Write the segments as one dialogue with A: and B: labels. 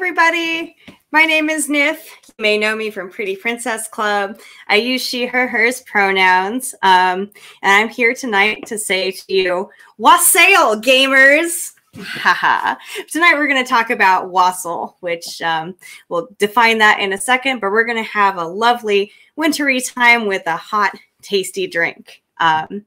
A: everybody. My name is Nif. You may know me from Pretty Princess Club. I use she, her, hers pronouns. Um, and I'm here tonight to say to you, wassail, gamers. Haha. Tonight we're going to talk about wassail, which um, we'll define that in a second, but we're going to have a lovely wintry time with a hot, tasty drink. Um,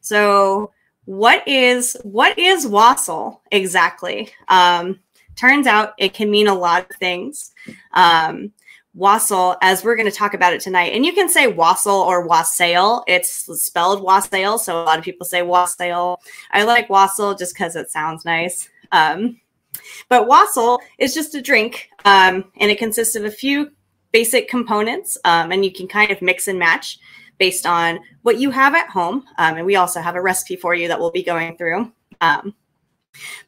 A: so what is what is wassail exactly? Um, turns out it can mean a lot of things. Um, wassail, as we're going to talk about it tonight, and you can say wassail or wassail. It's spelled wassail, so a lot of people say wassail. I like wassail just because it sounds nice. Um, but wassail is just a drink, um, and it consists of a few basic components, um, and you can kind of mix and match based on what you have at home. Um, and we also have a recipe for you that we'll be going through. Um,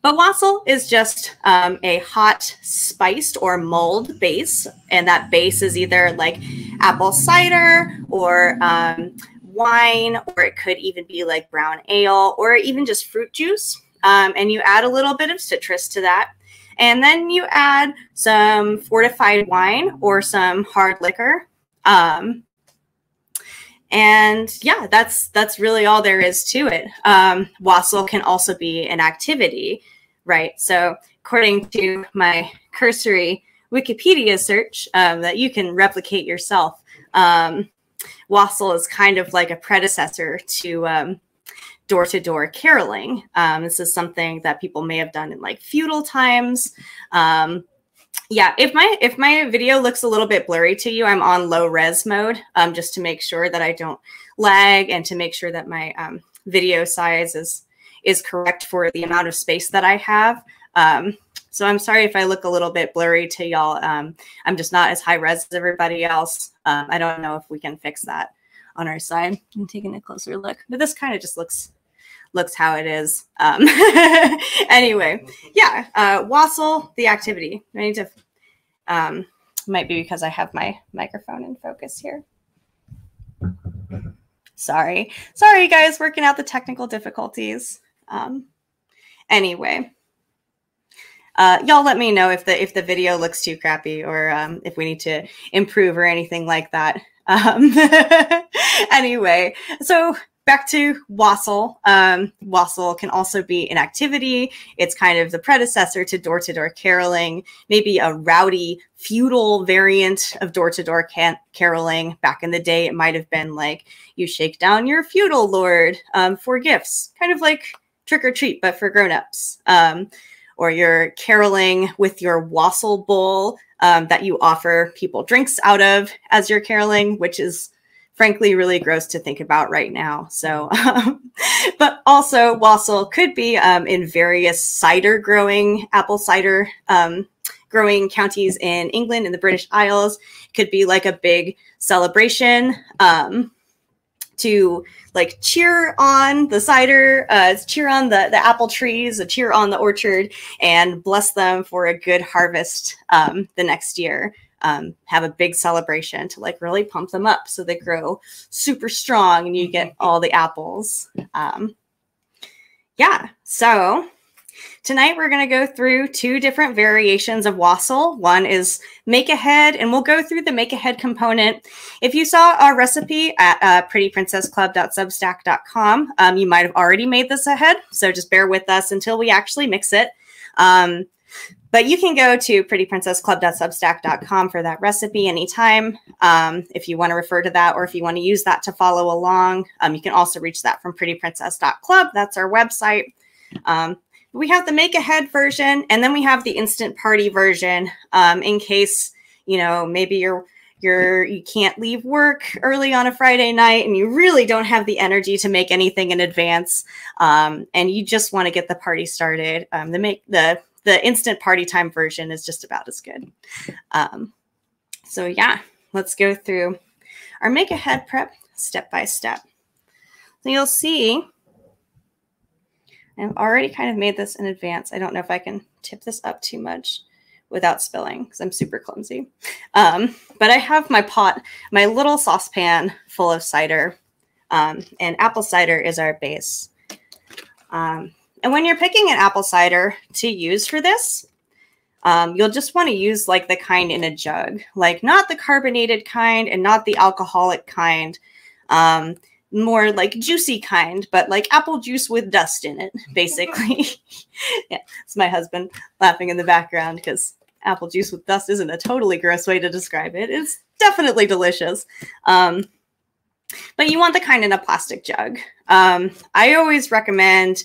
A: but wassail is just um, a hot spiced or mulled base. And that base is either like apple cider or um, wine, or it could even be like brown ale or even just fruit juice. Um, and you add a little bit of citrus to that. And then you add some fortified wine or some hard liquor. Um, and yeah that's that's really all there is to it. Um, wassail can also be an activity right? So according to my cursory wikipedia search um, that you can replicate yourself. Um, wassail is kind of like a predecessor to um, door-to-door caroling. Um, this is something that people may have done in like feudal times. Um, yeah if my if my video looks a little bit blurry to you i'm on low res mode um, just to make sure that i don't lag and to make sure that my um, video size is is correct for the amount of space that i have. Um, so i'm sorry if i look a little bit blurry to y'all. Um, i'm just not as high res as everybody else. Um, i don't know if we can fix that on our side. I'm taking a closer look. But this kind of just looks looks how it is. Um, anyway, yeah, uh, the activity. I need to, um, might be because I have my microphone in focus here. Sorry. Sorry, guys, working out the technical difficulties. Um, anyway. Uh, y'all let me know if the if the video looks too crappy or um, if we need to improve or anything like that. Um, anyway, so back to wassail. Um, wassail can also be an activity. It's kind of the predecessor to door to door caroling, maybe a rowdy feudal variant of door to door caroling. Back in the day, it might have been like you shake down your feudal lord um, for gifts, kind of like trick or treat, but for grown-ups. Um, or you're caroling with your wassail bowl um, that you offer people drinks out of as you're caroling, which is frankly really gross to think about right now. So, um, but also wassail could be um, in various cider growing, apple cider um, growing counties in England and the British Isles. Could be like a big celebration um, to like cheer on the cider, uh, cheer on the, the apple trees, cheer on the orchard, and bless them for a good harvest um, the next year um, have a big celebration to like really pump them up so they grow super strong and you get mm-hmm. all the apples. Um, yeah, so tonight we're going to go through two different variations of wassail. One is make ahead, and we'll go through the make ahead component. If you saw our recipe at uh, prettyprincessclub.substack.com, um, you might have already made this ahead. So just bear with us until we actually mix it. Um, but you can go to prettyprincessclub.substack.com for that recipe anytime um, if you want to refer to that or if you want to use that to follow along. Um, you can also reach that from prettyprincess.club. That's our website. Um, we have the make ahead version and then we have the instant party version um, in case, you know, maybe you're you're you can't leave work early on a Friday night and you really don't have the energy to make anything in advance um, and you just want to get the party started. Um, the make the the instant party time version is just about as good. Um, so yeah, let's go through our make ahead prep step by step. So you'll see I've already kind of made this in advance. I don't know if I can tip this up too much without spilling because I'm super clumsy. Um, but I have my pot, my little saucepan full of cider, um, and apple cider is our base. Um, and when you're picking an apple cider to use for this, um, you'll just want to use like the kind in a jug, like not the carbonated kind and not the alcoholic kind. Um, more like juicy kind, but like apple juice with dust in it, basically. yeah, it's my husband laughing in the background because apple juice with dust isn't a totally gross way to describe it. It's definitely delicious. Um, but you want the kind in a plastic jug. Um, I always recommend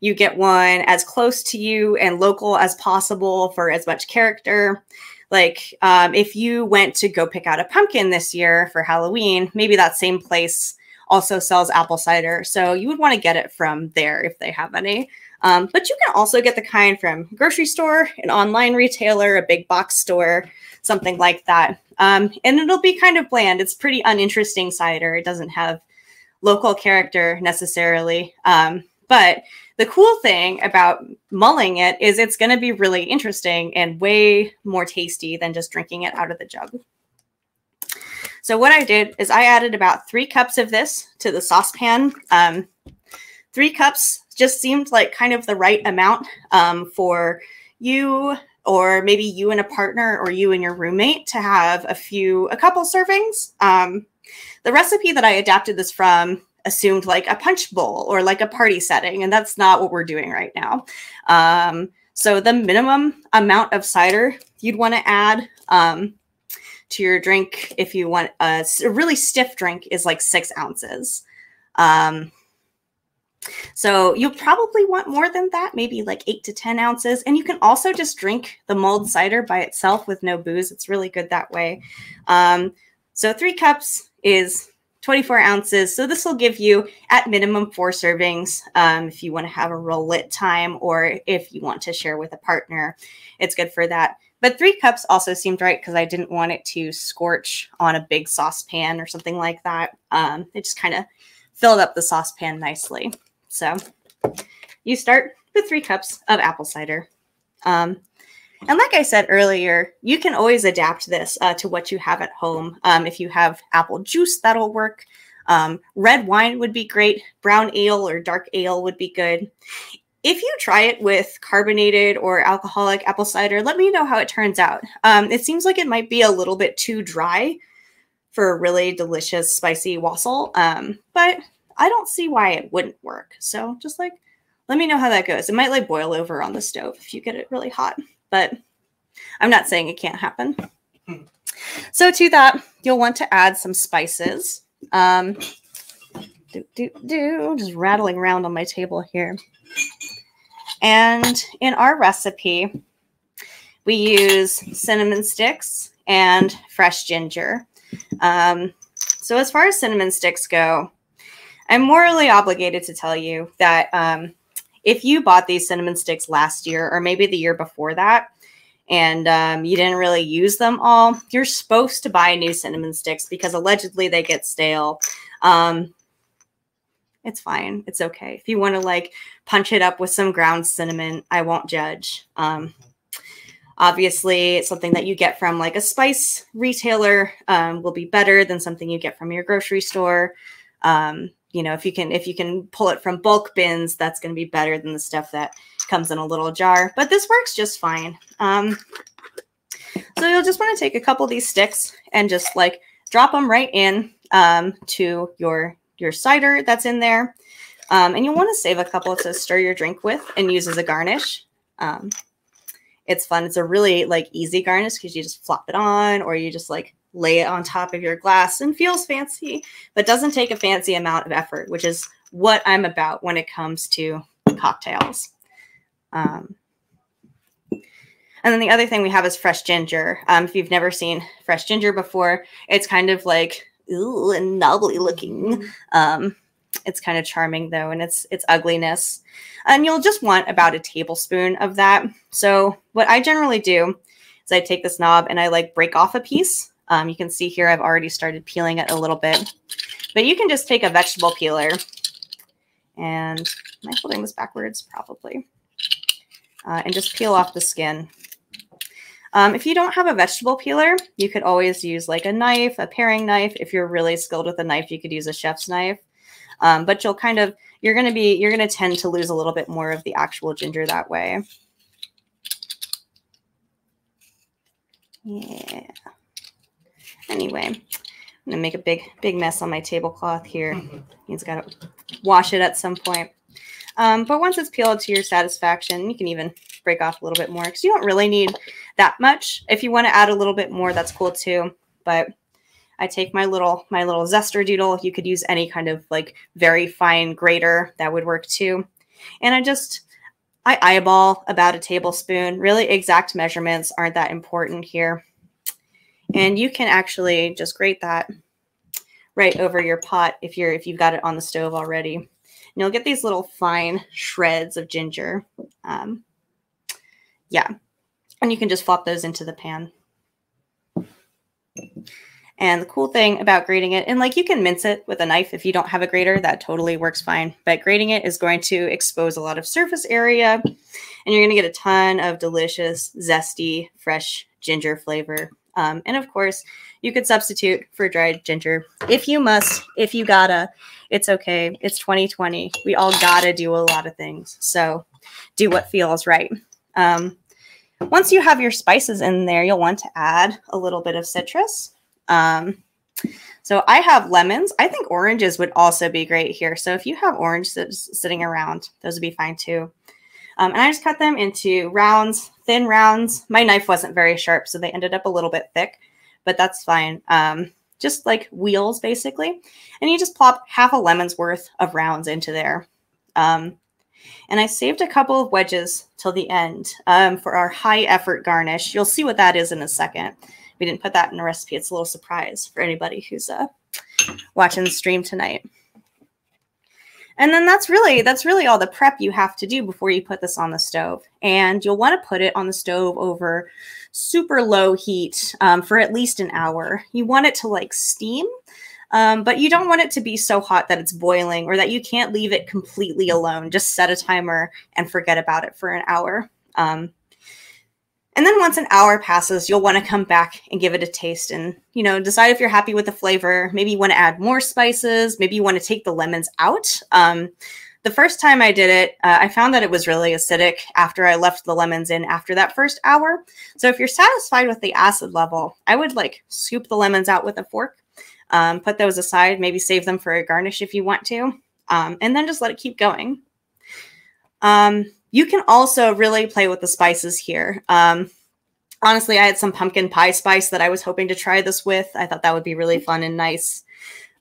A: you get one as close to you and local as possible for as much character. Like um, if you went to go pick out a pumpkin this year for Halloween, maybe that same place also sells apple cider. So you would want to get it from there if they have any. Um, but you can also get the kind from grocery store, an online retailer, a big box store, something like that. Um, and it'll be kind of bland. It's pretty uninteresting cider. It doesn't have local character necessarily. Um, but the cool thing about mulling it is it's going to be really interesting and way more tasty than just drinking it out of the jug. So what I did is I added about three cups of this to the saucepan. Um, three cups just seemed like kind of the right amount um, for you or maybe you and a partner or you and your roommate to have a few, a couple servings. Um, the recipe that I adapted this from assumed like a punch bowl or like a party setting, and that's not what we're doing right now. Um, so the minimum amount of cider you'd want to add um, to your drink if you want a, a really stiff drink is like six ounces. Um, so you'll probably want more than that, maybe like eight to 10 ounces. And you can also just drink the mulled cider by itself with no booze. It's really good that way. Um, so three cups is 24 ounces. So this will give you at minimum four servings um, if you want to have a real lit time or if you want to share with a partner. It's good for that. But three cups also seemed right because I didn't want it to scorch on a big saucepan or something like that. Um, it just kind of filled up the saucepan nicely. So you start with three cups of apple cider. Um, and like I said earlier, you can always adapt this uh, to what you have at home. Um, if you have apple juice, that'll work. Um, red wine would be great. Brown ale or dark ale would be good. If you try it with carbonated or alcoholic apple cider, let me know how it turns out. Um, it seems like it might be a little bit too dry for a really delicious spicy wassail, um, but I don't see why it wouldn't work. So just like, let me know how that goes. It might like boil over on the stove if you get it really hot, but I'm not saying it can't happen. So to that, you'll want to add some spices. Um, do, do, do, just rattling around on my table here. And in our recipe, we use cinnamon sticks and fresh ginger. Um, so as far as cinnamon sticks go, I'm morally obligated to tell you that um, if you bought these cinnamon sticks last year or maybe the year before that, and um, you didn't really use them all, you're supposed to buy new cinnamon sticks because allegedly they get stale. Um, it's fine. It's okay. If you want to like punch it up with some ground cinnamon, I won't judge. Um, obviously, it's something that you get from like a spice retailer um, will be better than something you get from your grocery store. Um, you know, if you can if you can pull it from bulk bins, that's going to be better than the stuff that comes in a little jar. But this works just fine. Um, so you'll just want to take a couple of these sticks and just like drop them right in um, to your your cider that's in there. Um, and you'll want to save a couple to stir your drink with and use as a garnish. Um, it's fun. It's a really like easy garnish because you just flop it on or you just like lay it on top of your glass and feels fancy, but doesn't take a fancy amount of effort, which is what I'm about when it comes to cocktails. Um, and then the other thing we have is fresh ginger. Um, if you've never seen fresh ginger before, it's kind of like ooh and knobbly looking. Um, it's kind of charming though, and it's it's ugliness. And you'll just want about a tablespoon of that. So what I generally do is I take this knob and I like break off a piece. Um, you can see here I've already started peeling it a little bit. But you can just take a vegetable peeler and am I holding this backwards? Probably. Uh, and just peel off the skin. Um, if you don't have a vegetable peeler, you could always use like a knife, a paring knife. If you're really skilled with a knife, you could use a chef's knife. Um, but you'll kind of, you're going to be, you're going to tend to lose a little bit more of the actual ginger that way. Yeah. Anyway, I'm gonna make a big, big mess on my tablecloth here. He's got to wash it at some point. Um, but once it's peeled to your satisfaction, you can even break off a little bit more because you don't really need that much. If you want to add a little bit more, that's cool too. But I take my little my little zester doodle. You could use any kind of like very fine grater that would work too. And I just I eyeball about a tablespoon. Really exact measurements aren't that important here. And you can actually just grate that right over your pot if you're if you've got it on the stove already. And you'll get these little fine shreds of ginger. Um, yeah. And you can just flop those into the pan. And the cool thing about grating it, and like you can mince it with a knife if you don't have a grater, that totally works fine. But grating it is going to expose a lot of surface area, and you're going to get a ton of delicious, zesty, fresh ginger flavor. Um, and of course, you could substitute for dried ginger if you must, if you gotta. It's okay. It's 2020. We all gotta do a lot of things. So do what feels right. Um, once you have your spices in there, you'll want to add a little bit of citrus. Um, so I have lemons. I think oranges would also be great here. So if you have oranges sitting around, those would be fine too. Um, and I just cut them into rounds, thin rounds. My knife wasn't very sharp, so they ended up a little bit thick, but that's fine. Um, just like wheels, basically. And you just plop half a lemon's worth of rounds into there. Um, and I saved a couple of wedges till the end um, for our high effort garnish. You'll see what that is in a second we didn't put that in the recipe. It's a little surprise for anybody who's uh, watching the stream tonight. And then that's really that's really all the prep you have to do before you put this on the stove. And you'll want to put it on the stove over super low heat um, for at least an hour. You want it to like steam, um, but you don't want it to be so hot that it's boiling or that you can't leave it completely alone. Just set a timer and forget about it for an hour. Um, and then once an hour passes, you'll want to come back and give it a taste and, you know, decide if you're happy with the flavor. Maybe you want to add more spices. Maybe you want to take the lemons out. Um, the first time I did it, uh, I found that it was really acidic after I left the lemons in after that first hour. So if you're satisfied with the acid level, I would like scoop the lemons out with a fork, um, put those aside, maybe save them for a garnish if you want to, um, and then just let it keep going. Um, you can also really play with the spices here. Um, honestly, I had some pumpkin pie spice that I was hoping to try this with. I thought that would be really fun and nice.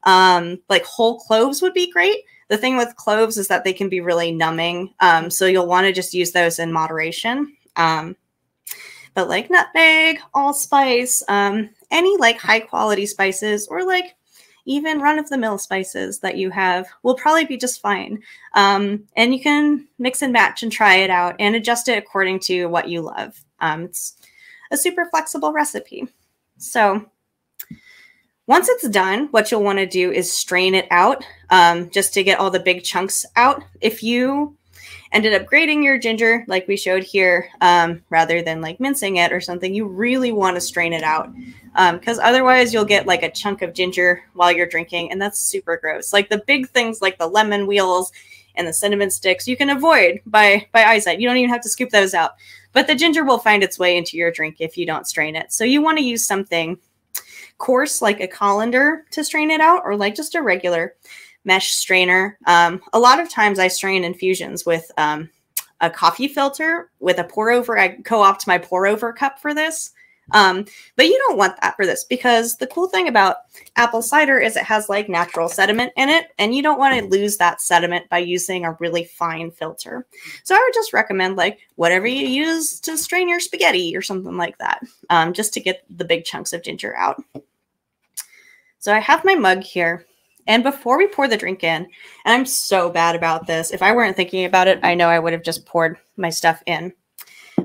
A: Um, like whole cloves would be great. The thing with cloves is that they can be really numbing. Um, so you'll want to just use those in moderation. Um, but like nutmeg, allspice, um, any like high quality spices or like even run of the mill spices that you have will probably be just fine. Um, and you can mix and match and try it out and adjust it according to what you love. Um, it's a super flexible recipe. So once it's done, what you'll want to do is strain it out um, just to get all the big chunks out. If you ended up grating your ginger like we showed here um, rather than like mincing it or something, you really want to strain it out because um, otherwise you'll get like a chunk of ginger while you're drinking and that's super gross. Like the big things like the lemon wheels and the cinnamon sticks you can avoid by by eyesight. You don't even have to scoop those out. But the ginger will find its way into your drink if you don't strain it. So you want to use something coarse like a colander to strain it out or like just a regular mesh strainer. Um, a lot of times I strain infusions with um, a coffee filter with a pour over. I co-opt my pour over cup for this. Um, but you don't want that for this because the cool thing about apple cider is it has like natural sediment in it, and you don't want to lose that sediment by using a really fine filter. So I would just recommend like whatever you use to strain your spaghetti or something like that, um, just to get the big chunks of ginger out. So I have my mug here. And before we pour the drink in, and I'm so bad about this, if I weren't thinking about it, I know I would have just poured my stuff in.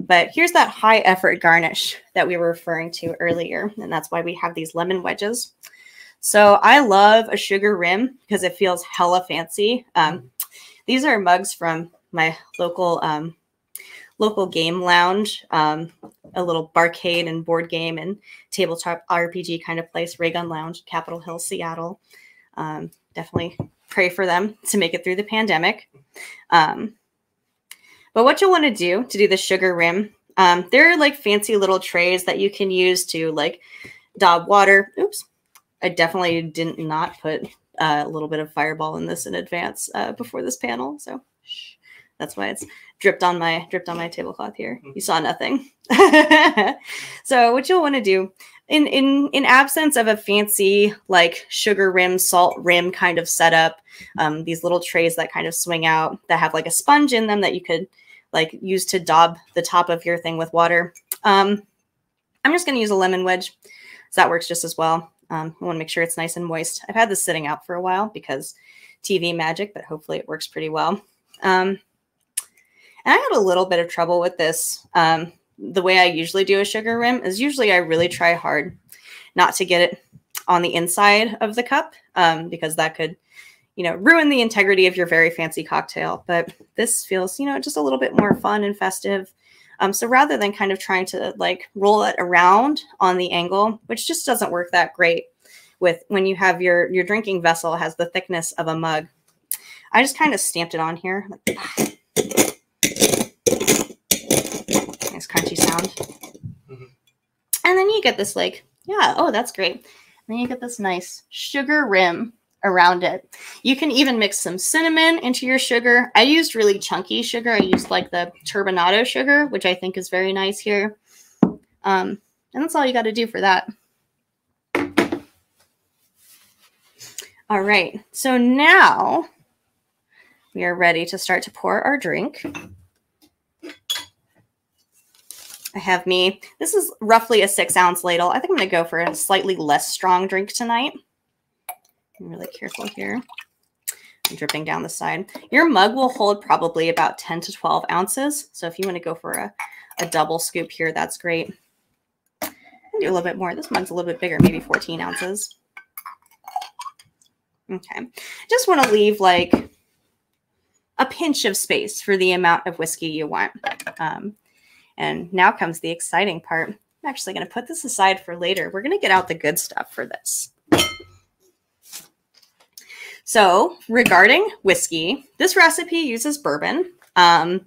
A: But here's that high effort garnish that we were referring to earlier. And that's why we have these lemon wedges. So I love a sugar rim because it feels hella fancy. Um, these are mugs from my local um, local game lounge, um, a little barcade and board game and tabletop RPG kind of place, Raygun Lounge, Capitol Hill, Seattle. Um, definitely pray for them to make it through the pandemic. Um, but what you'll want to do to do the sugar rim Um, they're like fancy little trays that you can use to like daub water. Oops. I definitely did not put uh, a little bit of fireball in this in advance uh, before this panel. So that's why it's dripped on my dripped on my tablecloth here. You saw nothing. so what you'll want to do in in in absence of a fancy like sugar rim salt rim kind of setup um, these little trays that kind of swing out that have like a sponge in them that you could like use to daub the top of your thing with water. Um, i'm just going to use a lemon wedge. So that works just as well. Um, i want to make sure it's nice and moist. I've had this sitting out for a while because tv magic but hopefully it works pretty well. Um, and i had a little bit of trouble with this um, the way I usually do a sugar rim is usually I really try hard not to get it on the inside of the cup um, because that could, you know, ruin the integrity of your very fancy cocktail. But this feels, you know, just a little bit more fun and festive. Um, so rather than kind of trying to like roll it around on the angle, which just doesn't work that great with when you have your your drinking vessel has the thickness of a mug, I just kind of stamped it on here. Like, sound. Mm-hmm. And then you get this like, yeah, oh, that's great. And then you get this nice sugar rim around it. You can even mix some cinnamon into your sugar. I used really chunky sugar. I used like the turbinado sugar, which I think is very nice here. Um, and that's all you got to do for that. All right, so now we are ready to start to pour our drink. I have me. This is roughly a six ounce ladle. I think I'm going to go for a slightly less strong drink tonight. I'm really careful here. I'm dripping down the side. Your mug will hold probably about 10 to 12 ounces. So if you want to go for a, a double scoop here, that's great. do a little bit more. This mug's a little bit bigger, maybe 14 ounces. Okay. Just want to leave like a pinch of space for the amount of whiskey you want. Um, and now comes the exciting part. I'm actually going to put this aside for later. We're going to get out the good stuff for this. So regarding whiskey, this recipe uses bourbon. Um,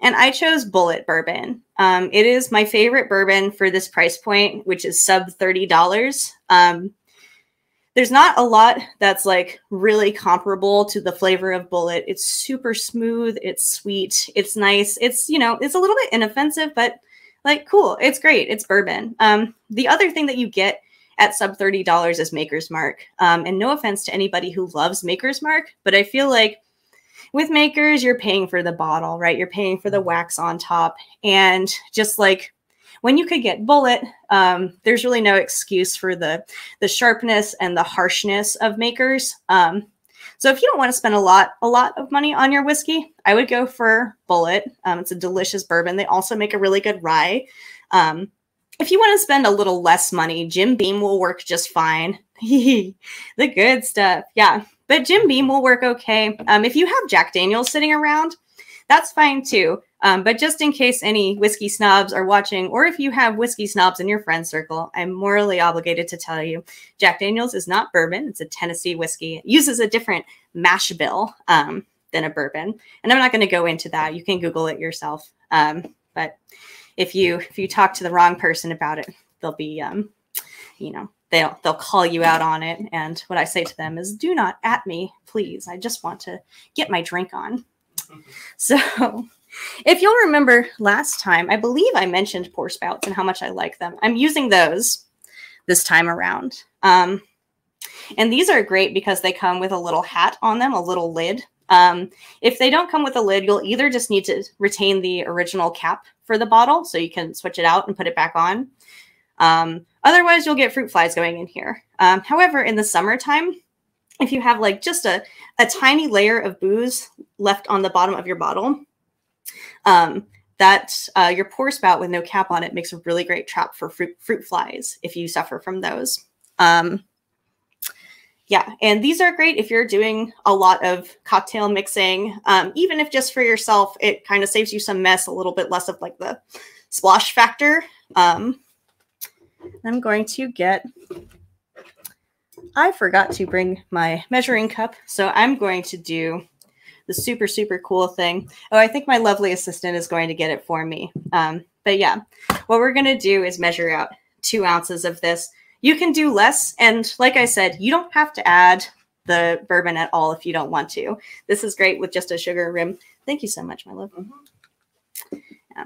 A: and I chose Bulleit Bourbon. Um, it is my favorite bourbon for this price point, which is sub $30. Um, there's not a lot that's like really comparable to the flavor of Bulleit It's super smooth, it's sweet, it's nice. It's, you know, it's a little bit inoffensive, but like cool. It's great. It's bourbon. Um, the other thing that you get at sub $30 is Maker's Mark. Um, and no offense to anybody who loves Maker's Mark, but I feel like with Makers, you're paying for the bottle, right? You're paying for the wax on top. And just like when you could get Bulleit, um, there's really no excuse for the the sharpness and the harshness of makers. Um, so if you don't want to spend a lot a lot of money on your whiskey, I would go for Bulleit. Um, it's a delicious bourbon. They also make a really good rye. Um, if you want to spend a little less money, Jim Beam will work just fine. the good stuff, yeah. But Jim Beam will work okay. Um, if you have Jack Daniels sitting around, that's fine too. Um, but just in case any whiskey snobs are watching, or if you have whiskey snobs in your friend circle, I'm morally obligated to tell you Jack Daniels is not bourbon. It's a Tennessee whiskey. It uses a different mash bill um, than a bourbon. And I'm not going to go into that. You can Google it yourself. Um, but if you if you talk to the wrong person about it, they'll be um, you know they'll they'll call you out on it. And what I say to them is, do not at me, please. I just want to get my drink on. So if you'll remember last time, I believe I mentioned pour spouts and how much I like them. I'm using those this time around. Um, and these are great because they come with a little hat on them, a little lid. Um, if they don't come with a lid, you'll either just need to retain the original cap for the bottle so you can switch it out and put it back on. Um, otherwise, you'll get fruit flies going in here. Um, however, in the summertime, if you have like just a, a tiny layer of booze left on the bottom of your bottle, um, that uh, your pour spout with no cap on it makes a really great trap for fruit, fruit flies if you suffer from those. Um, yeah, and these are great if you're doing a lot of cocktail mixing. Um, even if just for yourself, it kind of saves you some mess, a little bit less of like the splash factor. Um, I'm going to get, I forgot to bring my measuring cup, so I'm going to do the super, super cool thing. Oh, I think my lovely assistant is going to get it for me. Um, but yeah, what we're going to do is measure out two ounces of this. You can do less. And like I said, you don't have to add the bourbon at all if you don't want to. This is great with just a sugar rim. Thank you so much, my love. Yeah.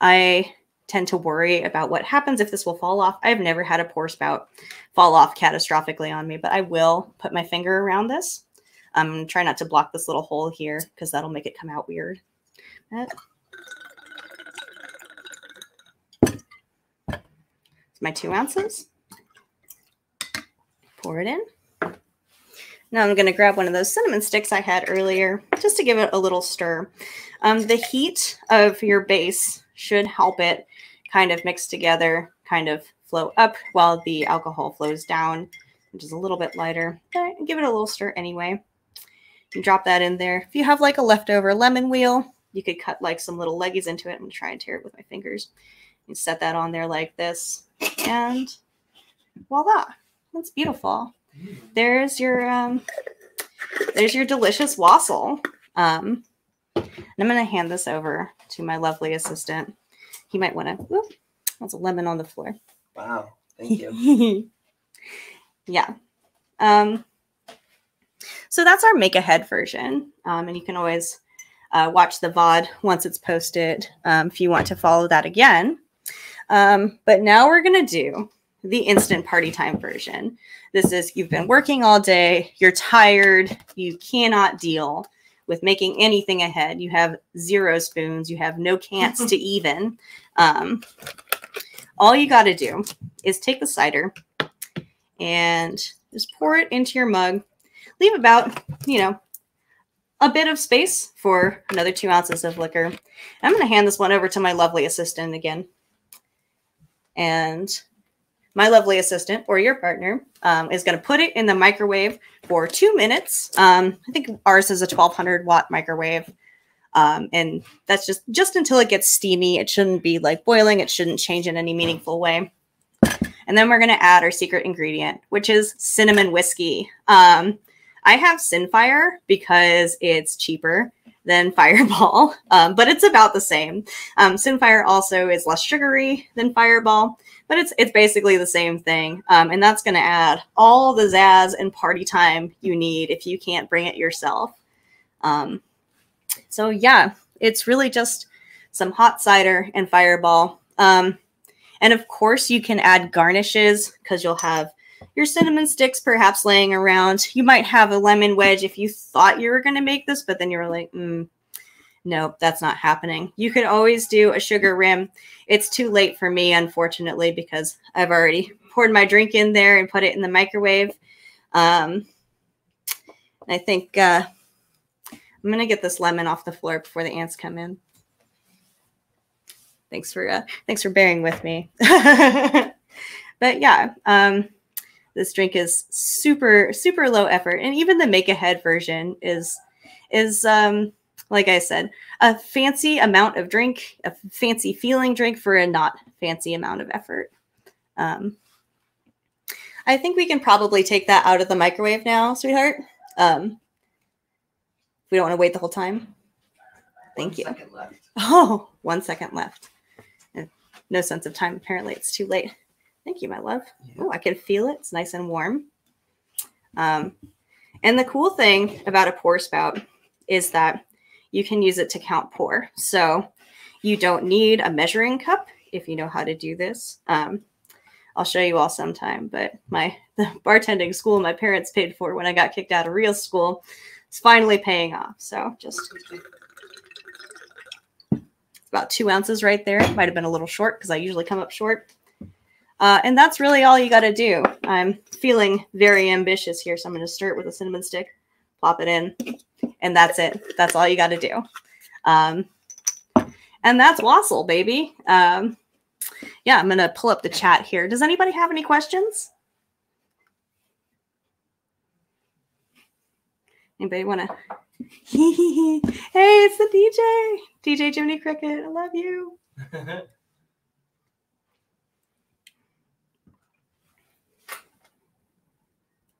A: I tend to worry about what happens if this will fall off. I've never had a pour spout fall off catastrophically on me, but I will put my finger around this. Um, try not to block this little hole here because that'll make it come out weird. my two ounces. Pour it in. Now I'm going to grab one of those cinnamon sticks I had earlier just to give it a little stir. Um, the heat of your base should help it kind of mix together, kind of flow up while the alcohol flows down, which is a little bit lighter. But give it a little stir anyway. You drop that in there. If you have like a leftover lemon wheel, you could cut like some little leggies into it. I'm to try and tear it with my fingers. You set that on there like this. And voila, that's beautiful. There's your um, there's your delicious wassail. Um, and I'm going to hand this over to my lovely assistant. He might want to. That's a lemon on the floor.
B: Wow, thank you.
A: yeah. Um, so that's our make ahead version, um, and you can always uh, watch the VOD once it's posted um, if you want to follow that again. Um, but now we're going to do the instant party time version. This is you've been working all day, you're tired, you cannot deal with making anything ahead. You have zero spoons, you have no cans to even. Um, all you got to do is take the cider and just pour it into your mug. Leave about, you know, a bit of space for another two ounces of liquor. I'm going to hand this one over to my lovely assistant again. And my lovely assistant or your partner um, is going to put it in the microwave for two minutes. Um, I think ours is a 1200 watt microwave. Um, and that's just just until it gets steamy. It shouldn't be like boiling. It shouldn't change in any meaningful way. And then we're going to add our secret ingredient, which is cinnamon whiskey. Um, I have Sinfire because it's cheaper than Fireball, um, but it's about the same. Um, Sinfire also is less sugary than Fireball, but it's it's basically the same thing, um, and that's going to add all the zazz and party time you need if you can't bring it yourself. Um, so yeah, it's really just some hot cider and Fireball. Um, and of course, you can add garnishes because you'll have your cinnamon sticks perhaps laying around. You might have a lemon wedge if you thought you were going to make this, but then you were like, mm, nope, that's not happening. You could always do a sugar rim. It's too late for me, unfortunately, because I've already poured my drink in there and put it in the microwave. Um, I think uh, I'm going to get this lemon off the floor before the ants come in. Thanks for uh, thanks for bearing with me. but yeah, um, this drink is super, super low effort. And even the make ahead version is, is, um, like I said, a fancy amount of drink, a fancy feeling drink for a not fancy amount of effort. Um, I think we can probably take that out of the microwave now, sweetheart. Um, we don't want to wait the whole time. Thank
B: One
A: you.
B: left.
A: Oh, one second left. No sense of time. Apparently, it's too late. Thank you, my love.
B: Yeah.
A: Oh, I can feel it. It's nice and warm. Um, and the cool thing about a pour spout is that you can use it to count pour. So you don't need a measuring cup if you know how to do this. Um, I'll show you all sometime, but my the bartending school my parents paid for when I got kicked out of real school is finally paying off. So just about two ounces right there. Might have been a little short because I usually come up short. Uh, and that's really all you got to do. I'm feeling very ambitious here, so I'm going to stir it with a cinnamon stick, plop it in, and that's it. That's all you got to do. Um, and that's wassail, baby. Um, yeah, I'm going to pull up the chat here. Does anybody have any questions? Anybody want to? hey, it's the DJ, DJ Jiminy Cricket. I love you.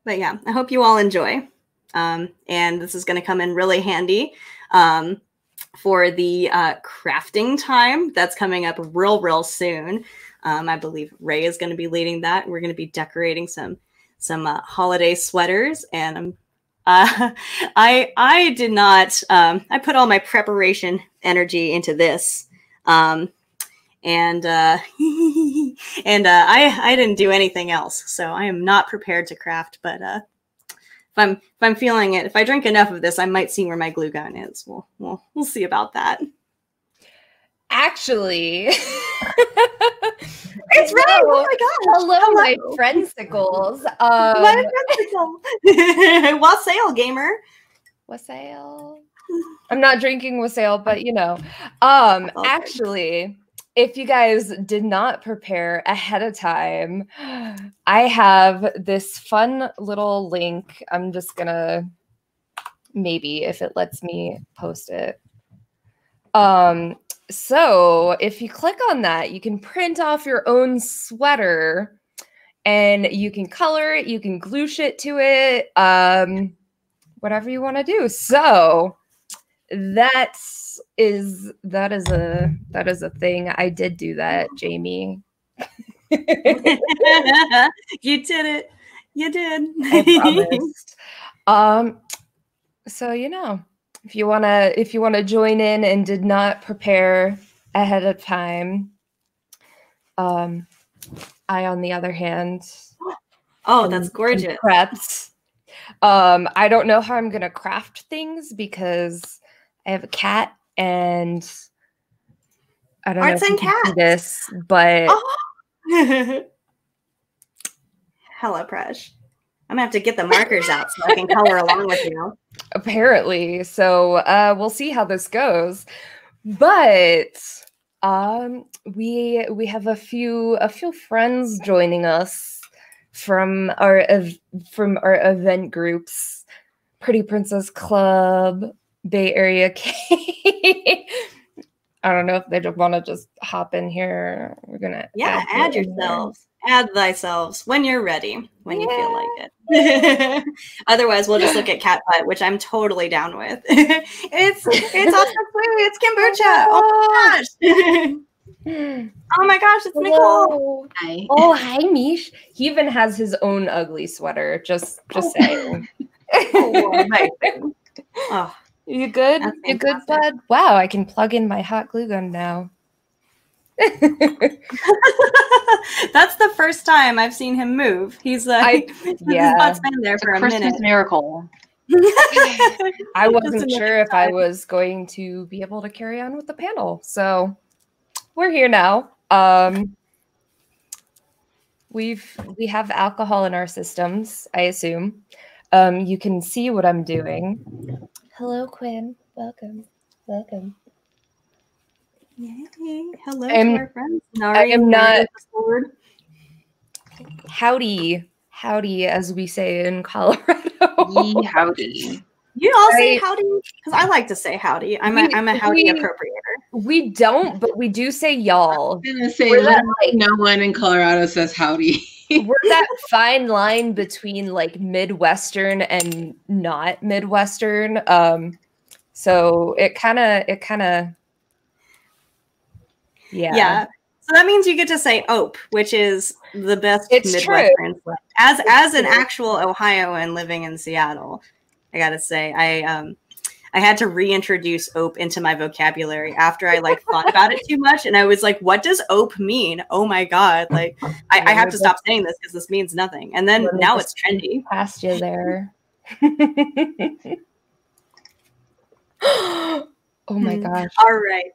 A: but yeah, I hope you all enjoy. Um, and this is going to come in really handy um, for the uh, crafting time that's coming up real, real soon. Um, I believe Rae is going to be leading that. We're going to be decorating some some uh, holiday sweaters, and I'm uh, I I did not. Um, I put all my preparation energy into this, um, and uh, and uh, I I didn't do anything else. So I am not prepared to craft. But uh, if I'm if I'm feeling it, if I drink enough of this, I might see where my glue gun is. We'll we'll we'll see about that.
C: Actually,
A: it's right. Oh my gosh.
C: Hello, Hello. my friendsicles. Um,
A: my friendsicle. Wassail gamer.
C: Wassail. I'm not drinking wassail, but you know. Um, actually, if you guys did not prepare ahead of time, I have this fun little link. I'm just gonna maybe if it lets me post it. Um, so if you click on that, you can print off your own sweater and you can color it, you can glue shit to it, um, whatever you want to do. So that is that is a that is a thing. I did do that, Jamie.
A: you did it. You did.
C: Um so you know if you want to if you want to join in and did not prepare ahead of time um i on the other hand
A: oh that's gorgeous
C: prepped um i don't know how i'm gonna craft things because i have a cat and i don't
A: Arts
C: know
A: and cats.
C: this but
A: oh. hello presh I'm gonna have to get the markers out so I can color along with you.
C: Apparently. So uh we'll see how this goes. But um we we have a few a few friends joining us from our from our event groups. Pretty Princess Club, Bay Area Kei. I don't know if they just want to just hop in here. We're gonna
A: yeah, add, add yourselves add thyself when you're ready, when yeah. you feel like it. Otherwise, we'll just look at cat butt, which I'm totally down with. it's it's also sweet. It's Kimbuucha. Oh my oh gosh. oh my gosh, it's Nicole.
C: Hi. Oh, hi, Mish. He even has his own ugly sweater. Just just oh. saying. oh, oh, you good? You good, bud? Wow, I can plug in my hot glue gun now.
A: That's the first time I've seen him move. He's like, I, yeah, his butt's been there it's for a, a minute.
B: Miracle.
C: I wasn't sure if I was going to be able to carry on with the panel, so we're here now. Um, we've we have alcohol in our systems. I assume. Um, you can see what I'm doing. Hello, Quinn. Welcome. Welcome.
A: Yay. Hello I'm, to our friends.
C: Nari, I am not. Howdy. Howdy, as we say in Colorado.
B: Yee howdy.
A: You all right. say howdy? Because I like to say howdy. I'm we, a I'm a howdy we, appropriator.
C: We don't, but we do say y'all.
B: I'm gonna say that, like, no one in Colorado says howdy.
C: we're that fine line between like Midwestern and not Midwestern. Um, so it kind of it kind of
A: yeah. Yeah. So that means you get to say "ope," which is the best it's Midwestern true. As as an actual Ohioan living in Seattle, I gotta say, I um I had to reintroduce "ope" into my vocabulary after I like thought about it too much, and I was like, "What does ope mean? Oh my god! Like I, I have to stop saying this because this means nothing." And then now it's trendy.
C: Past you there. oh my hmm. gosh!
A: All right.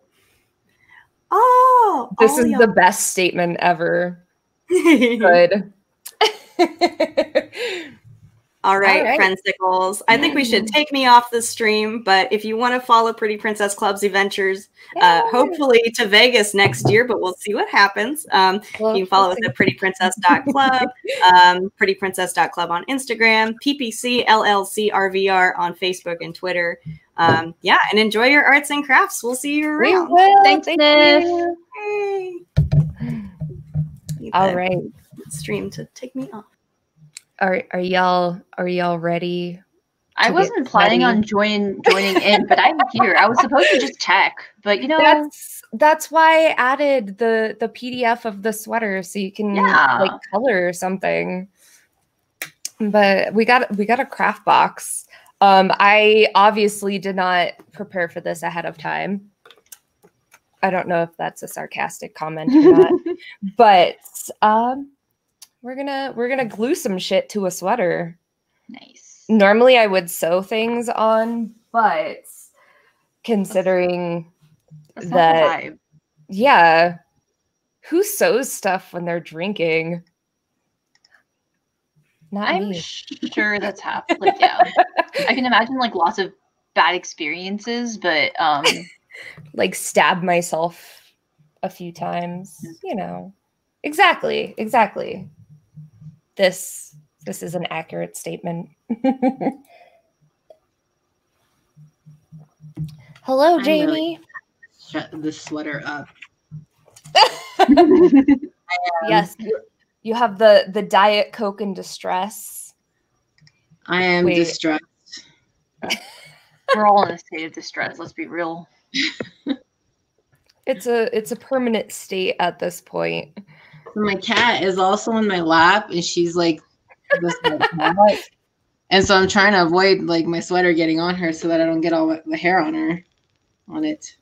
A: Oh,
C: this is the best statement ever. Good.
A: All right, All right. Friendsicles. I think we should take me off the stream, but if you want to follow Pretty Princess Club's adventures, uh, hopefully to Vegas next year, but we'll see what happens. Um, well, you can follow us at prettyprincess.club, um, prettyprincess.club on Instagram, PPC LLC RVR on Facebook and Twitter. Um, yeah, and enjoy your arts and crafts. We'll see you around.
C: Thanks, Thank you. Hey. All right.
A: Stream to take me off.
C: Are are y'all are y'all ready
D: I wasn't planning
C: ready.
D: on joining joining in, but I'm here. I was supposed to just check, but you know,
C: That's that's why I added the the PDF of the sweater so you can
D: Yeah.
C: like color or something. But we got we got a craft box. Um, I obviously did not prepare for this ahead of time. I don't know if that's a sarcastic comment or not, but um, we're gonna we're gonna glue some shit to a sweater.
D: nice.
C: Normally, I would sew things on, but considering
D: That's not
C: that- yeah. Who sews stuff when they're drinking? Not
D: I'm
C: me.
D: sure that's happened. Like, yeah, I can imagine like lots of bad experiences, but um,
C: like stab myself a few times, you know. Exactly, exactly. This this is an accurate statement. Hello,
B: I'm
C: Jamie.
B: really- Shut the sweater up.
C: yes, you, you have the the diet coke in distress.
B: I am
C: Wait.
B: distressed.
D: we're all in a state of distress. Let's be real.
C: It's a it's a permanent state at this point.
B: So my cat is also in my lap, and she's like this. like, and so I'm trying to avoid like my sweater getting on her, so that I don't get all the hair on her, on it.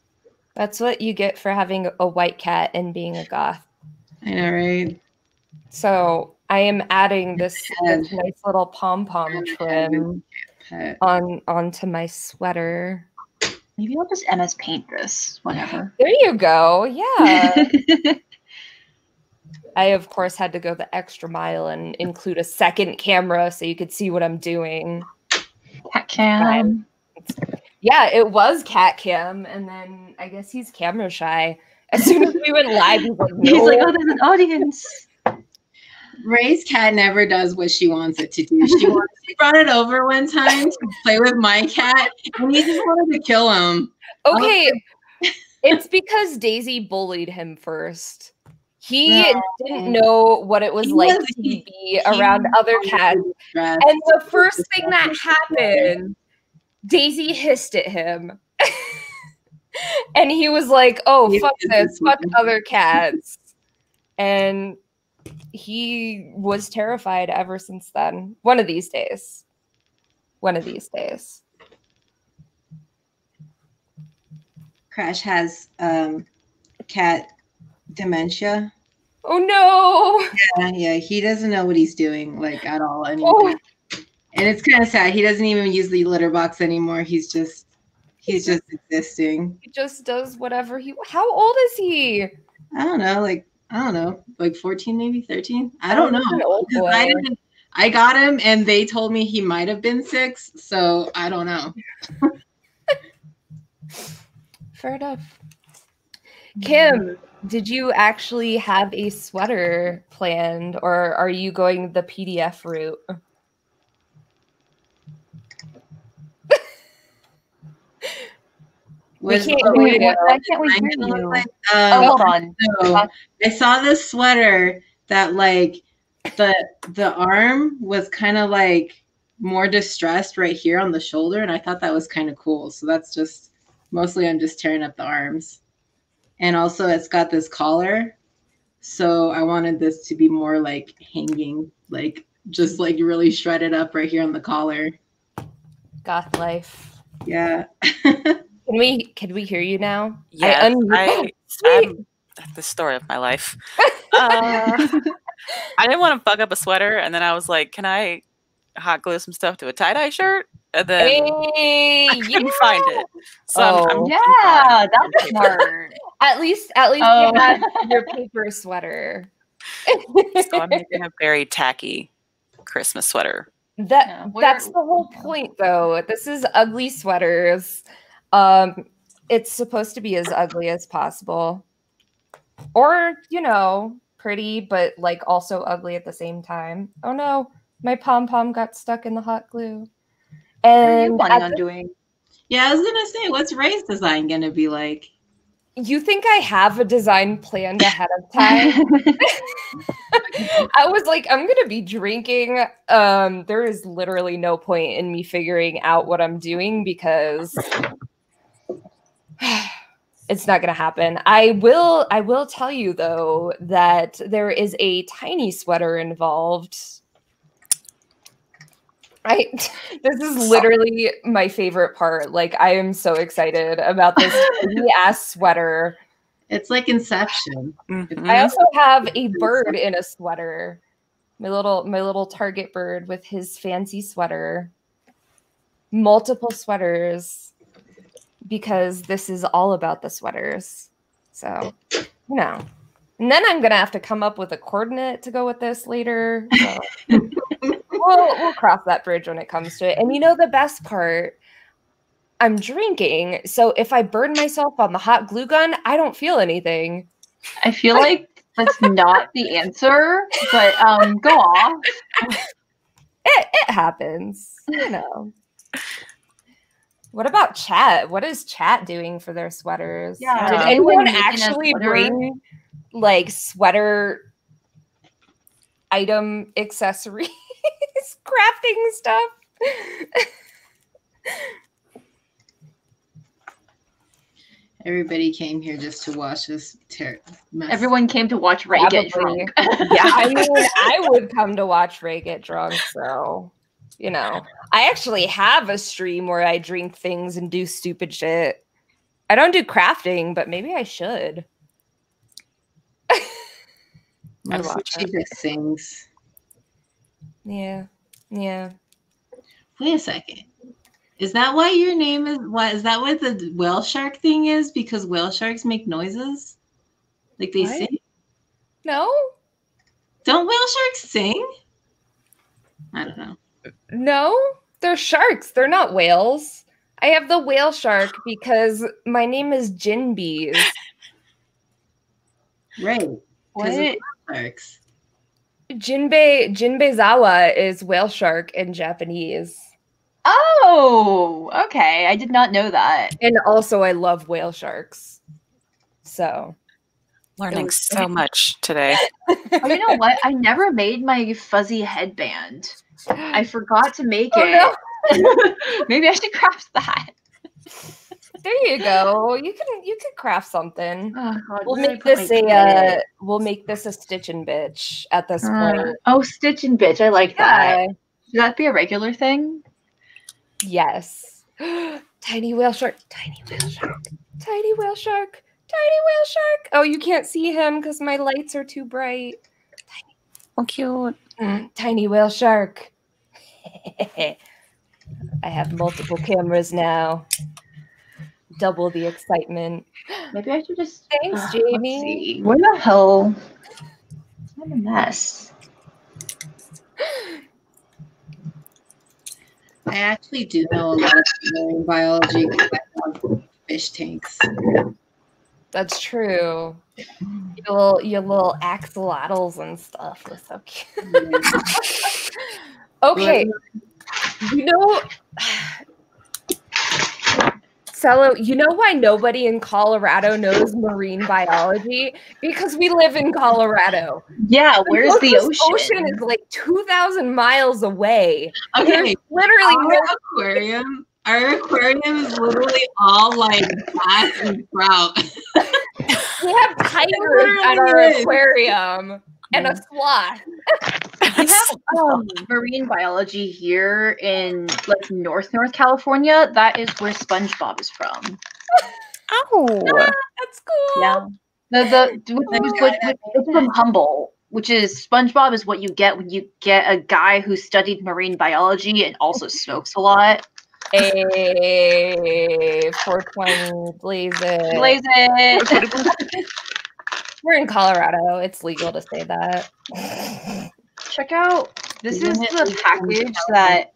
C: That's what you get for having a white cat and being a goth.
B: I know, right?
C: So I am adding this, this nice little pom pom trim on onto my sweater.
D: Maybe I'll just MS Paint this. Whatever.
C: There you go. Yeah. I of course had to go the extra mile and include a second camera so you could see what I'm doing.
D: Cat cam.
C: Um, yeah, it was cat cam, and then I guess he's camera shy. As soon as we went live, he's like,
D: He's like, oh, there's an audience.
B: Rae's cat never does what she wants it to do. She wants, she brought it over one time to play with my cat, and he just wanted to kill him.
C: Okay, it's because Daisy bullied him first. He
B: No.
C: didn't know what it was
B: He
C: like
B: was-
C: to
B: he-
C: be around
B: He
C: other cats. And the first thing that happened, Daisy hissed at him. and he was like, oh, fuck this, fuck other cats. And he was terrified ever since then. One of these days. One of these days.
B: Crash has um, cat dementia.
C: Oh no.
B: Yeah, yeah, he doesn't know what he's doing like at all anymore.
C: Oh,
B: And it's kind of sad. He doesn't even use the litter box anymore. He's just he's just existing.
C: he just does whatever he How old is he?
B: I don't know, like I don't know, like 14 maybe 13. I oh, don't
C: Oh, an
B: know. I I got him and they told me he might have been 6, so I don't know.
C: Fair enough. Kim, did you actually have a sweater planned or are you going the PDF route?
B: Was-
C: can't
B: oh,
C: hear
B: wait,
C: you.
B: what
D: Why can't we hear you?
B: like?
D: Oh,
B: Um,
D: hold on.
B: so I saw this sweater that like the the arm was kind of like more distressed right here on the shoulder, and I thought that was kind of cool. So that's just mostly I'm just tearing up the arms, and also it's got this collar. So I wanted this to be more like hanging, like just like really shredded up right here on the collar.
C: Goth life.
B: Yeah.
C: Can we can we hear you now?
E: Yes,
C: un-
E: I,
C: Sweet.
E: I'm the story of my life. Uh, I didn't want to fuck up a sweater, and then I was like, "Can I hot glue some stuff to a tie dye shirt?" And then
C: Hey,
E: I couldn't find it. So I'm- I'm,
C: Oh.
D: Yeah, that's smart.
C: At least at least
D: Oh.
C: you had your paper sweater.
E: so I'm making a very tacky Christmas sweater.
C: That
D: Yeah,
C: that's the whole point though. This is ugly sweaters. Um it's supposed to be as ugly as possible. Or, you know, pretty but like also ugly at the same time. Oh no, my pom pom got stuck in the hot glue.
D: What are you
C: And
D: planning on
C: the-
D: doing?
B: Yeah, I was gonna say, what's Rae's design gonna be like?
C: you think I have a design planned ahead of time? I was like, I'm gonna be drinking. Um, there is literally no point in me figuring out what I'm doing because it's not gonna happen. I will I will tell you though that there is a tiny sweater involved. I this is literally my favorite part. Like I am so excited about this ass sweater.
B: It's like Inception.
E: Mhm.
C: I also have a bird in a sweater. My little my little target bird with his fancy sweater. Multiple sweaters because this is all about the sweaters. So, you know. And then I'm gonna have to come up with a coordinate to go with this later. So we'll we'll cross that bridge when it comes to it. And you know the best part, I'm drinking, so if I burn myself on the hot glue gun, I don't feel anything.
D: I feel like that's not the answer, but um, go off.
C: It it happens, you know. What about chat? What is chat doing for their sweaters?
D: Yeah,
C: Did anyone
D: anyone making a
C: actually bring like sweater item accessories, crafting stuff?
B: Everybody came here just to watch this ter- mess.
D: Everyone came to watch Rae get drunk.
C: yeah, I mean, I would come to watch Rae get drunk, so you know. I actually have a stream where I drink things and do stupid shit. I don't do crafting, but maybe I should. I'd watch
B: She just sings.
C: Yeah, yeah.
B: Wait a second. Is that why your name is what is that what the whale shark thing is? Because whale sharks make noises? Like they
C: What?
B: sing?
C: No,
B: Don't whale sharks sing? I don't know.
C: no, they're sharks. They're not whales. I have the whale shark because my name is Jin Bees.
B: Right.
D: What?
B: sharks.
C: Jinbei Jinbeizame is whale shark in Japanese.
D: Oh, okay. I did not know that.
C: And also I love whale sharks. So
E: Learning
C: was-
E: so much today.
D: Oh, you know what? I never made my fuzzy headband. I forgot to make
C: Oh,
D: it. Maybe I should craft that.
C: There you go. You can you can craft something.
D: Oh, God,
C: We'll
D: where did I
C: make this a uh, we'll make this a stitching bitch at this
D: Uh,
C: point.
D: oh, stitch and bitch. I like that. Should that be a regular thing?
C: Yes. tiny whale shark, tiny whale shark, tiny whale shark, tiny whale shark. Oh, you can't see him because my lights are too bright.
E: Oh, cute.
C: Mm, tiny whale shark. I have multiple cameras now. Double the excitement.
D: Maybe I should just.
C: Thanks,
D: uh,
C: Jamie.
D: Where the hell? I'm a mess.
B: I actually do know a lot of marine biology because I have fish tanks.
C: That's true. Your little, your little axolotls and stuff are so cute. Okay, you know, Cello, you know why nobody in Colorado knows marine biology? Because we live in Colorado.
D: Yeah, where's the
C: closest
D: ocean?
C: is like 2,000 miles away.
B: Okay,
C: There's literally
B: our
C: no
B: aquarium, our aquarium is literally all like bass and trout.
C: We have tigers at our
B: is.
C: aquarium and a sloth.
D: We have um, marine biology here in like North North California. That is where SpongeBob is from.
E: Oh.
C: That's cool.
D: Yeah. The the which, which, which, which, it's from Humboldt, which is SpongeBob is what you get when you get a guy who studied marine biology and also smokes a lot.
C: A 420 blaze it.
D: Blaze it.
C: We're in Colorado. It's legal to say that.
D: Check out this is
B: Isn't it
D: the package that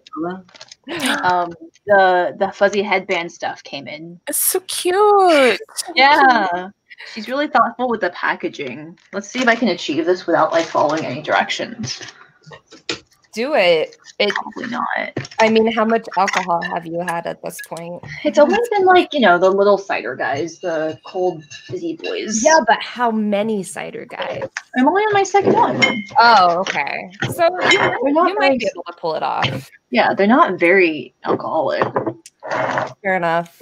D: um the the fuzzy headband stuff came in.
E: It's so cute.
D: Yeah. She's really thoughtful with the packaging. Let's see if I can achieve this without like following any directions.
C: Do it. It.
D: Probably not.
C: I mean, how much alcohol have you had at this point?
D: It's always been like, you know, the little cider guys, the cold fizzy boys.
C: Yeah, but how many cider guys?
D: I'm only on my second one.
C: Oh, okay. So you,
D: not
C: you might be able to pull it off.
D: Yeah, they're not very alcoholic.
C: Fair enough.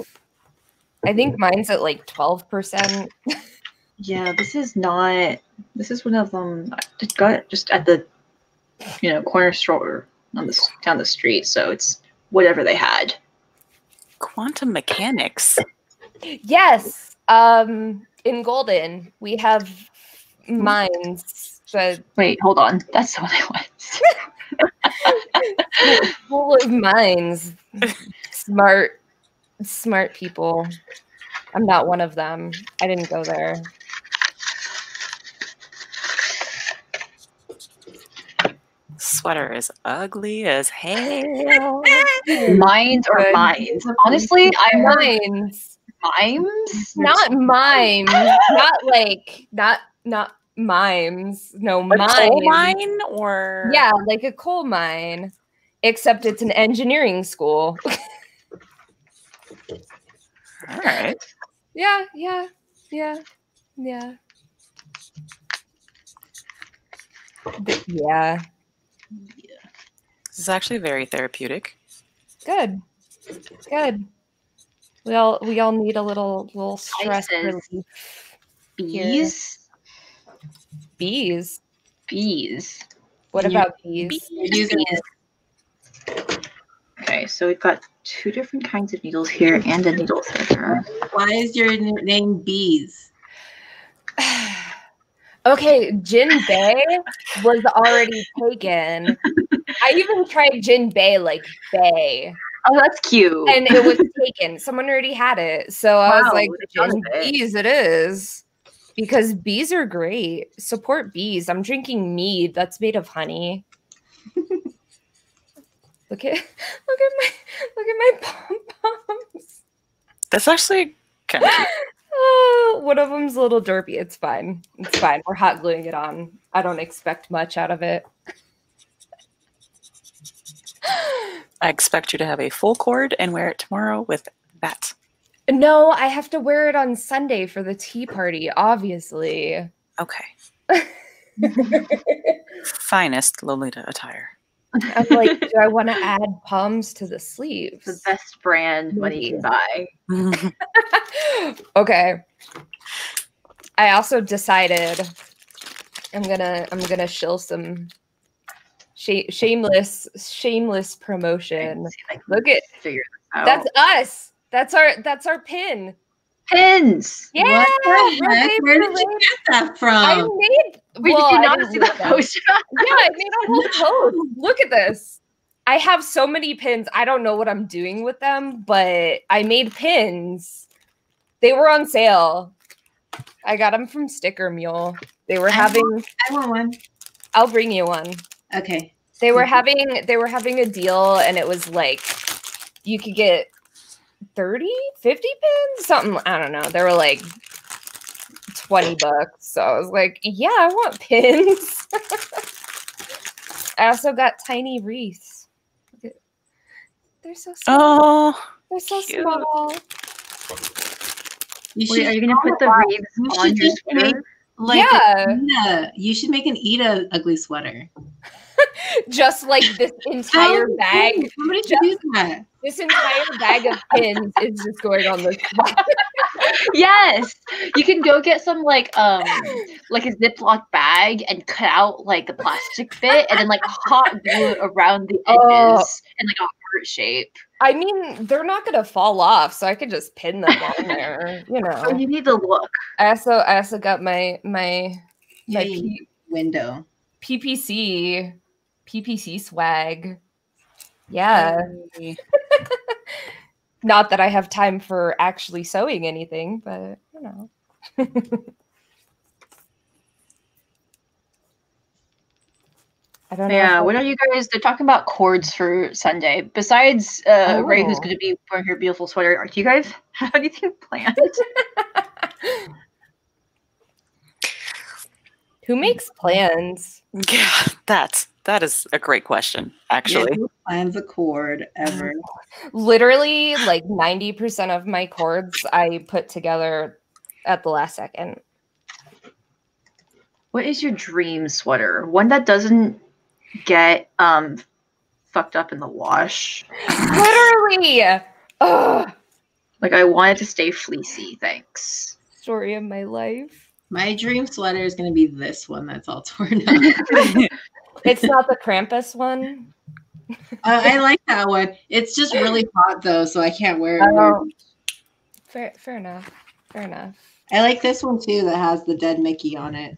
C: I think mine's at like twelve percent.
D: Yeah, this is not. This is one of them. I just got just at the, you know, corner store on the down the street. So it's whatever they had.
E: Quantum mechanics.
C: Yes. Um, in Golden, we have mines that
D: Wait, hold on. That's the one I want.
C: full of mines. Smart, smart people. I'm not one of them. I didn't go there.
E: Sweater is ugly as hell.
D: Mines or
C: Good.
D: mines? Honestly, I heard
C: Mines,
D: mimes.
C: not mimes. Not like not not mimes. No
E: A
C: mimes.
E: coal mine or
C: Yeah, like a coal mine, except it's an engineering school.
E: All right.
C: yeah, yeah, yeah, yeah. Th- yeah,
E: This is actually very therapeutic.
C: good, good. We all we all need a little little stress
D: Spices.
C: relief.
D: Bees.
C: Bees.
D: Bees.
C: What
B: You-
C: about bees?
B: You're using
D: Okay, so we've got two different kinds of needles here and a needle threader.
B: why is your name Bees?
C: okay, Jin Bay was already taken. I even tried Jin Bay like Bay.
D: Oh, that's cute.
C: and it was taken. Someone already had it. So I was like,
D: they found
C: "Gin
D: it."
C: bees, it is. Because bees are great. Support bees. I'm drinking mead that's made of honey. look at look at my look at my pom poms.
E: That's actually kind of
C: Oh, one of them's a little derpy. It's fine. It's fine. We're hot gluing it on. I don't expect much out of it.
E: I expect you to have a full cord and wear it tomorrow with that.
C: No, I have to wear it on Sunday for the tea party, obviously.
E: Okay. Finest Lolita attire.
C: I'm like, do I want to add palms to the sleeves?
D: the best brand money can buy.
C: okay. I also decided I'm gonna I'm gonna shill some sh- shameless shameless promotion.
D: See if I can
C: Look at
D: figure out.
C: that's us. That's our that's our pin.
D: Pins.
C: Yeah,
B: What the heck? Where did you get that from?
C: I made.
D: Wait,
C: well,
D: did you not see the post?
C: Yeah, I made a whole post. Look at this. I have so many pins. I don't know what I'm doing with them, but I made pins. They were on sale. I got them from Sticker Mule. They were
B: I
C: having
B: I want one.
C: I'll bring you one.
B: Okay.
C: They were having they were having a deal and it was like you could get 30, 50 pins, something, I don't know. They were like 20 bucks. So I was like, yeah, I want pins. I also got tiny wreaths. They're so small.
E: Oh,
C: They're so
E: cute.
C: small.
B: You
D: Wait, are you gonna put the wreaths
B: You
D: on
B: should
D: your
B: just make
D: sweater?
B: like
C: Yeah.
B: an You should make an Ida ugly sweater.
C: Just like this entire
B: So
C: bag.
B: cool. Somebody should do that.
C: This entire bag of pins is just going on this.
D: Yes, you can go get some like um like a Ziploc bag and cut out like the plastic bit and then like hot glue it around the edges
C: Oh.
D: in like a heart shape.
C: I mean, they're not gonna fall off, so I could just pin them on there. You
D: Oh,
C: know.
D: you need the look.
C: I also I also got my my my P-
B: Window.
C: PPC PPC swag. Yeah.
E: Yay.
C: Not that I have time for actually sewing anything, but you know. I don't know.
D: Yeah,
C: if
D: what are you guys? They're talking about cords for Sunday. Besides uh, Rae, who's
C: Oh.
D: going to be wearing her beautiful sweater, are you guys have anything planned?
C: Who makes plans?
E: Yeah, that's that is a great question, actually.
B: Who plans a cord ever?
C: Literally, like 90% of my chords I put together at the last second.
D: What is your dream sweater? One that doesn't get um fucked up in the wash.
C: Literally. Ugh.
D: Like I want it to stay fleecy. Thanks.
C: Story of my life.
B: My dream sweater is gonna be this one that's all torn up.
C: It's not the Krampus one.
B: Uh, I like that one. It's just really hot though, so I can't wear it. very
C: Oh. Fair, fair enough. Fair enough.
B: I like this one too that has the dead Mickey on it.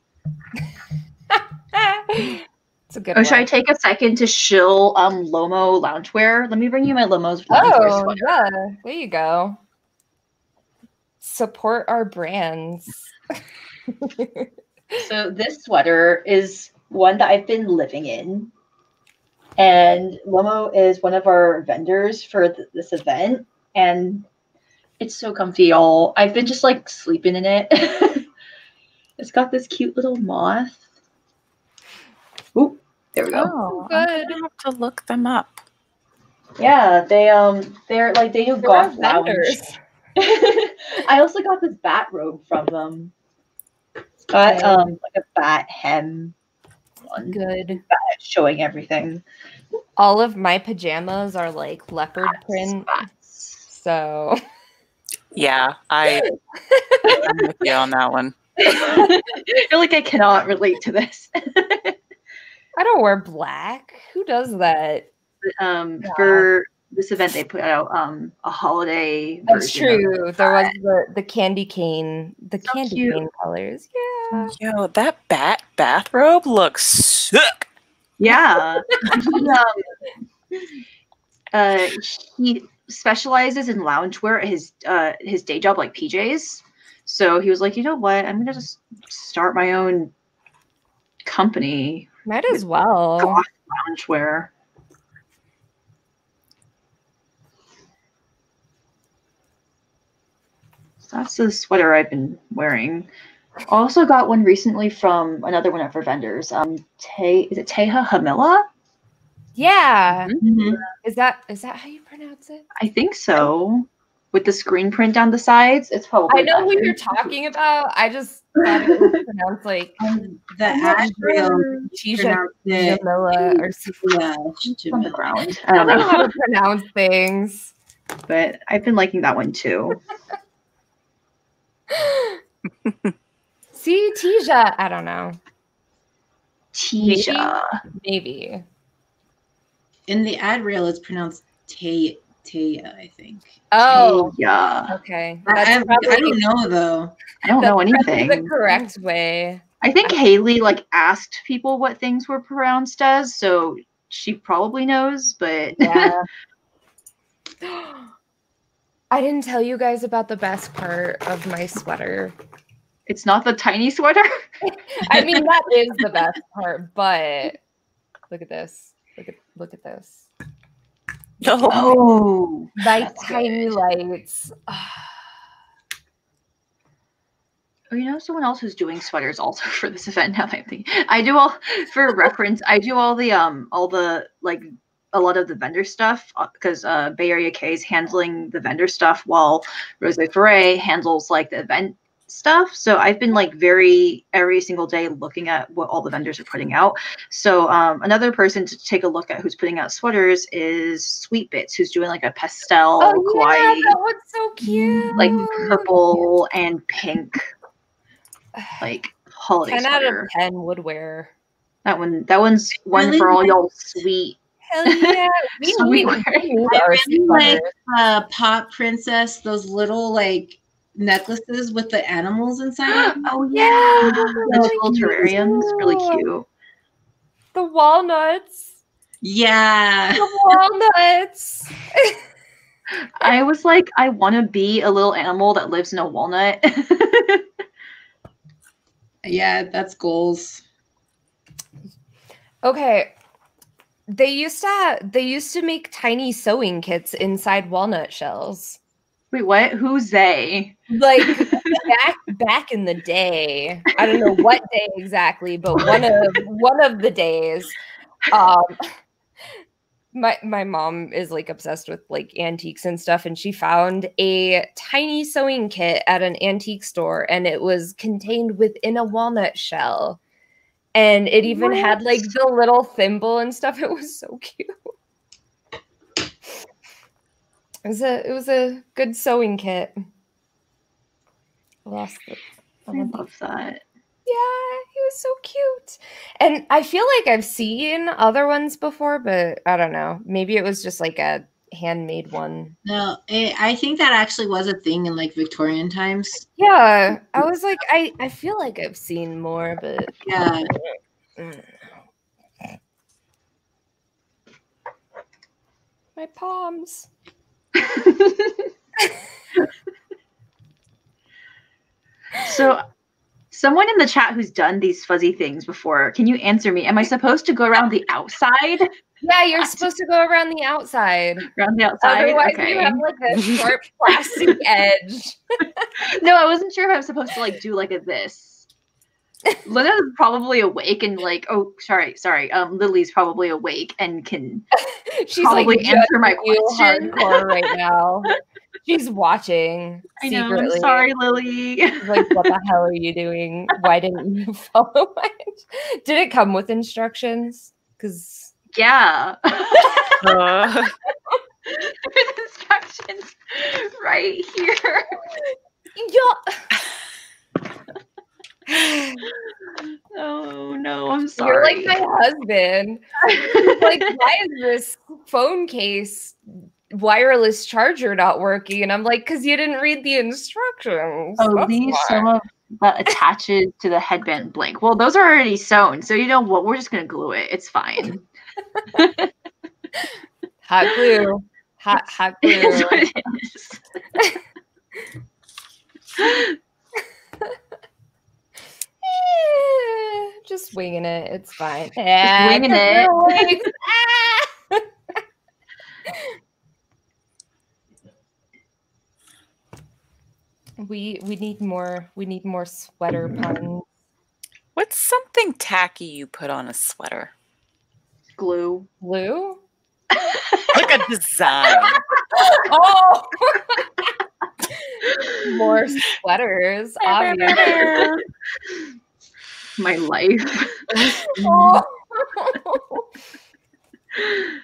C: it's a good
D: Oh,
C: one.
D: should I take a second to shill um Lomo loungewear? Let me bring you my Lomo's loungewear
C: Oh,
D: sweater.
C: yeah. There you go. Support our brands.
D: So this sweater is one that I've been living in. And Lomo is one of our vendors for th- this event. And it's so comfy, y'all. I've been just like sleeping in it. it's got this cute little moth. Oop, there we go.
E: Oh,
C: good.
E: I'm gonna have to look them up.
D: Yeah, they um they're like they do
C: There are
D: golf lounge.
C: vendors.
D: I also got this bat robe from them. It's got um like a bat hem one
C: Good.
D: showing everything.
C: All of my pajamas are like leopard print. So
E: Yeah, I, I'm with you on that one.
D: I feel like I cannot relate to this.
C: I don't wear black. Who does that?
D: um,
C: Yeah.
D: for this event, they put out um, a holiday.
C: That's true. There was the, the candy cane, the
D: So
C: candy
D: cute.
C: cane colors. Yeah.
E: Yo, that bat bathrobe looks sick.
D: Yeah. He, um, uh, he specializes in loungewear at his uh, his day job, like PJs. So he was like, you know what? I'm gonna just start my own company,
C: Might as well.
D: goth loungewear. So that's the sweater I've been wearing. I also got one recently from another one of our vendors. Um, Te is it Teha Hamila?
C: Yeah.
D: Mm-hmm.
C: Is that is that how you pronounce it?
D: I think so. With the screen print down the sides, it's probably.
C: I know
D: that
C: who you're talking about. I just thought it was pronounced like
B: Um, the
C: I'm not
B: ad reel
C: sure. Tisha
B: pronounced it.
C: Jamila or something.
B: Yeah,
D: on the ground.
C: I
D: I don't
C: don't know how to pronounce things.
D: but I've been liking that one too.
C: See, Tisha, I don't know.
D: Tisha.
C: Maybe.
B: In the ad reel, it's pronounced Taya, Taya I think.
C: Oh,
D: yeah.
C: okay.
B: I,
C: That's
B: I, I
C: probably,
B: don't know though.
D: I don't know anything.
C: the correct way.
D: I think Haley like asked people what things were pronounced as, so she probably knows. But
C: Yeah. I didn't tell you guys about the best part of my sweater.
D: It's not the tiny sweater.
C: I mean, that is the best part, but look at this. Look at look at this.
E: Yo,
D: Oh,
C: My tiny
D: good.
C: lights.
D: Oh, you know, someone else who's doing sweaters also for this event. Now that I'm thinking, I do all for reference. I do all the um, all the like a lot of the vendor stuff because uh, Bay Area Kei is handling the vendor stuff while Rosé Forêt handles like the event stuff. So I've been like very every single day looking at what all the vendors are putting out. So um, another person to take a look at who's putting out sweaters is Sweet Bits, who's doing like a pastel
C: Oh
D: kawaii
C: yeah, that one's so cute.
D: like purple and pink like holiday
C: ten out
D: sweater.
C: of ten would wear.
D: That one that one's one
B: Really
D: for all y'all sweet.
C: Hell yeah, we
D: Sweet
C: need,
D: wear.
C: we need
B: I
C: our
B: really like- Uh, Pop Princess, those little like necklaces with the animals inside.
D: oh
C: Yeah,
D: Those little terrariums, really cute.
C: The walnuts.
B: Yeah.
C: The walnuts.
D: I was like, I want to be a little animal that lives in a walnut.
B: Yeah, that's goals.
C: Okay. They used to have, they used to make tiny sewing kits inside walnut shells.
D: Wait, what? Who's they?
C: Like back back in the day. I don't know what day exactly, but one of one of the days um my my mom is like obsessed with like antiques and stuff and she found a tiny sewing kit at an antique store and it was contained within a walnut shell and it even had like the little thimble and stuff it was so cute it was a it was a good sewing kit I lost it
D: I love that.
C: yeah, he was so cute. And I feel like I've seen other ones before, but I don't know. Maybe it was just like a handmade one.
B: No, it, I think that actually was a thing in like Victorian times.
C: Yeah, I was like, I, I feel like I've seen more, but
B: Yeah.
C: my palms.
D: so, someone in the chat who's done these fuzzy things before, can you answer me? Am I supposed to go around the outside?
C: Yeah, you're supposed to go around the outside.
D: Around the outside?
C: Otherwise,
D: okay.
C: you have like a sharp plastic edge.
D: no, I wasn't sure if I was supposed to like do like a this. Linda's probably awake and like, oh, sorry, sorry. Um, Lily's probably awake and can
C: She's
D: probably
C: like
D: answer my question.
C: right now. She's watching
D: I know.
C: secretly.
D: I'm sorry, Lily.
C: Like, what the hell are you doing? Why didn't you follow my? Did it come with instructions? Because
D: yeah.
E: Uh,
D: Instructions right here.
C: yeah,
D: Oh no, I'm sorry.
C: you're like my husband. Like, why is this phone case wireless charger not working? And I'm like, because you didn't read the instructions.
D: Oh,
C: That's
D: leave
C: why."
D: some of that attaches to the headband blank. Well, those are already sewn, so you know what? We're just gonna glue it. It's fine.
C: hot glue. Hot hot
D: It's
C: glue.
D: What it is.
C: Eh, just winging it. It's fine. Yeah,
D: winging
C: 'cause
D: it.
C: they're wigs. We we need more. We need more sweater puns.
E: what's something tacky you put on a sweater?
D: Glue.
C: Glue.
E: Like a design.
C: Oh, more sweaters. Obviously.
D: My life.
C: Oh.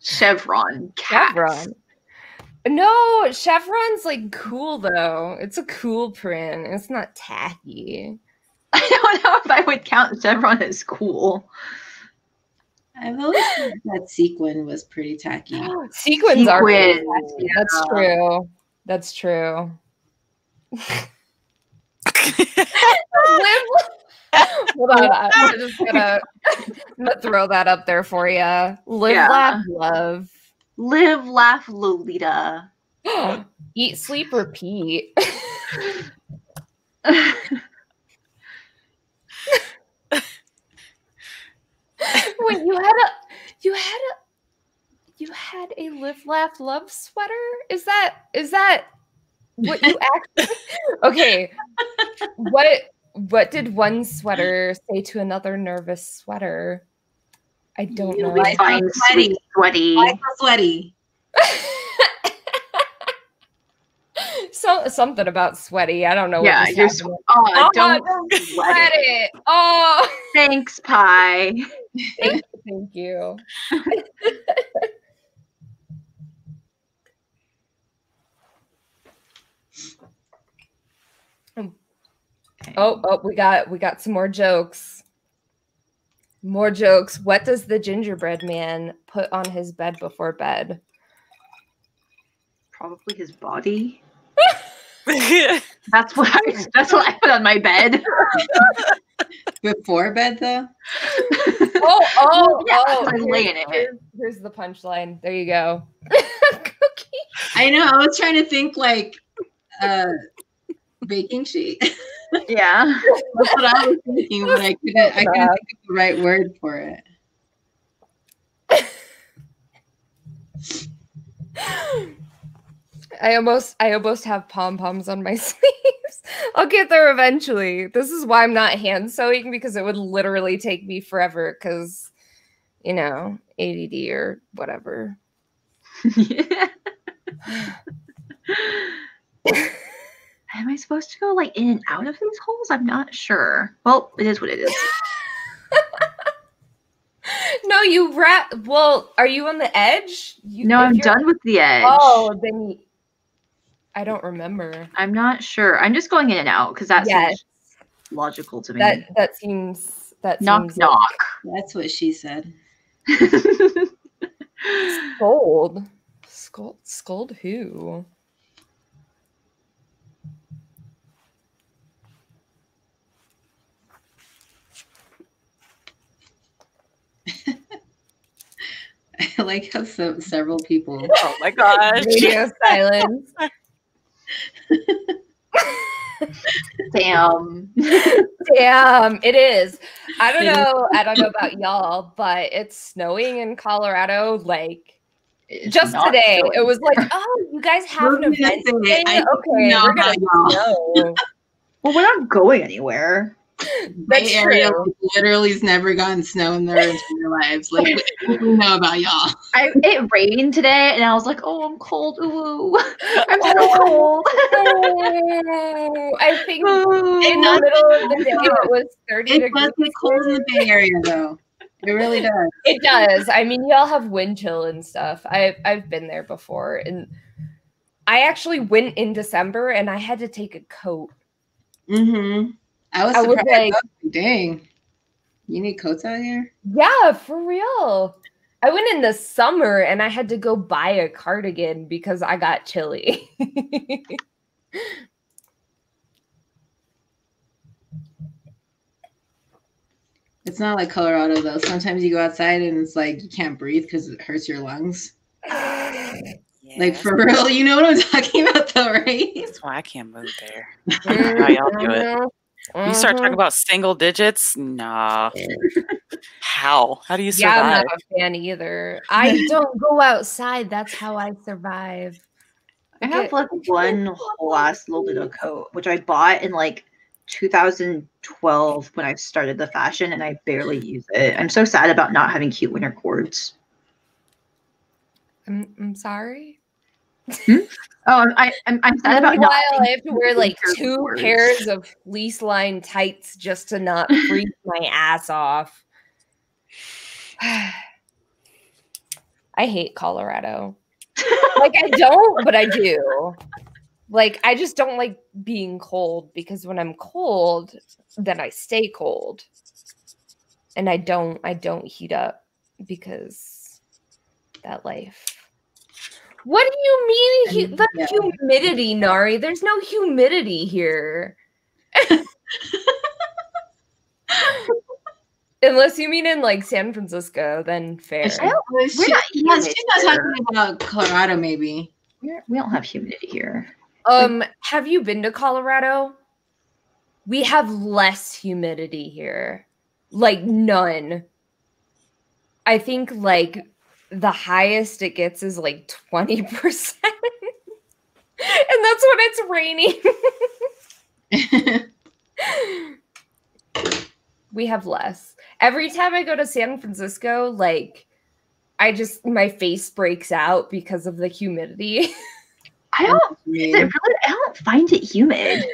D: Chevron. Cats.
C: Chevron. No, chevron's like cool though. It's a cool print. It's not tacky.
D: I don't know if I would count chevron as cool.
B: I've always thought that sequin was pretty tacky.
C: Sequins are pretty
D: Sequins,
C: tacky. That's
D: yeah.
C: true. That's true. Hold on, I'm just gonna, I'm gonna throw that up there for you. Live,
D: Yeah.
C: laugh, love.
D: Live, laugh, Lolita.
C: Eat, sleep, repeat. Wait, you had a, you had a, you had a live, laugh, love sweater. Is that is that what you actually? okay, what what did one sweater say to another nervous sweater? I don't
B: You
C: know.
B: like-
D: Fine, sweet, sweaty.
B: I feel sweaty.
C: so something about sweaty. I don't know.
D: Yeah,
C: what just
D: you're.
C: happened.
D: Sw- oh,
C: Oh,
D: don't
C: don't
D: sweat
C: sweat
D: it.
C: it. Oh,
D: Thanks, Pie.
C: thank, thank you. Oh, oh, we got we got some more jokes. More jokes. What does the gingerbread man put on his bed before bed?
D: Probably his body. That's what I. That's what I put on my bed.
B: Before bed, though?
C: Oh, oh,
D: yeah,
C: oh!
D: I lay
C: here's-
D: in it.
C: Here's, here's the punchline. There you go. Cookie.
B: I know. I was trying to think like uh baking sheet.
D: Yeah.
B: That's what I was thinking, but I couldn't I couldn't think of the right word for it.
C: I almost I almost have pom poms on my sleeves. I'll get there eventually. This is why I'm not hand sewing because it would literally take me forever because, you know, ADD or whatever.
D: yeah. Am I supposed to go like in and out of these holes? I'm not sure. Well, it is what it is.
C: no, you wrap. Well, are you on the edge? You,
D: no, I'm done with the edge.
C: Oh, then you, I don't remember.
D: I'm not sure. I'm just going in and out because that's
C: Yes.
D: logical to me.
C: That that seems that
D: knock
C: seems
D: knock.
B: That's what she said.
C: Scold. Scold scold who?
B: I like how so, several people.
E: Oh my gosh.
C: Radio silence.
D: Damn.
C: Damn, it is. I don't know. I don't know about y'all, but it's snowing in Colorado. Like
D: It's
C: just today, it was like, oh, you guys have an
B: I was gonna
C: event today? Okay, we're gonna.
D: Well, we're not going anywhere.
C: That's
B: area
C: true.
B: literally has never gotten snow in their entire lives. Like, we know about y'all?
D: I it rained today, and I was like, "Oh, I'm cold. Ooh, I'm so cold."
C: Oh, I think in the middle of the day it was 30
B: It
C: degrees.
B: does get cold in the Bay Area, though. It really does.
C: It does. I mean, y'all have wind chill and stuff. I've I've been there before, and I actually went in December, and I had to take a coat.
B: Mm-hmm. I was
C: I was like-
B: like, dang, you need coats out here?
C: Yeah, for real. I went in the summer, and I had to go buy a cardigan because I got chilly.
B: It's not like Colorado, though. Sometimes you go outside and it's like you can't breathe because it hurts your lungs. Like, for real, you know what I'm talking about, though, right?
E: That's why I can't move there. How y'all do it? You start talking
C: Mhm.
E: about single digits? Nah. How? How do you survive?
C: Yeah, I'm not a fan either. I don't go outside. That's how I survive.
D: I have like one last ass little little coat, which I bought in like 2012 when I started the fashion, and I barely use it. I'm so sad about not having cute winter cords.
C: I'm, I'm sorry. Hmm?
D: Oh, I'm, I, I'm, I'm sad about.
C: Meanwhile, I have to wear like two pairs of fleece lined tights just to not freeze my ass off. I hate Colorado. Like I don't, but I do. Like I just don't like being cold because when I'm cold, then I stay cold. And I don't I don't heat up because that life. What do you mean hu- the
B: yeah.
C: humidity, Nari? There's no humidity here. Unless you mean in like San Francisco, then fair.
B: She-
D: We're
B: she-
D: not
B: yeah, she's not talking about Colorado, maybe.
D: We're, we don't have humidity here.
C: Um, have you been to Colorado? We have less humidity here. Like none. I think like the highest it gets is like 20%. and that's when it's raining. we have less. Every time I go to San Francisco, like I just my face breaks out because of the humidity.
D: I don't. Is it really? I don't find it humid.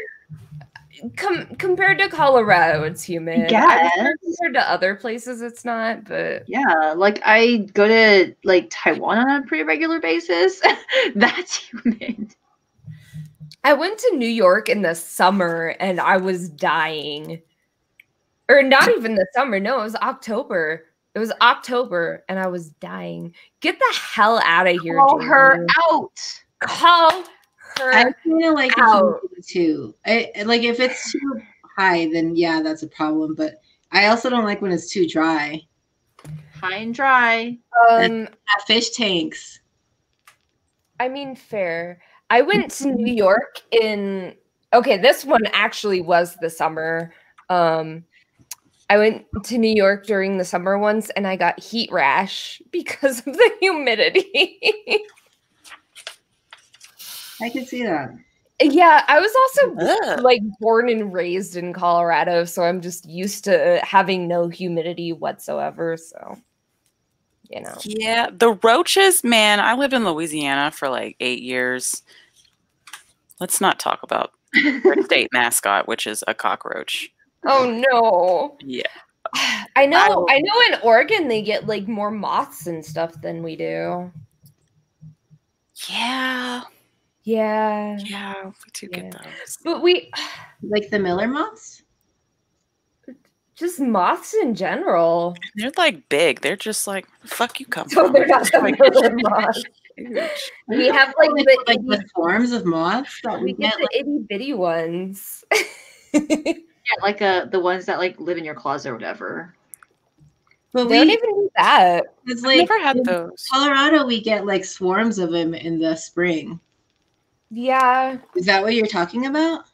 C: Com- compared to Colorado, it's humid. Mean, compared to other places, it's not. But
D: Yeah, like I go to like Taiwan on a pretty regular basis. That's humid.
C: I went to New York in the summer and I was dying. Or not even the summer. No, it was October. It was October and I was dying. Get the hell out of here.
D: Call her out.
C: Call her.
B: I kind of like
C: Out.
B: it too. I I- like if it's too high, then yeah, that's a problem. But I also don't like when it's too dry.
D: High and dry.
C: um,
B: Have fish tanks.
C: I mean, fair. I went to New York in okay, this one actually was the summer. Um I went to New York during the summer once and I got heat rash because of the humidity.
B: I can see that.
C: Yeah, I was also
E: Ugh.
C: like born and raised in Colorado, so I'm just used to uh, having no humidity whatsoever. So, you know,
E: Yeah, the roaches, man. I lived in Louisiana for like eight years. Let's not talk about our state mascot, which is a cockroach.
C: oh no,
E: Yeah.
C: I know,
E: don't-
C: I know. In Oregon, they get like more moths and stuff than we do.
E: Yeah.
C: Yeah,
E: Yeah. We do
C: Yeah.
E: get those.
C: but we
B: Like the Miller moths?
C: just moths in general.
E: They're like big. They're just like, fuck you come
C: So
E: from.
C: they're not the
E: Like,
C: Miller moths.
E: huge.
C: We have like
B: Like,
C: the
B: like
C: itty,
B: the forms of moths that
C: we
B: we
C: get
B: get.
C: the itty bitty ones.
D: Yeah, like uh the ones that like live in your closet or whatever.
B: But
C: They don't even do that.
B: it's
E: I've never had
B: in
E: those.
B: Colorado, we get like swarms of them in the spring.
C: Yeah.
B: Is that what you're talking about?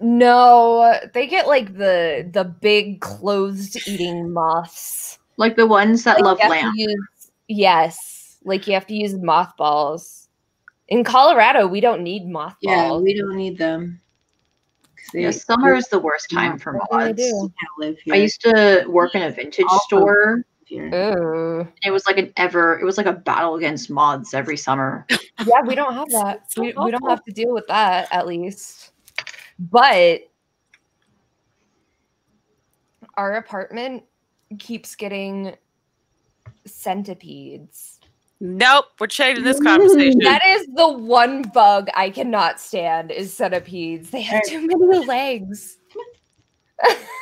C: No, they get like the the big closed eating moths.
D: Like the ones that
C: Like,
D: love
C: you
D: lamb.
C: use- yes, like you have to use mothballs. In Colorado, we don't need mothballs.
B: Yeah, we don't need them. They
D: Yeah, summer is the worst
B: Yeah.
D: time for
C: What do they
D: moths.
C: do?
B: can't live here.
D: I used to work in a vintage
B: All
D: store.
B: Here.
C: Ooh.
D: It was like an ever. It was like a battle against moths every summer.
C: Yeah, we don't have that.
E: So
C: we, we don't have to deal with that at least. But our apartment keeps getting centipedes.
E: Nope. We're changing this conversation.
C: That is the one bug I cannot stand is centipedes. They have too many legs.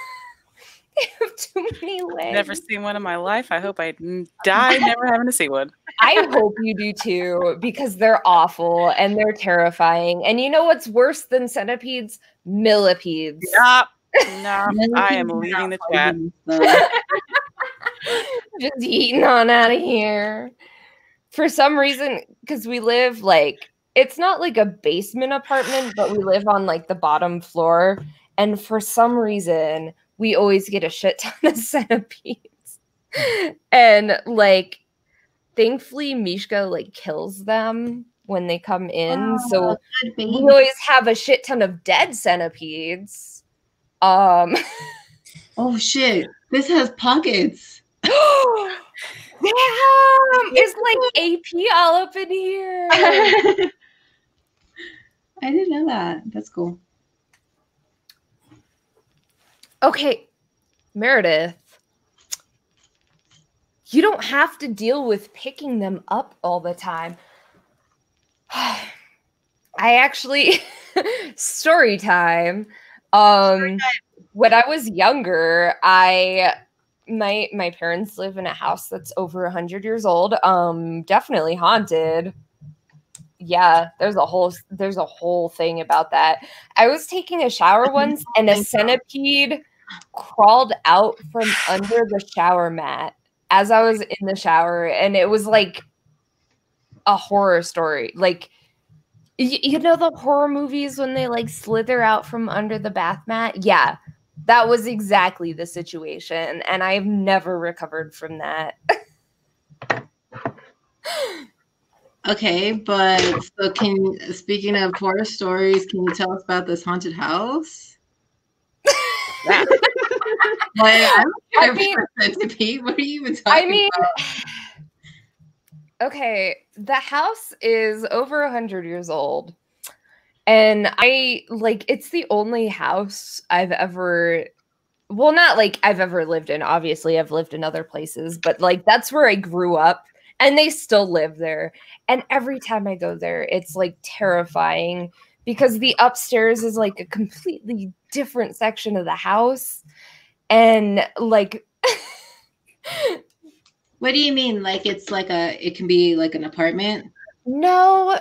C: have too many legs.
E: Never seen one in my life. I hope I die never having to see one.
C: I hope you do too, because they're awful and they're terrifying. And you know what's worse than centipedes? Millipedes.
E: Stop. No, I am leaving the chat.
C: Just eating on out of here. For some reason, because we live like it's not like a basement apartment, but we live on like the bottom floor. And for some reason, we always get a shit ton of centipedes. and like thankfully Mishka like kills them when they come in. so we always have a shit ton of dead centipedes. Um
B: Oh shit! This has pockets.
C: Damn! It's like AP all up in here.
B: I didn't know that. That's cool.
C: Okay, Meredith. You don't have to deal with picking them up all the time. I actually story time. Um when I was younger, I my my parents live in a house that's over a 100 years old. Um definitely haunted. Yeah, there's a whole there's a whole thing about that. I was taking a shower once and a centipede crawled out from under the shower mat as I was in the shower and it was like a horror story. Like y- you know the horror movies when they like slither out from under the bath mat? Yeah. That was exactly the situation and I've never recovered from that.
B: Okay, but so can speaking of horror stories, can you tell us about this haunted house? I
C: I mean-
B: centipede. What are you even talking
C: I mean,
B: about?
C: okay, the house is over a hundred years old, and I like it's the only house I've ever. Well, not like I've ever lived in. Obviously, I've lived in other places, but like that's where I grew up, and they still live there. And every time I go there, it's like terrifying because the upstairs is like a completely different section of the house, and like.
B: What do you mean? Like it's like a it can be like an apartment?
C: No,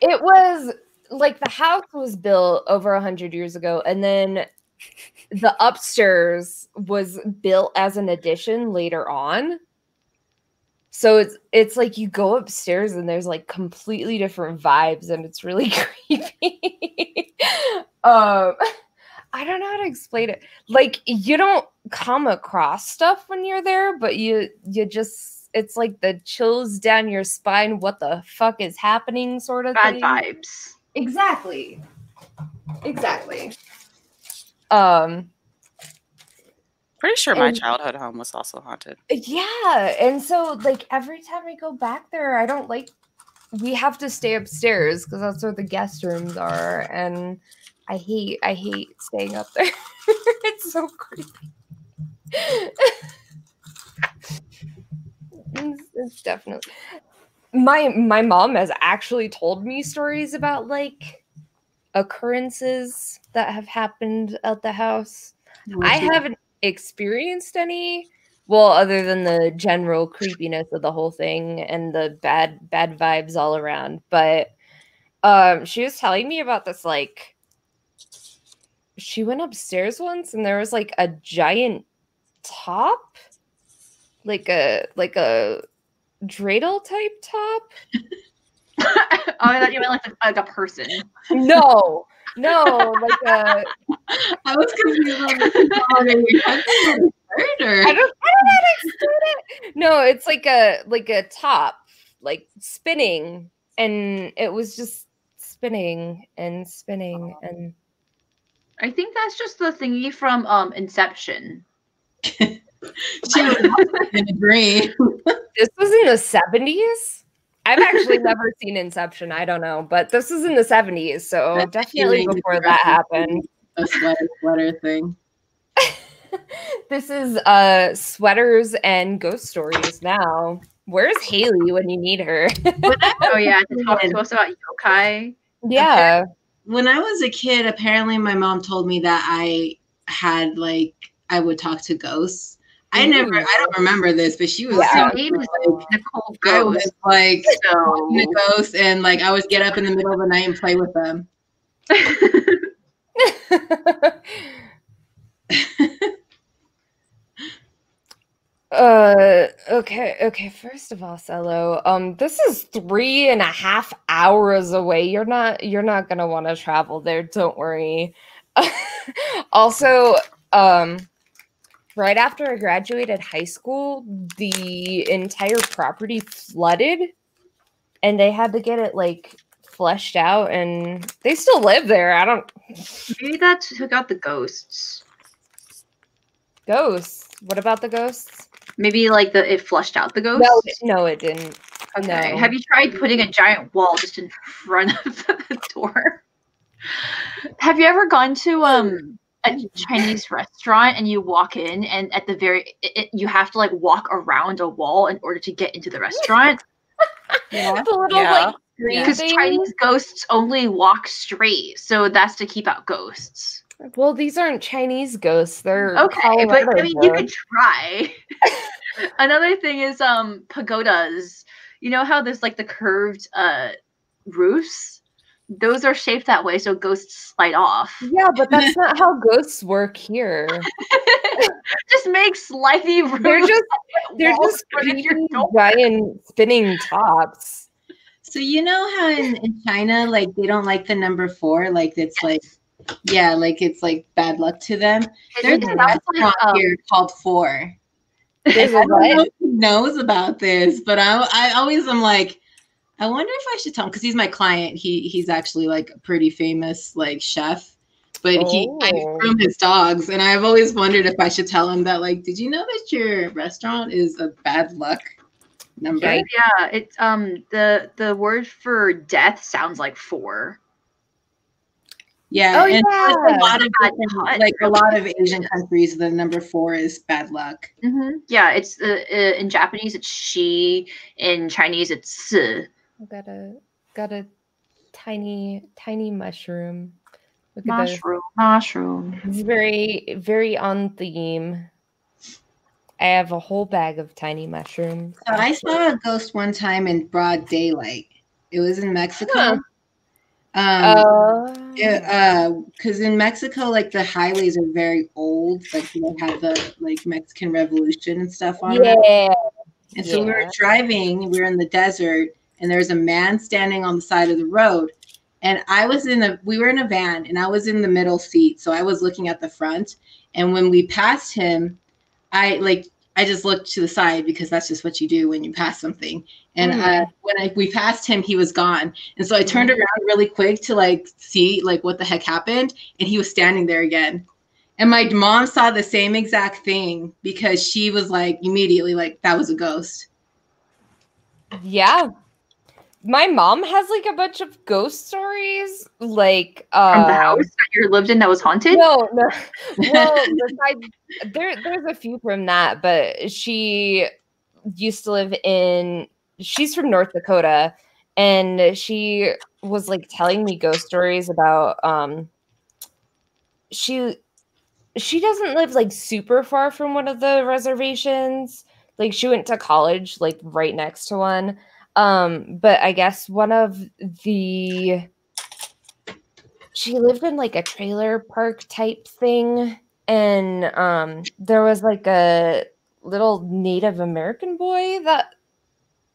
C: it was like the house was built over a hundred years ago, and then the upstairs was built as an addition later on. So it's it's like you go upstairs and there's like completely different vibes, and it's really creepy. um, I don't know how to explain it. Like you don't come across stuff when you're there, but you you just it's like the chills down your spine. What the fuck is happening? Sort of
D: Bad
C: thing.
D: vibes.
C: Exactly. exactly. Um,
E: Pretty sure my
C: And-
E: childhood home was also haunted.
C: Uh, yeah, and so like every time we go back there, I don't like. We have to stay upstairs because that's where the guest rooms are, and I hate I hate staying up there. it's so creepy. it's, it's definitely my my mom has actually told me stories about like occurrences that have happened at the house. I haven't experienced any. Well, other than the general creepiness of the whole thing and the bad bad vibes all around, but um, she was telling me about this like she went upstairs once and there was like a giant top, like a like a dreidel type top.
D: oh, I thought you meant like a, like a person.
C: No, no, like a
B: I was confused. on the murder.
C: I it. No, it's like a like a top, like spinning, and it was just spinning and spinning and
D: I think that's just the thingy from um Inception.
B: She dream.
C: this was in the seventies. I've actually never seen Inception. I don't know, but this is in the seventies, so
B: That's
C: definitely before that happened.
B: A sweater sweater thing.
C: this is uh sweaters and ghost stories now. Where's Haley when you need her?
D: Oh yeah, to talk to us about yokai.
C: yeah.
B: When I was a kid, apparently my mom told me that I had like I would talk to ghosts. I never, I don't remember this, but she was
C: Yeah.
D: Her name is
B: like,
D: Nicole
B: I was
D: Ghost.
B: like
D: So
B: talking to ghosts, and like I would get up in the middle of the night and play with them.
C: uh okay okay first of all cello um this is three and a half hours away you're not you're not gonna want to travel there don't worry also um right after i graduated high school the entire property flooded and they had to get it like fleshed out and they still live there i don't
D: maybe that's who got the ghosts.
C: ghosts what about the ghosts
D: Maybe like the it flushed out the ghosts.
C: no it- no it didn't
D: Okay.
C: no.
D: Have you tried putting a giant wall just in front of the door? Have you ever gone to um a Chinese restaurant and you walk in and at the very it, it- you have to like walk around a wall in order to get into the restaurant
B: Yeah.
C: the little
E: Yeah.
C: like
D: because
C: thing.
D: Chinese ghosts only walk straight, so that's to keep out ghosts.
C: Well, these aren't Chinese ghosts. They're
D: Okay, but I
C: Colorado
D: mean you could try. Another thing is um pagodas. You know how there's like the curved uh roofs? Those are shaped that way so ghosts slide off.
C: Yeah, but that's not how ghosts work here.
D: just make slidey roofs.
C: They're just they're just
D: in front of your
C: creepy
D: door.
C: giant spinning tops.
B: So you know how in, in China, like they don't like the number four, like it's like, yeah, like it's like bad luck to them. There's
D: It
B: a
D: sounds like,
B: restaurant
D: um,
B: here called Four.
C: There's
B: I
C: a
B: don't know
C: what?
B: if he knows about this, but I I always am like, I wonder if I should tell him because he's my client. He he's actually like a pretty famous like chef, but he I
C: Oh.
B: groom his dogs, and I've always wondered if I should tell him that like, did you know that your restaurant is a bad luck number?
D: Yeah, it's um the the word for death sounds like four.
B: Yeah,
C: Oh,
B: and
C: yeah.
B: a lot of
D: Bad
B: different-
D: luck.
B: like a lot of Asian countries, the number four is bad luck.
D: Mm-hmm. Yeah, it's uh, uh, in Japanese it's she, in Chinese it's si.
C: Got a got a tiny tiny mushroom. Look.
D: Mushroom, mushroom.
C: It's very very on theme. I have a whole bag of tiny mushrooms.
B: So I saw a ghost one time in broad daylight. It was in Mexico.
C: Huh.
B: Um,
C: Uh,
B: because in Mexico, like the highways are very old, like they have the like Mexican Revolution and stuff on them.
C: yeah.
B: And so we were driving, we were in the desert, and there was a man standing on the side of the road. And I was in a, we were in a van, and I was in the middle seat. So I was looking at the front. And when we passed him, I like, I just looked to the side because that's just what you do when you pass something. And uh,
C: Mhm.
B: when I, we passed him, he was gone. And so I turned around really quick to like see like what the heck happened, and he was standing there again. And my mom saw the same exact thing because she was like immediately like that was a ghost.
C: Yeah. My mom has like a bunch of ghost stories, like
D: From the
C: um,
D: house that you lived in that was haunted?
C: No, no. Well, besides, there there's a few from that, but she used to live in. She's from North Dakota, and she was like telling me ghost stories about. Um, she she doesn't live like super far from one of the reservations. Like she went to college like right next to one. Um, but I guess one of the she lived in like a trailer park type thing. And um there was like a little native american boy that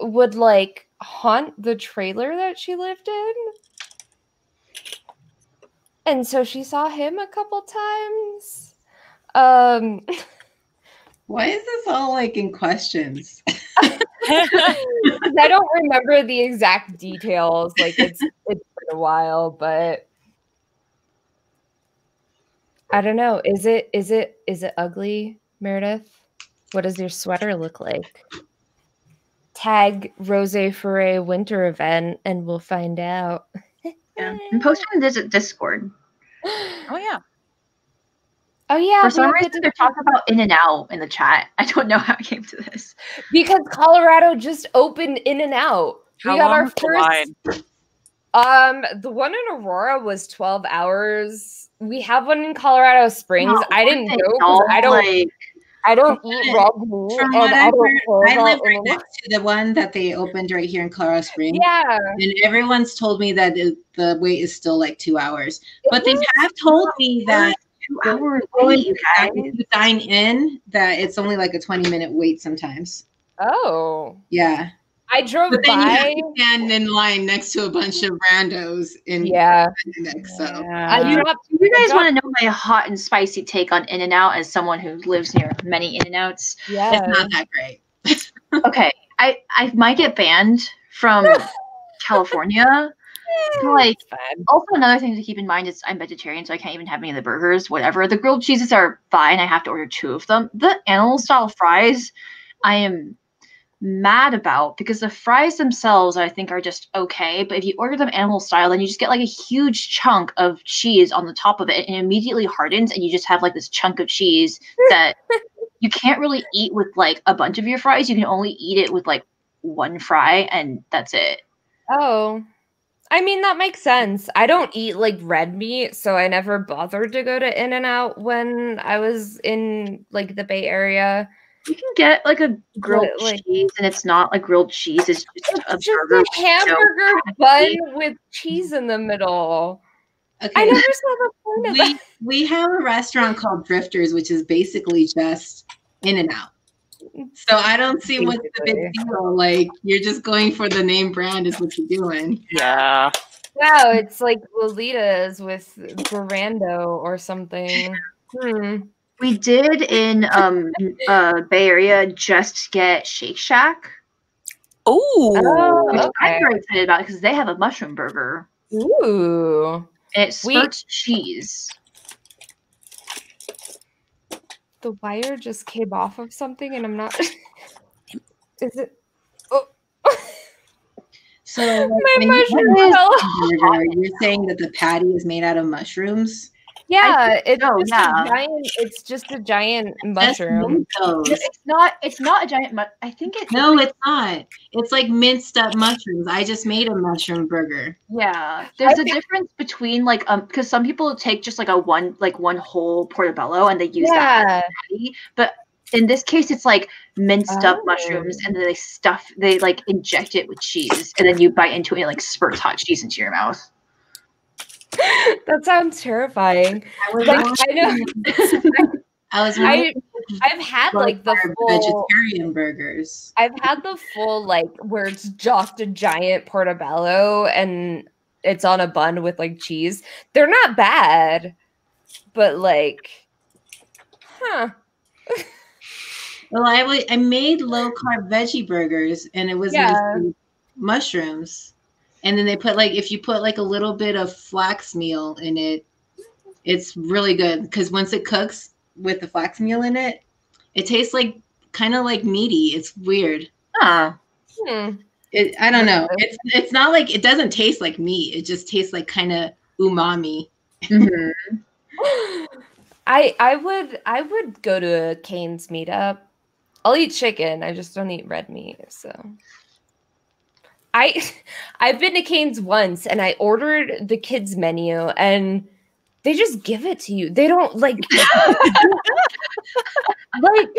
C: would like haunt the trailer that she lived in. And so she saw him a couple times. Um
B: Why is this all like in questions?
C: i don't remember the exact details like it's it's been a while but i don't know is it is it is it ugly meredith what does your sweater look like tag Rosé Forêt winter event and we'll find out
D: Yeah. And post it in this Discord.
E: oh yeah.
C: Oh yeah
D: For some reason, they're talking about In and Out in the chat. I don't know how I came to this.
C: because colorado just opened In-N-Out we got our first? Um, the one in Aurora was 12 hours. We have one in Colorado Springs.
D: No,
C: I didn't
D: they
C: go 'cause
D: all,
C: I don't
D: like,
C: I don't eat raw meat and I
B: I've heard, I live right next to the one that they opened right here in Colorado Springs.
C: Yeah.
B: And everyone's told me that it, the wait is still like two hours. But they have told me that
D: two hours
B: going
D: wait, you guys.
B: if you dine in, that it's only like a 20 minute wait sometimes.
C: Oh.
B: Yeah.
C: I drove
B: But then you have
C: by.
B: to stand in line next to a bunch of randos in
C: Yeah.
B: next. So
C: I
E: Yeah.
C: dropped
D: Do you guys want to know my hot and spicy take on In-N-Out as someone who lives near many In-N-Outs?
C: yeah.
B: it's not that great.
D: Okay, I I might get banned from California. Like also another thing to keep in mind is I'm vegetarian, so I can't even have any of the burgers. Whatever the grilled cheeses are fine. I have to order two of them. The animal style fries, I am mad about because the fries themselves I think are just okay. But if you order them animal style, then you just get like a huge chunk of cheese on the top of it, and it immediately hardens, and you just have like this chunk of cheese that you can't really eat with like a bunch of your fries. You can only eat it with like one fry, and that's it.
C: Oh. I mean that makes sense. I don't eat like red meat, so I never bothered to go to In-N-Out when I was in like the Bay Area.
D: You can get like a grilled
C: But, like-
D: cheese, and it's not like grilled cheese. It's just a
C: just
D: burger.
C: a hamburger
D: no
C: bun with cheese in the middle.
B: Okay.
C: I never saw the point of that.
B: we we have a restaurant called Drifters, which is basically just In-N-Out. So I don't see what's the big deal. Like you're just going for the name brand is what you're doing.
E: Yeah.
C: Wow, it's like Lolita's with Brando or something. Hmm.
D: We did in um uh Bay Area just get Shake Shack,
E: Ooh.
C: Oh,
D: which
C: okay.
D: I'm very excited about it because they have a mushroom burger
C: Ooh.
D: and it
C: We-
D: cheese.
C: The wire just came off of something and I'm not. Is it? Oh.
B: So like,
C: My
B: when you you're saying that the patty is made out of mushrooms.
C: Yeah, it's
D: so,
C: just
D: yeah.
C: a giant. It's just a giant mushroom.
D: It's not. It's not a giant. Mu- I think it's
B: No, it's not. It's like minced up mushrooms. I just made a mushroom burger.
D: Yeah, there's a difference between like um because some people take just like a one like one whole portobello and they use that
C: Yeah.
D: patty, but in this case it's like minced up
C: Oh.
D: mushrooms and then they stuff they like inject it with cheese and then you bite into it and it like spurts hot cheese into your mouth.
C: That sounds terrifying.
B: I was
C: Like I know.
B: I was.
C: I, I've had like the full.
B: vegetarian burgers.
C: I've had the full like where it's just a giant portobello and it's on a bun with like cheese. They're not bad, but like, huh?
B: Well, I I made low carb veggie burgers, and it was
C: Yeah.
B: mushrooms, and then they put like if you put like a little bit of flax meal in it, it's really good because once it cooks with the flax meal in it, it tastes like kind of like meaty. It's weird.
D: Ah,
C: Hmm.
B: It, I don't know. It's it's not like it doesn't taste like meat. It just tastes like kind of umami.
D: mhm.
C: I I would I would go to a Cane's meetup. I'll eat chicken. I just don't eat red meat. So I I've been to Cane's once and I ordered the kids menu and they just give it to you. They don't like like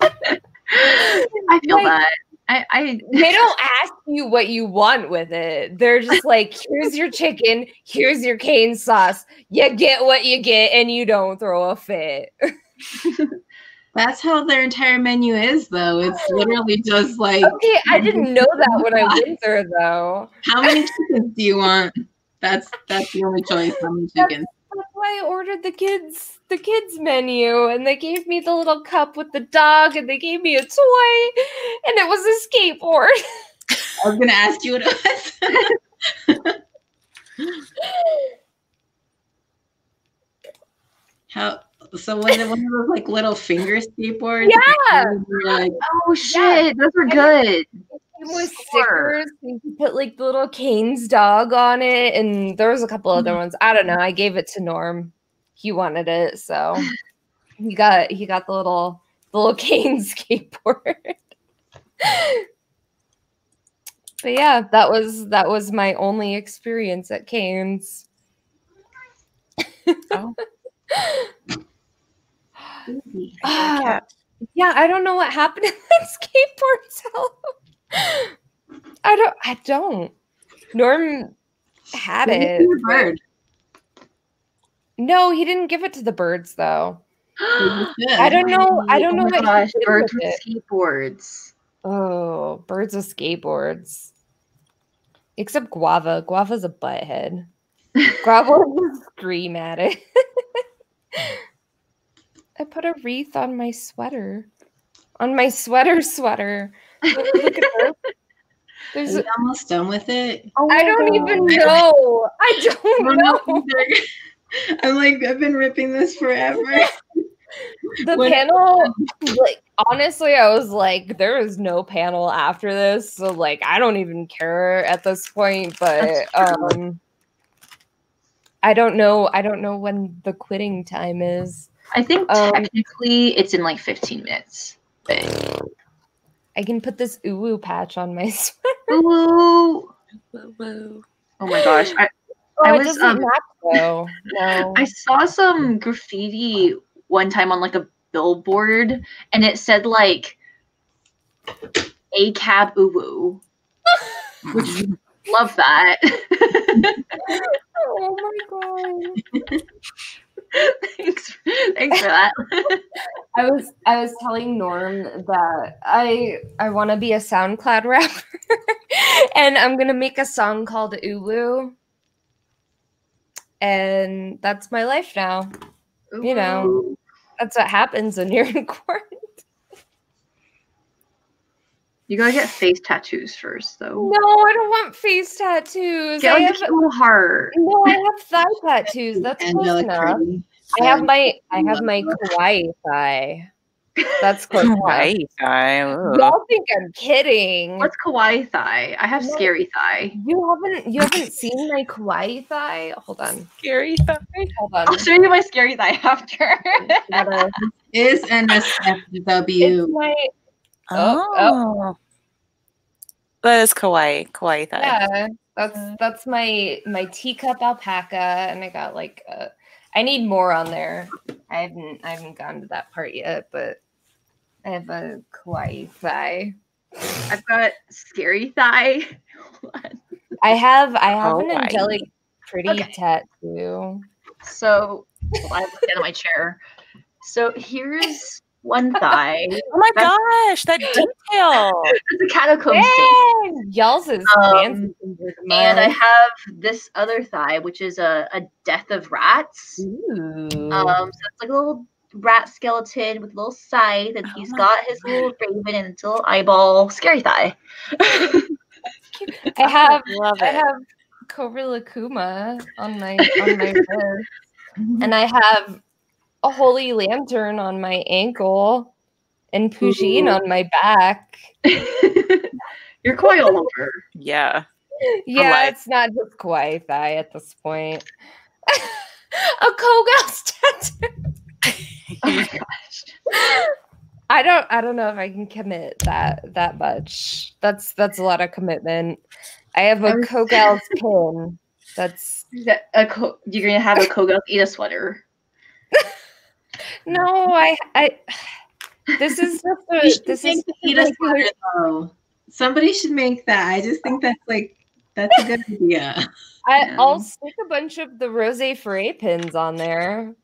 D: I feel
C: Like-
D: that. I, I
C: they don't ask you what you want with it. They're just like, here's your chicken, here's your cane sauce. You get what you get, and you don't throw a fit.
B: That's how their entire menu is, though. It's literally just like,
C: Okay, I didn't know that when I went there though.
B: how many chickens do you want? That's that's the only choice. How many chickens?
C: That's why I ordered the kids the kids menu, and they gave me the little cup with the dog, and they gave me a toy, and it was a skateboard.
B: I was gonna ask you what it was. how? So was it one of those like little finger skateboards?
C: Yeah.
B: Like,
D: oh shit, those were good.
C: It was
D: Sure.
C: stickers. You put like the little Cane's dog on it, and there was a couple other mm. ones. I don't know. I gave it to Norm. He wanted it, so he got he got the little the little Cane skateboard. but yeah, that was that was my only experience at Cane's.
E: Oh.
C: Ah,
E: cat.
C: yeah, I don't know what happened to that skateboard cell. I don't. I don't. Norm had
B: "Give
C: it.
B: me a bird.
C: No, he didn't give it to the birds though. I don't know. I don't know
D: oh my
C: what
D: gosh,
C: he did
D: birds
C: with
D: with skateboards.
C: Oh, birds with skateboards. Except Guava. Guava's a butthead. Guava will scream at it. I put a wreath on my sweater. On my sweater sweater. Look, look at this.
B: Are
C: There's
B: you almost done with it?
D: Oh
C: I don't
D: God.
C: even know. I
B: I
C: don't
B: don't
C: know.
B: know. I'm like, I've been ripping this forever.
C: The
B: What-
C: panel, like honestly, I was like, there is no panel after this, so like I don't even care at this point. But um, I don't know. I don't know when the quitting time is.
D: I think
C: Um,
D: technically it's in like 15 minutes. But
C: I can put this uwu patch on my sweater.
D: Ooh.
E: Woo, woo.
D: Oh my gosh. I,
C: Oh,
D: I
C: it
D: was,
C: doesn't
D: um,
C: match though. No.
D: I saw some graffiti one time on like a billboard and it said like a cab uwu. Which love that.
C: oh my god.
D: Thanks, thanks for that.
C: I was I was telling Norm that I I want to be a SoundCloud rapper, and I'm gonna make a song called Ulu, and that's my life now. You know. That's what happens when you're in quarantine.
D: You gotta get face tattoos first, though.
C: No, I don't want face tattoos.
D: Get
C: I
D: like
C: have,
D: a little heart.
C: no, I have thigh tattoos. That's close
B: Angelic
C: enough.
B: Curry.
C: I have my I have my kawaii thigh. That's close.
E: Kawaii guy. ooh.
C: Y'all think I'm kidding.
D: What's kawaii thigh? I have
C: No.
D: scary thigh.
C: You haven't you haven't seen my kawaii thigh? Hold on.
E: Scary. Thigh.
C: Hold on.
D: I'll show you my scary thigh after.
C: Gotta-
B: Is
C: it's my
E: Oh.
C: Oh,
E: That is kawaii. Kawaii thigh.
C: yeah. That's that's my my teacup alpaca, and I got like uh, I need more on there. I haven't I haven't gone to that part yet, but I have a kawaii thigh.
D: I've got scary thigh.
C: I have I have an
E: Kawaii.
C: angelic pretty
D: Okay.
C: tattoo.
D: so hold I have to stand on my chair. So here's one thigh.
E: Oh my gosh, that detail.
D: It's a catacomb saint.
C: Y'all's is
D: Um,
C: fancy compared to
D: And I have this other thigh, which is a, a death of rats.
C: Ooh.
D: Um, so it's like a little rat skeleton with a little scythe, and
E: Oh
D: he's
E: my
D: got his little raven and his little eyeball. Scary thigh.
C: I have
E: Love
C: I
E: it.
C: have Cobra Lakuma on my on my wrist, and I have a holy lantern on my ankle, and Pujin
B: Ooh.
C: on my back.
D: You're quite all over.
E: Yeah.
C: Yeah,
E: life.
C: it's not just kawaii thigh at this point. a Kogas tattoo.
D: Oh my gosh.
C: I don't I don't know if I can commit that that much. That's that's a lot of commitment. I have a
D: was-
C: Kogal's pin. That's
D: Is that a co- you're gonna have a Kogal eat a sweater.
C: No, I I this is just
B: You
C: a,
B: should
C: this is
B: the
C: a
B: Ida sweater, though. Somebody should make that. I just think that's like that's a good idea.
C: I,
D: Yeah.
C: I'll stick a bunch of the Rosé Forêt pins on there.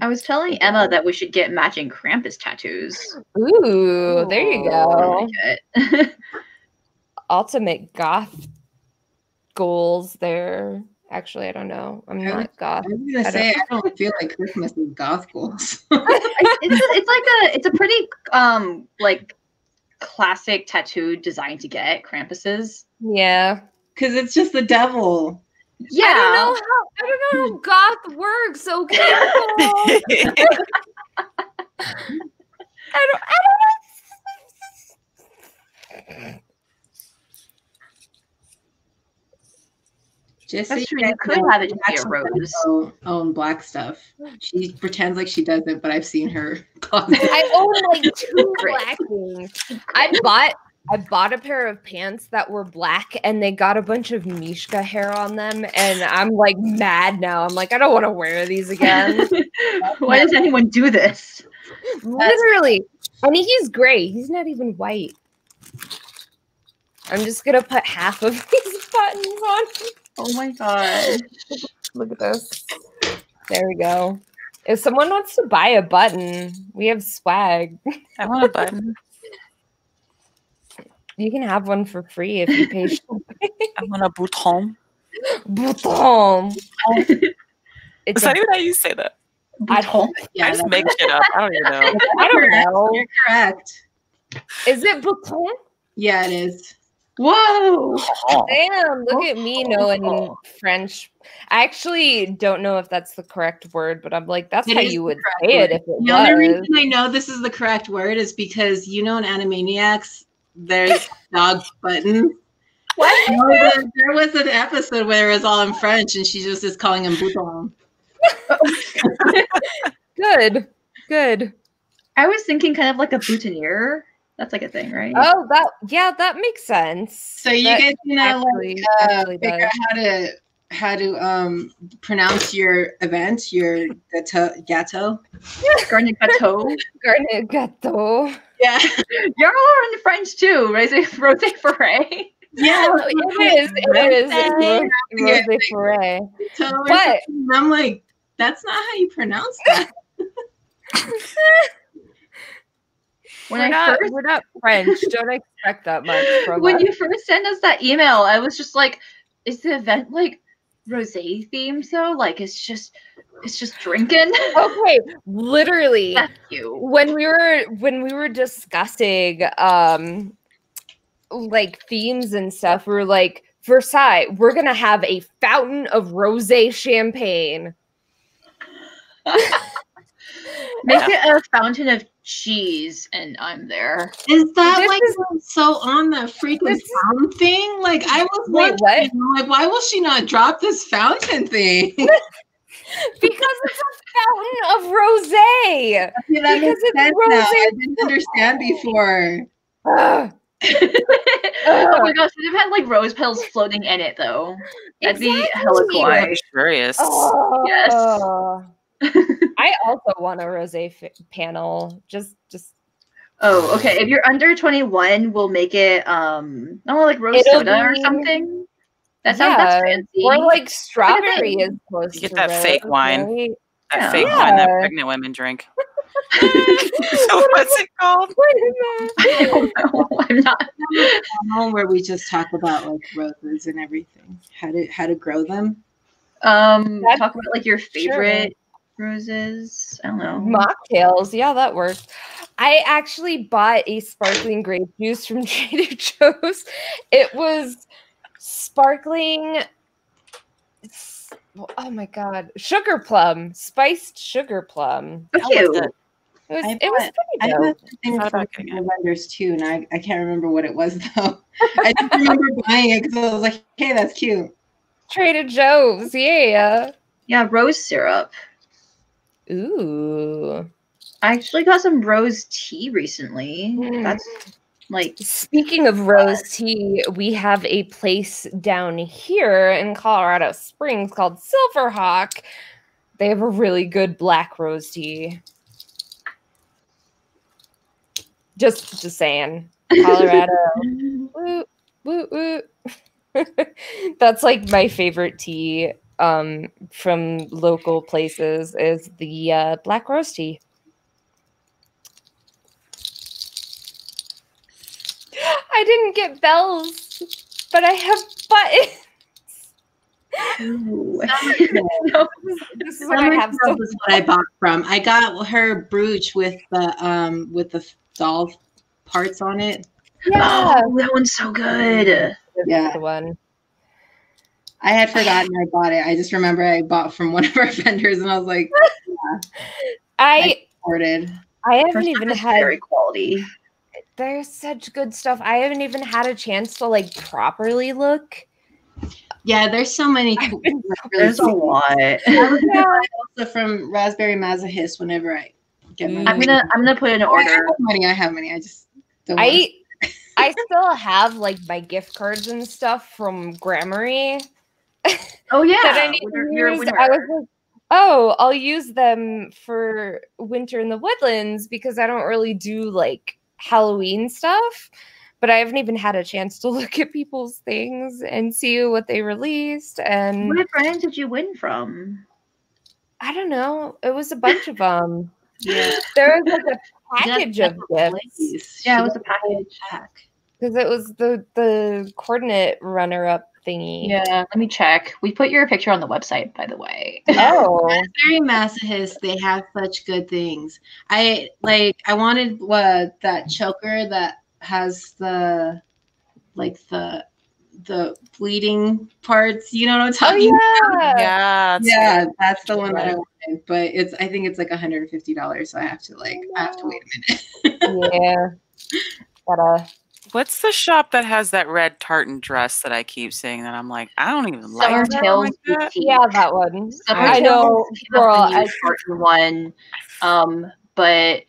D: I was telling Emma that we should get matching Krampus tattoos.
C: Ooh, there you oh, go.
D: Like
C: Ultimate goth goals there. Actually, I don't know. I'm
B: I
C: not goth.
B: I was gonna
C: I
B: say I don't feel like Christmas is gospel.
D: it's, it's, it's like a it's a pretty um like classic tattoo design to get Krampus's.
C: Yeah.
B: Because it's just the devil.
D: Yeah.
C: I don't know how I don't know how goth works. Okay. I don't I
B: Just
D: That's true. You could have it just be a rose.
B: own- Own black stuff. Oh. She pretends like she doesn't, but I've seen her closet.
C: I own like two black things. I bought I bought a pair of pants that were black and they got a bunch of Mishka hair on them and I'm like mad now. I'm like I don't want to wear these again.
D: Why does anyone do this?
C: Literally. I mean, he's gray. He's not even white. I'm just gonna put half of these buttons on.
D: Oh my god.
C: Look at this. There we go. If someone wants to buy a button, we have swag.
E: I want a button.
C: You can have one for free if you pay.
E: I want a bouton.
C: Bouton. It's
E: Is that even how you say that?
C: I
D: Bouton.
B: Yeah,
E: I just make shit up. I don't even know.
C: I don't know.
B: You're correct.
C: Is it bouton?
B: Yeah, it is.
D: Whoa.
C: Damn, look at me knowing French. I actually don't know if that's the correct word, but I'm like, that's
B: It
C: how
B: is
C: you would
B: correct
C: say it if it
B: The only reason I know this is the correct word is because you know in Animaniacs, there's dog buttons.
D: What?
B: No, there, there was an episode where it was all in French, and she was just calling him bouton.
C: Good, good.
D: I was thinking kind of like a boutonniere. That's like a thing, right?
C: Oh, that yeah, that makes sense.
B: So you
C: That
B: guys can now
C: actually,
B: like, uh, figure
C: does.
B: out how to how to um pronounce your event, your gateau. gateau.
D: Garnet Gateau.
C: Garnet gâteau.
B: Yeah,
D: You're all in French too. Rose Rosé Forêt.
B: yeah.
C: Oh, it is. It is.
B: Rosé Forêt.
C: But-
B: I'm like, that's not how you pronounce that.
D: When
C: we're
D: I
C: not,
D: first
C: we're not French. Don't expect that much from
D: when
C: us.
D: you first sent us that email, I was just like, is the event like rose themed though? Like it's just it's just drinking.
C: Okay, literally. When we were when we were discussing um like themes and stuff we were like versailles we're gonna have a fountain of rosé champagne
D: Make it a fountain of cheese, and I'm there.
B: Is that
C: This
B: like
C: is-
B: so on the freaking
C: This-
B: fountain thing? Like I was
C: Wait,
B: wondering,
C: what?
B: Like, why will she not drop this fountain thing?
C: because it's a fountain of rosé
B: Yeah, that
C: Because
B: makes
C: it's
B: sense now.
C: rosé.
B: I didn't understand before.
D: Oh my gosh, would have had like rose petals floating in it though. That'd be hella
C: Exactly.
D: kawaii.
E: Curious.
C: oh.
D: Yes.
C: I also want a rosé f- panel just just
D: Oh, okay. If you're under 21, we'll make it um I don't know, like rose
C: It'll
D: soda or something. That sounds that's
C: Yeah,
D: fancy.
C: or like strawberry is close
E: You get
C: to
E: that fake wine.
C: right?
E: That
D: Yeah.
E: fake wine that pregnant women drink. so what's it called?
D: I don't know. I'm not.
B: Home where we just talk about like roses and everything, how to how to grow them.
D: Um,
C: That's-
D: talk about like your favorite roses. I don't know.
C: Mocktails, yeah, that works. I actually bought a sparkling grape juice from Trader Joe's. It was sparkling. Oh my god, sugar plum, spiced sugar plum.
D: Oh,
E: was
D: cute.
E: it?
C: It was,
B: I
C: it was
B: bought- I
C: pretty
B: have
C: dope.
B: a thing
E: Thought
B: from
E: about getting
B: the vendors too, and I, I can't remember what it was though. I just remember buying it because I was like, hey, that's cute.
C: Trader Joe's, yeah.
D: Yeah, rose syrup.
C: Ooh.
D: I actually got some rose tea recently.
C: Mm.
D: That's like
C: Speaking of rose tea, we have a place down here in Colorado Springs called Silverhawk. They have a really good black rose tea. Just just saying. Colorado. woo, woo, woo. That's like my favorite tea um from local places is the uh, black rose tea. I didn't get bells, but I have buttons.
D: Ooh.
B: No,
C: This is what I have. So
B: is what I bought from. I got her brooch with the um with the doll parts on it.
C: yeah,
D: Oh, that one's so good.
B: Yeah.
C: the one.
B: I had forgotten I bought it. I just remember I bought from one of our vendors, and I was like,
C: I
B: ordered.
C: I haven't even had.
D: very quality.
C: There's such good stuff. I haven't even had a chance to like properly look.
B: Yeah, there's so many. Cool, really
D: There's a lot.
B: I was gonna buy also from Raspberry Masochist whenever I get mm. money.
D: I'm gonna I'm gonna put in an
B: I
D: order.
B: have money. I have money. I just don't.
C: I I still have like my gift cards and stuff from Gramarye
D: Oh yeah,
C: that I need
D: Winter-
C: to
D: you're a
C: use. I was like, oh, I'll use them for winter in the woodlands because I don't really do like Halloween stuff. But I haven't even had a chance to look at people's things and see what they released. And
D: What brand did you win from?
C: I don't know. It was a bunch of them.
B: Yeah.
C: There was like a package of gifts.
D: Yeah, it was a package.
B: pack.
C: because it was the the coordinate runner up thingy.
D: Yeah, let me check. We put your picture on the website, by the way.
C: Oh.
B: Raspberry Masochist, they have such good things. I like. I wanted what that choker that has the like the the bleeding parts. You know what I'm
C: Oh
B: talking?
C: yeah.
E: Yeah. it's-
B: Yeah, that's the one that I
C: Yeah.
B: wanted, but it's I think it's like $150, so I have to like I have to wait a minute.
C: Yeah. Gotta
E: What's the shop that has that red tartan dress that I keep seeing that I'm like, I don't even
D: Summer
E: like that
D: Tales
E: like that?
C: Yeah, that one.
D: Summer
C: I know,
D: came up
C: girl.
D: with a new
C: I,
D: shortened one, um, but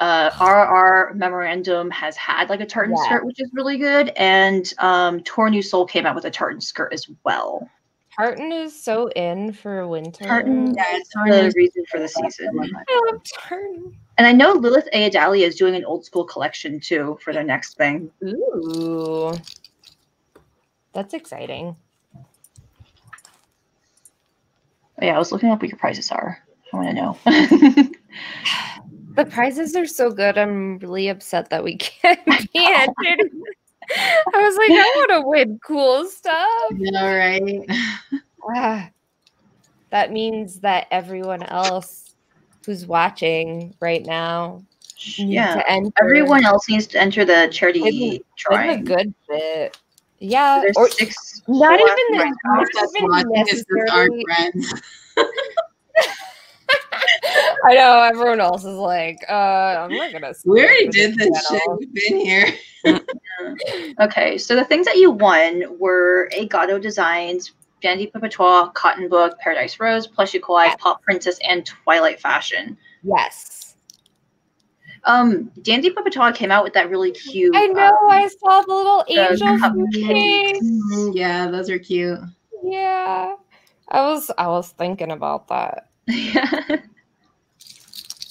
D: uh, RR Memorandum has had like a tartan
C: Yeah.
D: skirt, which is really good, and um, Tor New Soul came out with a tartan skirt as well.
C: Tartan is so in for winter.
D: Tartan
B: Yeah,
D: is
B: it's
D: the
B: tartan.
D: reason for the season.
C: I love tartan.
D: And I know Lilith Ayadalia is doing an old school collection too for their next thing.
C: Ooh. That's exciting.
D: Oh, yeah, I was looking up what your prizes are. I want to know.
C: The prizes are so good. I'm really upset that we can't be entered. I was like, I want to win cool stuff.
B: You know, right?
C: Ah, that means that everyone else who's watching right now
D: yeah,
C: to enter.
D: everyone else needs to enter the charity
C: With the- with good bit. Yeah,
D: There's
C: or
D: six.
C: not even the-
B: Everyone
C: not
B: that's
C: even
B: watching is our
C: necessarily-
B: friends.
C: I know everyone else is like, uh, I'm not gonna.
B: We already
C: for
B: did this shit. We've been here.
D: Okay, so the things that you won were a Gato Designs, Dandy Pepatois, Cotton Book, Paradise Rose, Plushy Kawaii, Pop Princess, and Twilight Fashion.
C: Yes,
D: Um, Dandy Pepatois came out with that really cute.
C: I know.
D: um,
C: I saw the little angel
D: cupcakes.
B: Mhm, Yeah, those are cute.
C: Yeah, I was. I was thinking about that.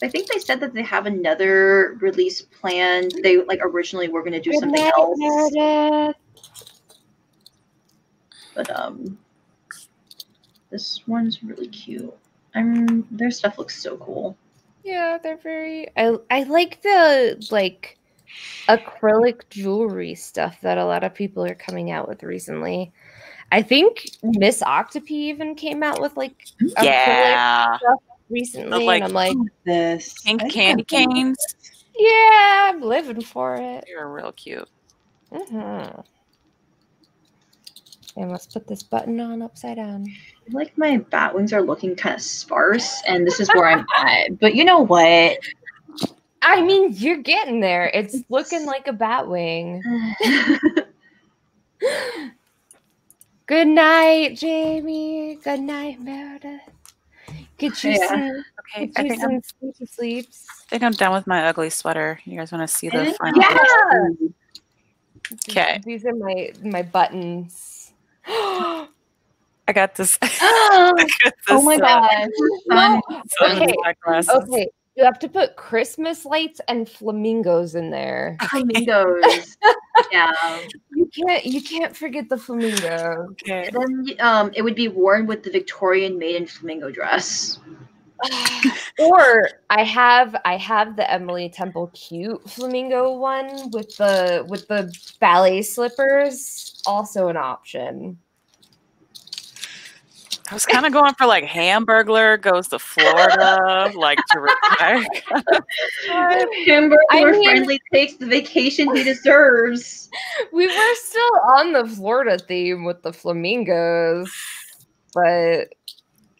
D: I think they said that they have another release planned. They like originally were going to do
C: Good
D: something
C: night,
D: else,
C: Meredith.
D: but um, this one's really cute. I'm their stuff looks so cool.
C: Yeah, they're very. I I like the like acrylic jewelry stuff that a lot of people are coming out with recently. I think Miss Octopi even came out with like acrylic
E: Yeah.
C: Stuff recently,
E: like,
C: and I'm like,
B: This
E: Pink candy canes.
C: yeah, I'm living for it.
E: You're real cute.
C: hmm let's put this button on upside down.
D: Like my bat wings are looking kind of sparse, and this is where I'm at. But you know what?
C: I mean, you're getting there. It's looking like a bat wing. Good night, Jamie. Good night, Meredith. Get you
D: Yeah.
C: some,
E: Okay, I think, I'm,
C: some sleepy sleeps.
E: I think I'm done with my ugly sweater. You guys want to see the final?
C: Yeah.
E: Okay.
C: These are my my buttons.
E: I got this.
D: oh,
E: I got
D: oh my
E: this, uh,
D: god.
C: No. Okay. Okay, you have to put Christmas lights and flamingos in there.
D: Flamingos. yeah.
C: You can't you can't forget the flamingo.
E: Okay.
D: Then um, it would be worn with the Victorian maiden flamingo dress.
C: or I have I have the Emily Temple cute flamingo one with the with the ballet slippers, also an option.
E: I was kind of going for like Hamburglar goes to Florida, like to retire.
D: Hamburger
C: I mean-
D: friendly takes the vacation he deserves.
C: We were still on the Florida theme with the flamingos, but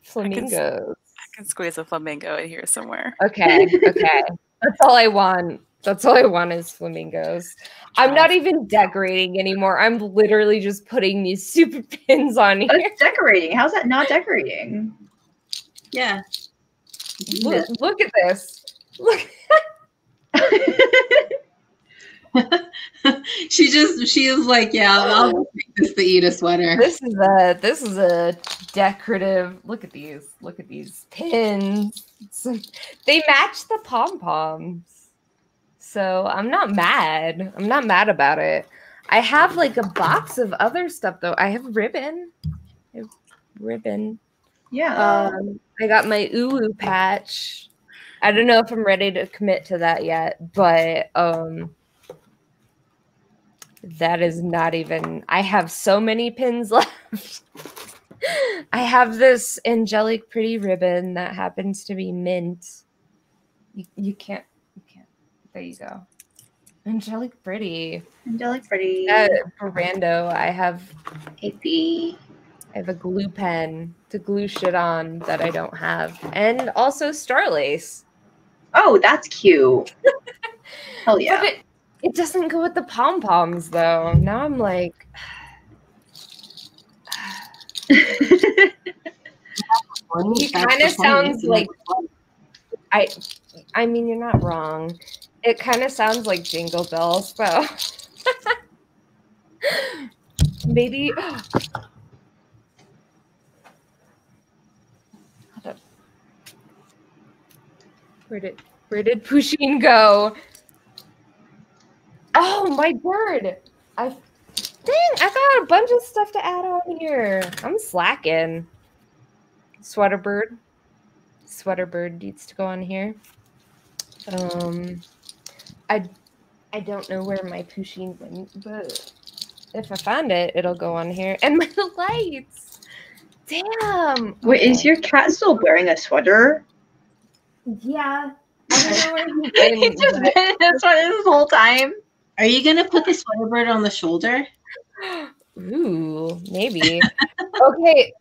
C: flamingos.
E: I can squeeze a flamingo in here somewhere.
C: Okay, okay. That's all I want. That's all I want is flamingos. I'm not even decorating anymore. I'm literally just putting these super pins on here.
D: That's decorating. How's that not decorating?
B: Yeah.
C: Look, look at this. Look.
B: she just she is like, yeah, I'll make this the Eda sweater.
C: This is a this is a decorative. Look at these. Look at these pins. They match the pom poms. So I'm not mad. I'm not mad about it. I have like a box of other stuff though. I have ribbon. I have ribbon.
D: yeah.
C: Um, I got my Ulu patch. I don't know if I'm ready to commit to that yet, but um, that is not even. I have so many pins left. I have this angelic pretty ribbon that happens to be mint. You, you can't. You can't. There you go. Angelic pretty.
D: Angelic pretty.
C: Uh, for rando, I have
D: AP.
C: I have a glue pen to glue shit on that I don't have, and also star lace.
D: Oh, that's cute. Hell yeah.
C: But it, it doesn't go with the pom poms though. Now I'm like, He kind of sounds like I. I mean, you're not wrong. It kind of sounds like Jingle Bells, though. Maybe. Where did Where did Pusheen go? Oh, my bird! I dang! I got a bunch of stuff to add on here. I'm slacking. Sweater bird. Sweater bird needs to go on here. Um, I I don't know where my Pusheen went, but if I find it, it'll go on here. And my lights. Damn.
D: Wait, is your cat still wearing a sweater?
C: Yeah. I don't know where he
D: He's just been in a sweater this whole time.
B: Are you gonna put the sweater bird on the shoulder?
C: Ooh, maybe. okay.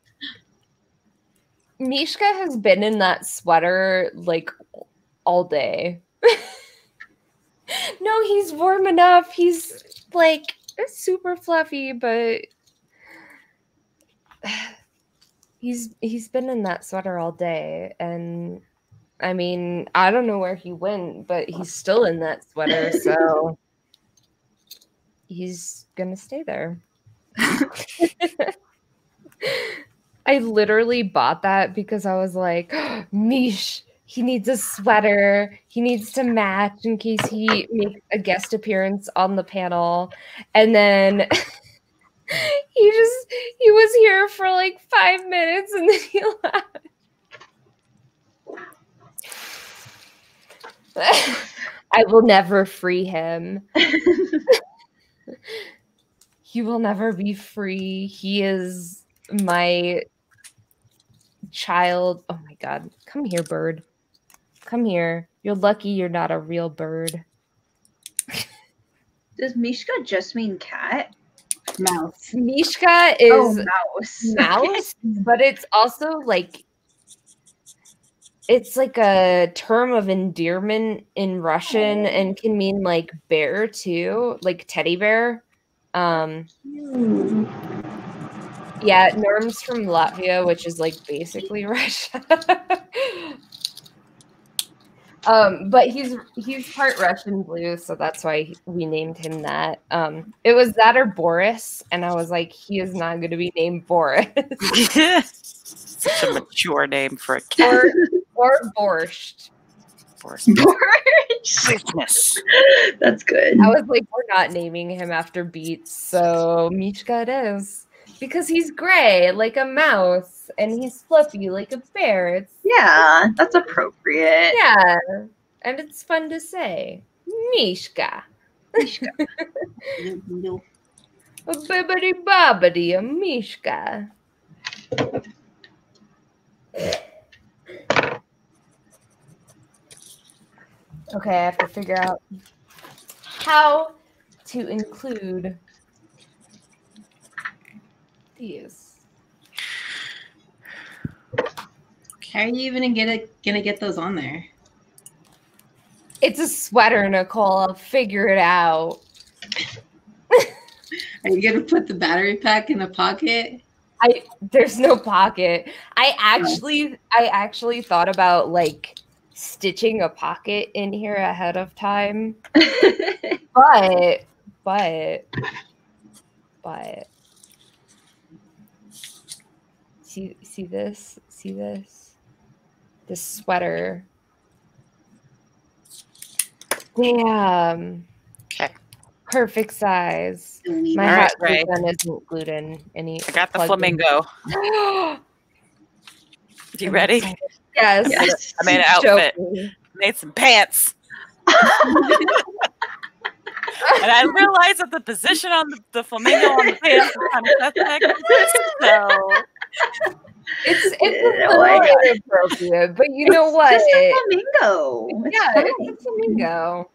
C: Mishka has been in that sweater like all day. no, he's warm enough. He's like super fluffy, but he's he's been in that sweater all day and I mean, I don't know where he went, but he's still in that sweater, so he's gonna stay there. I literally bought that because I was like, Mish, he needs a sweater. He needs to match in case he makes a guest appearance on the panel. And then he just he was here for like five minutes and then he left. I will never free him. he will never be free. He is my child. Oh my god. Come here, bird. Come here. You're lucky you're not a real bird.
D: Does Mishka just mean cat?
B: Mouse.
C: Mishka is
D: oh, mouse.
C: mouse, but it's also like it's like a term of endearment in Russian and can mean like bear too, like teddy bear. Um yeah, Norm's from Latvia, which is like basically Russia. Um, but he's he's part Russian blue, so that's why we named him that. Um, it was that or Boris, and I was like, he is not going to be named Boris
E: Such a mature name for a cat.
C: or or Borscht.
E: Force
D: Borscht. That's good.
C: I was like, we're not naming him after Beets, so Mishka it is. Because he's gray like a mouse and he's fluffy like a bear. It's
D: Yeah, that's appropriate.
C: yeah. And it's fun to say. Mishka.
D: Mishka.
C: A bibbity bobbity, a Mishka. Okay, I have to figure out how to include these.
B: How are you even gonna get it, gonna get those on there?
C: It's a sweater, Nicole. I'll figure it out.
B: Are you gonna put the battery pack in a pocket?
C: I there's no pocket. I actually I actually thought about like stitching a pocket in here ahead of time. But but but see see this? See this? This sweater. Damn.
E: Okay.
C: Perfect size. My
E: All right,
C: hot
E: Ray.
C: glue gun isn't gluten. Any
E: I got the
C: plugged in.
E: flamingo. You ready?
C: Yes.
D: yes.
E: I made an outfit.
C: me.
E: Made some pants. and I realized that the position on the, the flamingo on the pants is kind of suspect. So
C: It's it's a little inappropriate, but you know what?
D: Just a flamingo. It's
C: yeah,
D: fine.
C: it's a flamingo.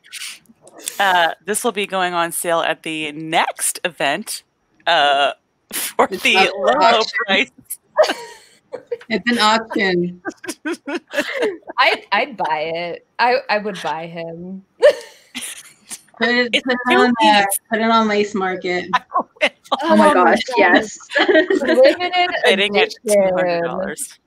E: uh, this will be going on sale at the next event uh, for
B: It's
E: the low,
B: auction.
E: price.
B: It's an auction.
C: I'd I'd buy it. I I would buy him.
B: Put it, put it on there. Put it on Lace Market.
D: Oh, oh my gosh,
C: God.
D: yes.
C: Limited
E: Bidding at two hundred
C: edition.
E: dollars.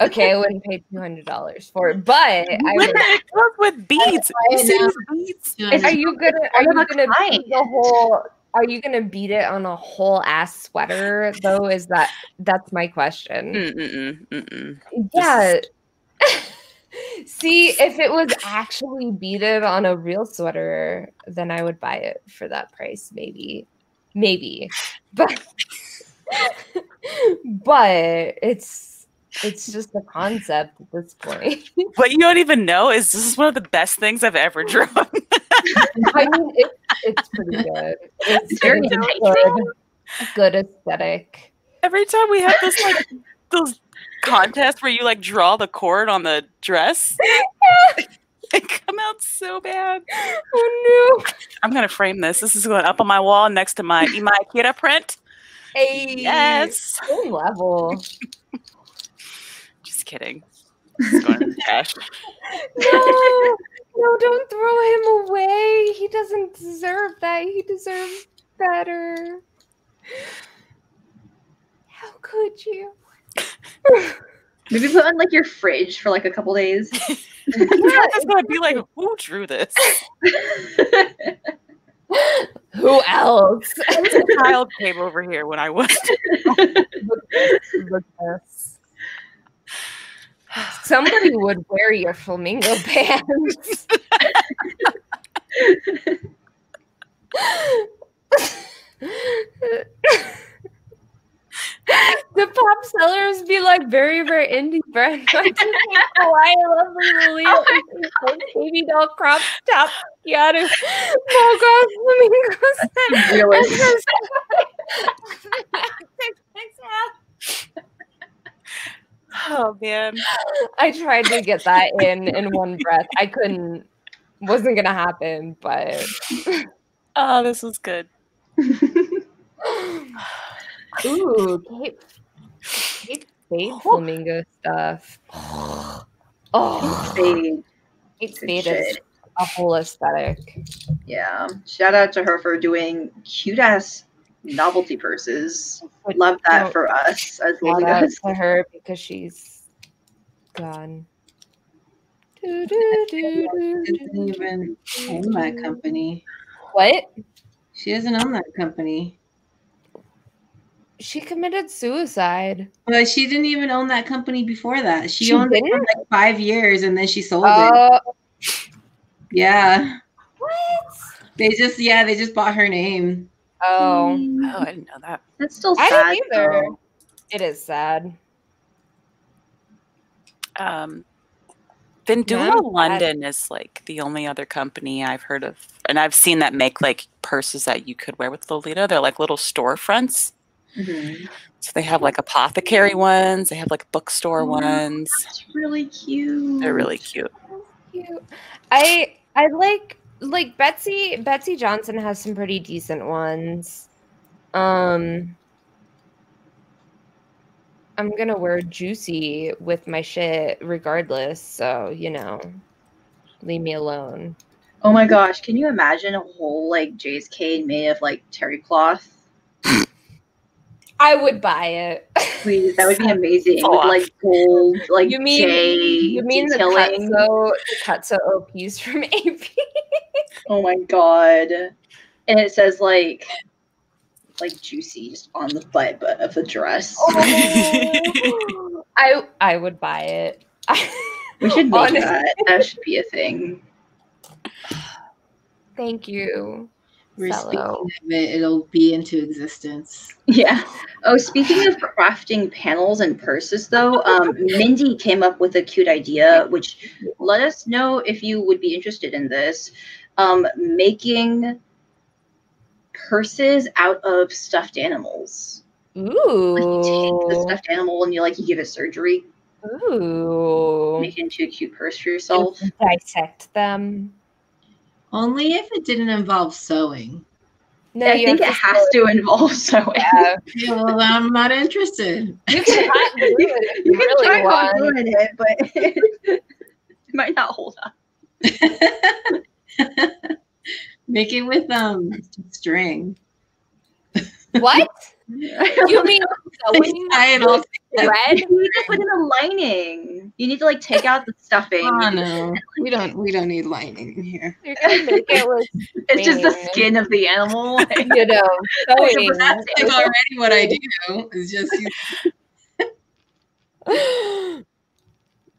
C: Okay, I wouldn't pay two hundred dollars for it, but I would.
E: It comes with beads. You see these beads?
C: Are you gonna are you gonna beat the whole are you gonna beat it on a whole ass sweater though? Is that that's my question.
E: Mm-mm, mm-mm.
C: Yeah. See, if it was actually beaded on a real sweater, then I would buy it for that price, maybe. Maybe. But but it's it's just a concept at this point.
E: What you don't even know is this is one of the best things I've ever drawn.
C: I mean it, it's pretty good. It's
D: It's very
C: good. Good aesthetic.
E: Every time we have this like those contests where you like draw the cord on the dress, they come out so bad.
C: Oh no.
E: I'm gonna frame this. This is going up on my wall next to my Imai Kira print.
C: Hey,
E: Yes.
C: same level.
E: Just kidding. It's going in the trash.
C: No, no, don't throw him away. He doesn't deserve that. He deserves better. How could you?
D: Maybe put on like your fridge for like a couple days.
E: It's gonna be like, who drew this?
C: Who else?
E: The child came over here when I was.
C: Look at this. Somebody would wear your flamingo pants. the pop sellers be like very, very indie brand. Hawaii lovely Lily, oh baby doll crop top, Keanu, Mogo, flamingo
D: Realist.
E: Oh man.
C: I tried to get that in in one breath. I couldn't. Wasn't gonna happen, but
E: Oh, this was good.
C: Ooh, Kate, Kate Spade flamingo oh. stuff. Oh,
D: They-
C: Kate
D: good
C: Spade is a whole aesthetic.
D: Yeah. Shout out to her for doing cute ass novelty purses. Love that for us as
C: Shout out to her because she's gone. Do, do, do,
B: doesn't even own that company.
C: What?
B: She doesn't own that company.
C: She committed suicide.
B: But she didn't even own that company before that. She,
C: She
B: owned it for like five years and then she sold it.
C: Oh,
B: Yeah.
C: what?
B: They just yeah, they just bought her name.
C: Oh,
E: Oh, I didn't know that.
D: That's still
C: I
D: sad.
C: didn't either.
D: though.
C: It is sad.
E: Um, Vendula
C: Yeah, I'm
E: London is like the only other company I've heard of, and I've seen that make like purses that you could wear with Lolita. They're like little storefronts.
D: Mhm.
E: So they have like apothecary ones, they have like bookstore
D: Oh,
E: ones.
D: That's really cute.
E: They're really cute.
C: Cute. I I like like Betsey Betsey Johnson has some pretty decent ones. Um I'm gonna wear juicy with my shit regardless, so you know, leave me alone.
D: Oh my gosh, can you imagine a whole like JSK made of like terry cloth?
C: I would buy it.
D: Please, that would be amazing.
E: Go
D: With like gold, like
C: you mean
D: Jay
C: you mean the
D: detailing.
C: Cutsew the Cutsew OPs from AP?
D: Oh my god. And it says like like juicy just on the butt but of the dress.
C: Oh, I I would buy it.
D: we should make
C: Honestly.
D: that. That should be a thing.
C: Thank you.
B: We're
C: Fellow.
B: speaking of it, it'll be into existence.
D: Yeah. Oh, speaking of crafting panels and purses, though, um, Mindy came up with a cute idea, which let us know if you would be interested in this. Um, making purses out of stuffed animals. Ooh. Like you take the stuffed animal and you like you give it surgery,
C: Ooh.
D: make it into a cute purse for yourself.
C: Dissect them.
B: Only if it didn't involve sewing.
C: No,
D: I think it
C: have to
D: has to involve sewing.
C: Yeah.
B: Yeah, well, I'm not interested.
C: You can hot glue
D: you
C: it
D: you
C: you really
D: try hot
C: want.
D: gluing it, but it might not hold up.
B: Make it with um string.
C: What? You mean sewing
B: Tie it all
C: thread?
D: You need to put in a lining. You need to like take out the stuffing.
B: Oh no, we don't. We don't need lining in here.
C: You're make it
D: It's just the skin of the animal.
C: you know, oh, sewing.
B: That's like already what I do. It's just use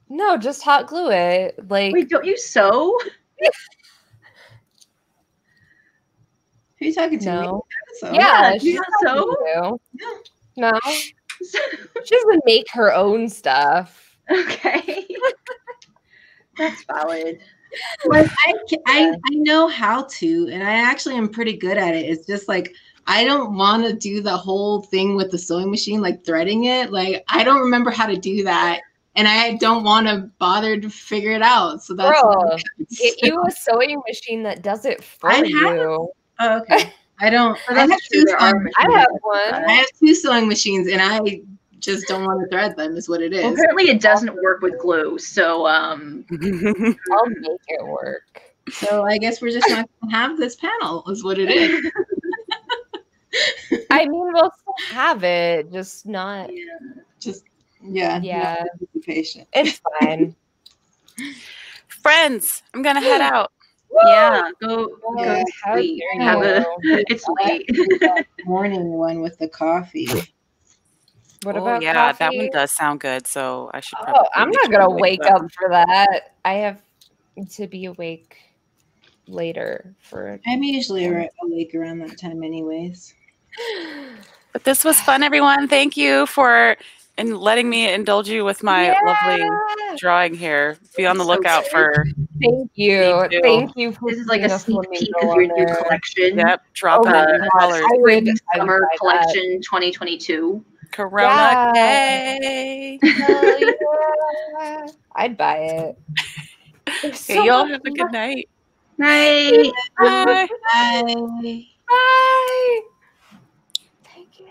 C: no, just hot glue it. Like
D: Wait, don't you sew?
B: Who are you talking to?
C: no.
B: Oh, so,
C: Yeah,
D: you
C: she's
D: not
C: helping
D: sew?
C: No, she doesn't make her own stuff.
D: okay. That's valid.
B: Like, I, I I know how to, and I actually am pretty good at it. It's just like I don't want to do the whole thing with the sewing machine, like threading it. Like I don't remember how to do that, and I don't want to bother to figure it out. So that's
C: Girl. Get you a sewing machine that does it for
B: I have
C: you.
B: Oh, okay. I don't. I have two
D: there are
B: sewing
C: I have one.
B: I have two sewing machines, and I just don't want to thread them. Is what it is.
D: Well,
B: is.
D: apparently it doesn't work with glue, so um
C: I'll make it work.
B: So I guess we're just not gonna have this panel. Is what it is.
C: I mean, we'll still have it, just not. Yeah.
B: Just yeah.
C: Yeah.
B: no participation.
C: It's fine.
E: Friends, I'm gonna head out.
D: Yeah, go go
B: Yeah.
D: to sleep.
C: dare
D: Have a
C: you.
D: it's late.
B: Morning one with the coffee.
C: What
E: Oh,
C: about
E: yeah, that one does sound good. So I should.
C: Oh, I'm not gonna wake up for that. I have to be awake later for.
B: I'm usually awake around that time, anyways.
E: But this was fun, everyone. Thank you for and letting me indulge you with my lovely drawing here. Be on the
D: So
E: lookout
D: good.
E: for
C: Thank you.
E: Thank you.
C: For
D: This is like a sneak peek of your new collection.
E: yep, drop
C: Oh
E: in
C: my
E: colors.
C: I would-
D: Spring
C: I would
D: summer
C: buy that.
D: collection 2022.
E: Corona
C: Yeah.
E: K.
C: Yeah. I'd buy it. There's
E: Okay,
C: so
E: y'all have a good night.
B: Night.
E: Bye.
B: Bye.
C: Bye. Thank you.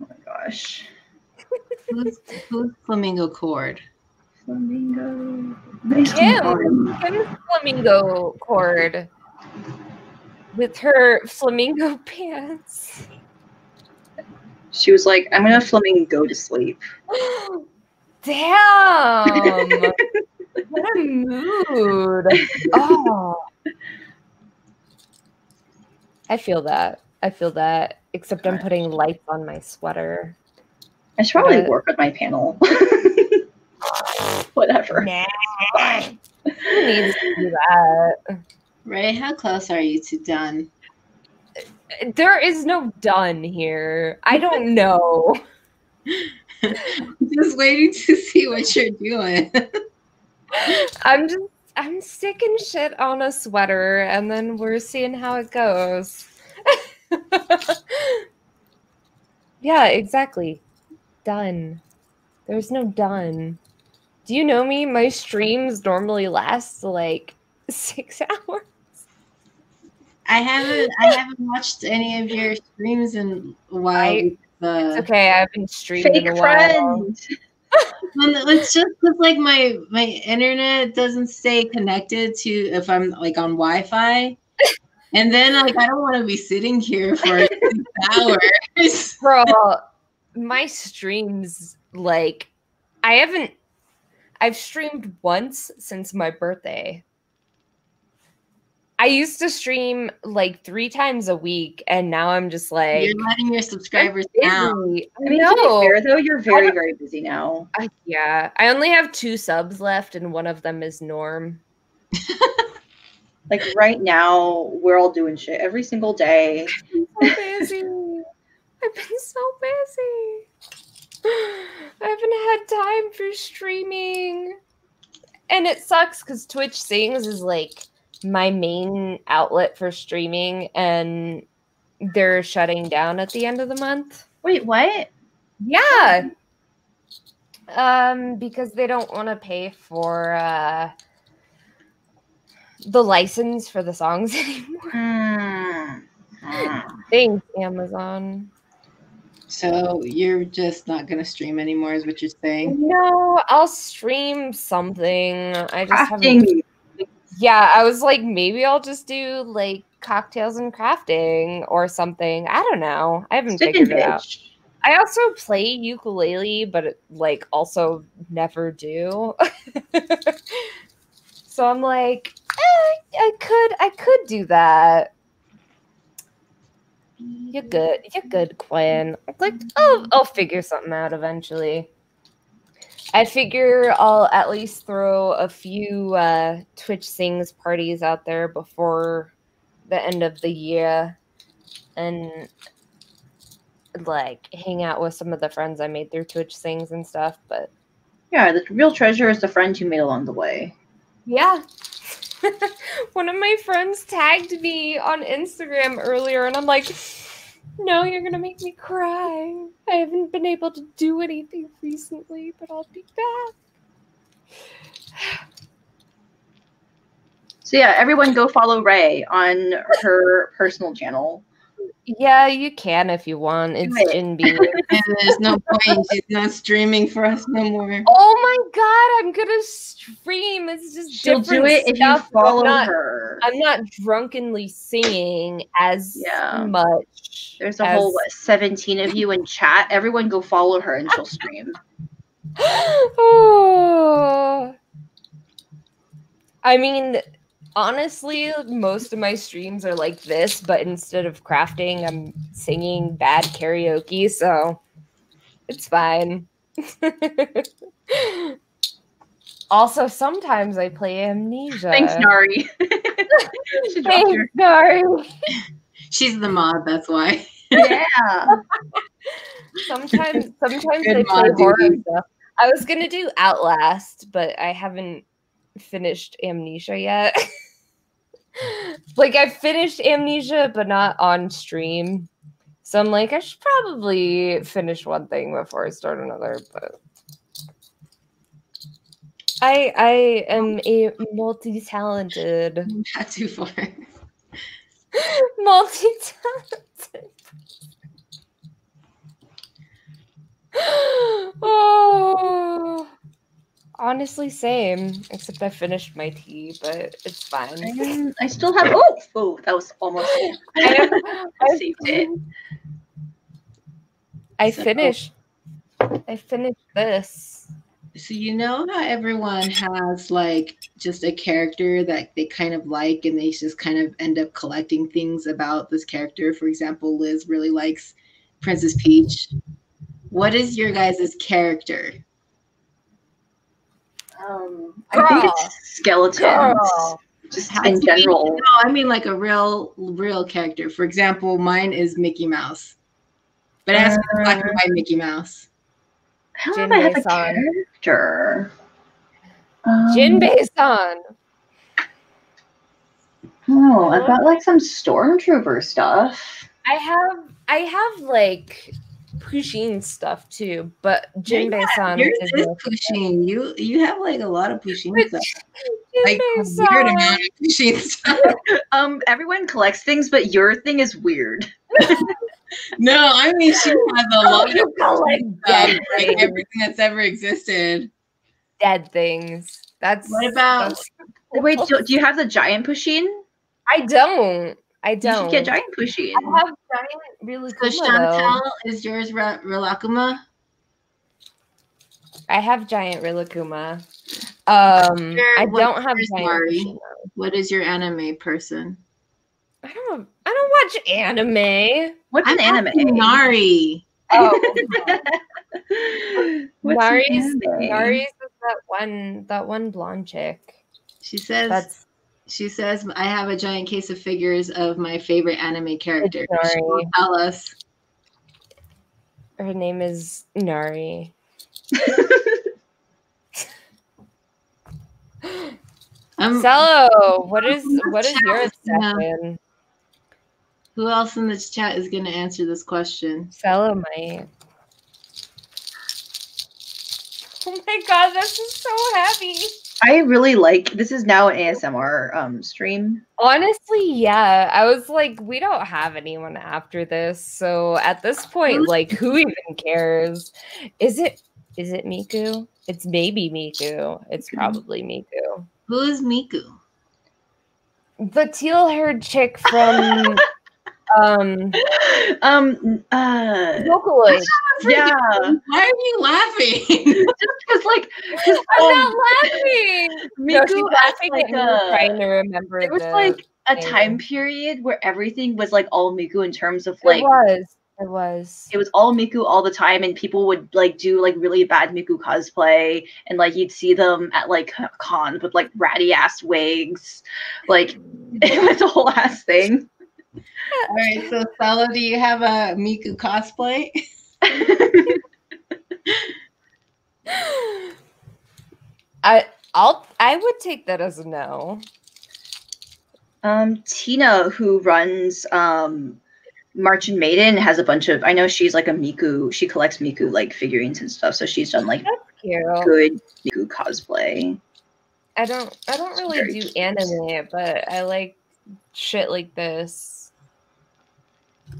D: Oh my gosh.
B: Who's, who's flamingo cord?
D: Flamingo. Nice
C: Kim. Kim's flamingo cord with her flamingo pants.
D: She was like, I'm gonna flamingo go to sleep.
C: Damn. what a mood. Oh. I feel that. I feel that. Except I'm putting lights on my sweater.
D: I should probably
C: But-
D: work on my panel. Whatever.
C: Nah. Who needs to do that?
B: Rae, how close are you to done?
C: There is no done here. I don't know.
B: Just waiting to see what you're doing.
C: I'm just I'm sticking shit on a sweater and then we're seeing how it goes. yeah, exactly. Done. There's no done. Do you know me? My streams normally last like six hours.
B: I haven't I haven't watched any of your streams in a while.
C: I-
B: the,
C: Okay, I haven't streamed in a while.
D: friend.
B: Well, it's just 'cause, like my my internet doesn't stay connected to if I'm like on Wi-Fi, and then like I don't want to be sitting here for six hours.
C: Girl, my streams like I haven't I've streamed once since my birthday. I used to stream like three times a week, and now I'm just like
B: You're letting your subscribers
C: busy.
B: down.
C: I
D: I mean, to
C: know.
D: be fair though, you're very, very busy now.
C: I- yeah, I only have two subs left, and one of them is Norm.
D: Like right now, we're all doing shit every single day.
C: I'm so busy. I've been so busy. I haven't had time for streaming. And it sucks because Twitch Sings is like my main outlet for streaming, and they're shutting down at the end of the month.
D: Wait, what?
C: Yeah. Um, because they don't want to pay for uh the license for the songs anymore.
D: Hmm.
C: Thanks, Amazon.
B: So you're just not gonna stream anymore, is what you're saying?
C: No, I'll stream something. I just haven't. Yeah, I was like, maybe I'll just do like cocktails and crafting or something. I don't know. I haven't
D: Stick
C: figured it out. I also play ukulele, but it, like also never do. so I'm like, eh, I could, I could do that. You're good. You're good, Quinn. Like, I'll, I'll figure something out eventually. I figure I'll at least throw a few uh, Twitch Sings parties out there before the end of the year and like hang out with some of the friends I made through Twitch Sings and stuff. But
D: Yeah, the real treasure is the friends you made along the way.
C: yeah. One of my friends tagged me on Instagram earlier, and I'm like, no, you're going to make me cry. I haven't been able to do anything recently, but I'll be back.
D: So yeah, everyone go follow Rae on her personal channel.
C: Yeah, you can if you want. It's
D: it.
C: Jin Bean.
B: There's no point. She's not streaming for us no more.
C: oh my god, I'm gonna stream. It's just
D: She'll
C: different
D: do it if you
C: stuff. I'm not-
D: her.
C: I'm not drunkenly singing as
D: Yeah.
C: much.
D: There's a
C: as-
D: whole what, 17 of you in chat. Everyone go follow her and she'll stream.
C: oh. I mean, honestly, most of my streams are like this, but instead of crafting, I'm singing bad karaoke, so it's fine. also, sometimes I play Amnesia.
D: Thanks, Nari.
C: Thanks. Nari.
B: She's the mod, that's why.
D: Yeah.
C: Sometimes, sometimes
B: Good
C: I play
B: mod,
C: horror
B: dude.
C: stuff. I was gonna do Outlast, but I haven't finished Amnesia yet. like I finished Amnesia, but not on stream. So I'm like, I should probably finish one thing before I start another, but I I am a multi-talented
B: Not too far.
C: multi-talented. oh, honestly, same. Except I finished my tea, but it's fine.
D: Um, I still have. Oh, oh, that was almost.
C: I,
D: I saved it.
C: I
B: So-
C: finished. I finished this.
B: So you know how everyone has like just a character that they kind of like and they just kind of end up collecting things about this character. For example, Liz really likes Princess Peach. What is your guys' character?
D: Um, I think it's skeletons.
C: Girl.
D: Just
B: Has
D: in
B: to be-
D: general.
B: No, I mean like a real real character. For example, mine is Mickey Mouse. But it has to be black and white Mickey Mouse.
D: How don't I have a character. Um,
C: Jinbei-san.
D: Oh, I've got like some stormtrooper stuff.
C: I have I have like Pusheen stuff too, but Jinbei-san
B: Yours
C: is
B: is
C: my-
B: You you have like a lot of Pusheen stuff. Like weird
C: Jinbei-san.
B: amount of Pusheen stuff.
D: Um, everyone collects things, but your thing is weird.
B: No, I mean she has a
C: Oh,
B: lot of
C: you collect
B: stuff,
C: dead
B: like everything that's ever existed.
C: dead things. That's
B: What about-
C: that's-
D: Wait, do, do you have the giant Pusheen?
C: I don't. I don't.
D: should get giant Pushy.
C: I have giant really
B: So
C: cool
B: Chantel is yours Ra- Rilakuma?
C: I have giant Rilakuma. Um,
B: Your-
C: I don't have
B: yours,
C: giant.
B: Mari? What is your anime person?
C: I don't. I don't watch anime.
D: What's an
B: I'm
D: anime?
B: asking Nari.
C: Oh,
D: What's
C: Nari's? Nari's is that one that one blonde chick.
B: She says
C: That's
B: she says I have a giant case of figures of my favorite anime character. She will tell us.
C: her name is Nari.
B: Um,
C: Cello, what is what is your
B: gonna-
C: obsession?
B: who else in this chat is going to answer this question?
C: Cello might. Oh my god, this is so heavy.
D: I really like this is now an ASMR um stream.
C: Honestly, yeah. I was like, we don't have anyone after this. So at this point, like, who even cares? Is it is it Miku? It's maybe Miku. It's probably Miku.
B: Who is Miku?
C: The teal haired chick from um
D: um uh
C: Vocaloid.
D: yeah.
B: Why are you laughing?
D: Just Because like 'cause,
C: I'm
D: um,
C: not laughing.
D: Miku
C: she's laughing
D: like
C: at me
D: a-
C: trying to remember
D: it was
C: the-
D: like a
C: thing.
D: time period where everything was like all Miku in terms of like.
C: it was. It was.
D: it was all Miku all the time, and people would like do like really bad Miku cosplay, and like you'd see them at like cons with like ratty ass wigs, like it was a whole ass thing.
B: All right, so Stella, do you have a Miku cosplay?
C: I I'll I would take that as a no.
D: um, Tina, who runs um March and Maiden, has a bunch of. I know she's like a Miku. She collects Miku like figurines and stuff, so she's done like good Miku cosplay.
C: I don't I don't really do
D: cute.
C: anime, but I like shit like this.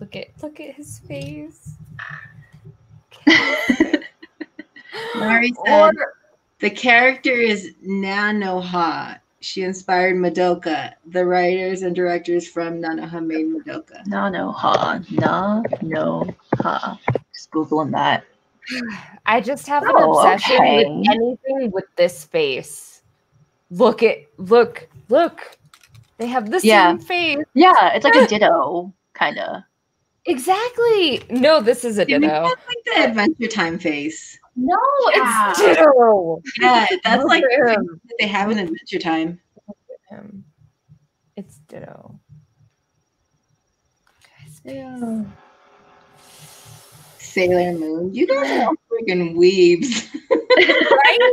C: Look at look at his face.
B: Mari
C: Or
B: the character is Nanoha. She inspired Madoka. The writers and directors from Nanoha made Madoka.
D: Nanoha. no, ha, no, no, ha. Just googling that.
C: I just have an
D: Oh,
C: obsession
D: okay.
C: with anything with this face. Look at look look. They have the
D: Yeah.
C: same face.
D: Yeah, it's like a ditto, kind of.
C: Exactly. No, this is a ditto.
B: like the Adventure Time face.
C: No,
D: Yeah.
C: it's ditto.
B: Yeah, that's like
C: at
B: the
C: him.
B: face that they have an Adventure Time.
C: It's ditto.
B: Sailor Moon. You guys are all freaking weebs.
C: Right?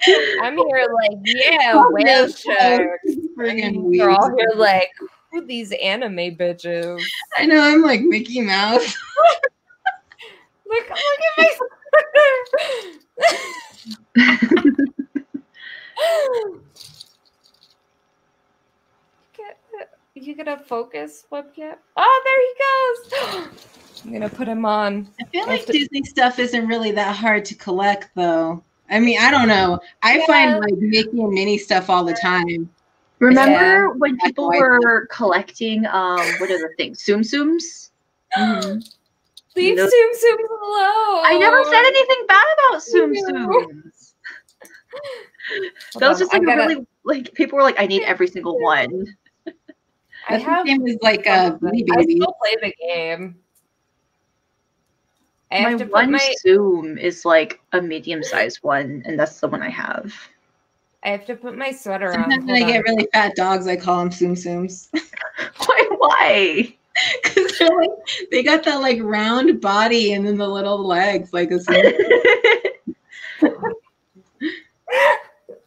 C: I'm here like, yeah,
B: Oh,
C: whale
B: yes,
C: shark.
B: Friggin'
C: We're all here like, Who these anime bitches?
B: I know I'm like Mickey Mouse.
C: Look, look at my You gonna focus webcam? Oh, there he goes. I'm gonna put him on.
B: I feel
C: I
B: like
C: to-
B: Disney stuff isn't really that hard to collect, though. I mean, I don't know. I
C: Yeah.
B: find like Mickey and Minnie stuff all the time.
D: Remember when people were collecting um what are the things? Tsum Tsums?
C: Leave
D: No-
C: Tsum Tsum alone.
D: I never said anything bad about Tsum
C: No.
D: Tsums.
C: Hold
D: That was just like
C: I
D: a
C: gotta-
D: really like people were like, I need every single one.
C: I
B: That
C: have.
B: game is like a Beanie
C: I
B: Baby.
C: still play the game. I
D: my one
C: my.
D: Tsum is like a medium sized one, and that's the one I have.
C: I have to put my sweater on.
B: Sometimes when I
C: Hold
B: get really fat dogs, I call them Tsum Tsums.
D: Why? Why?
B: Because they're like, they got that like round body and then the little legs like a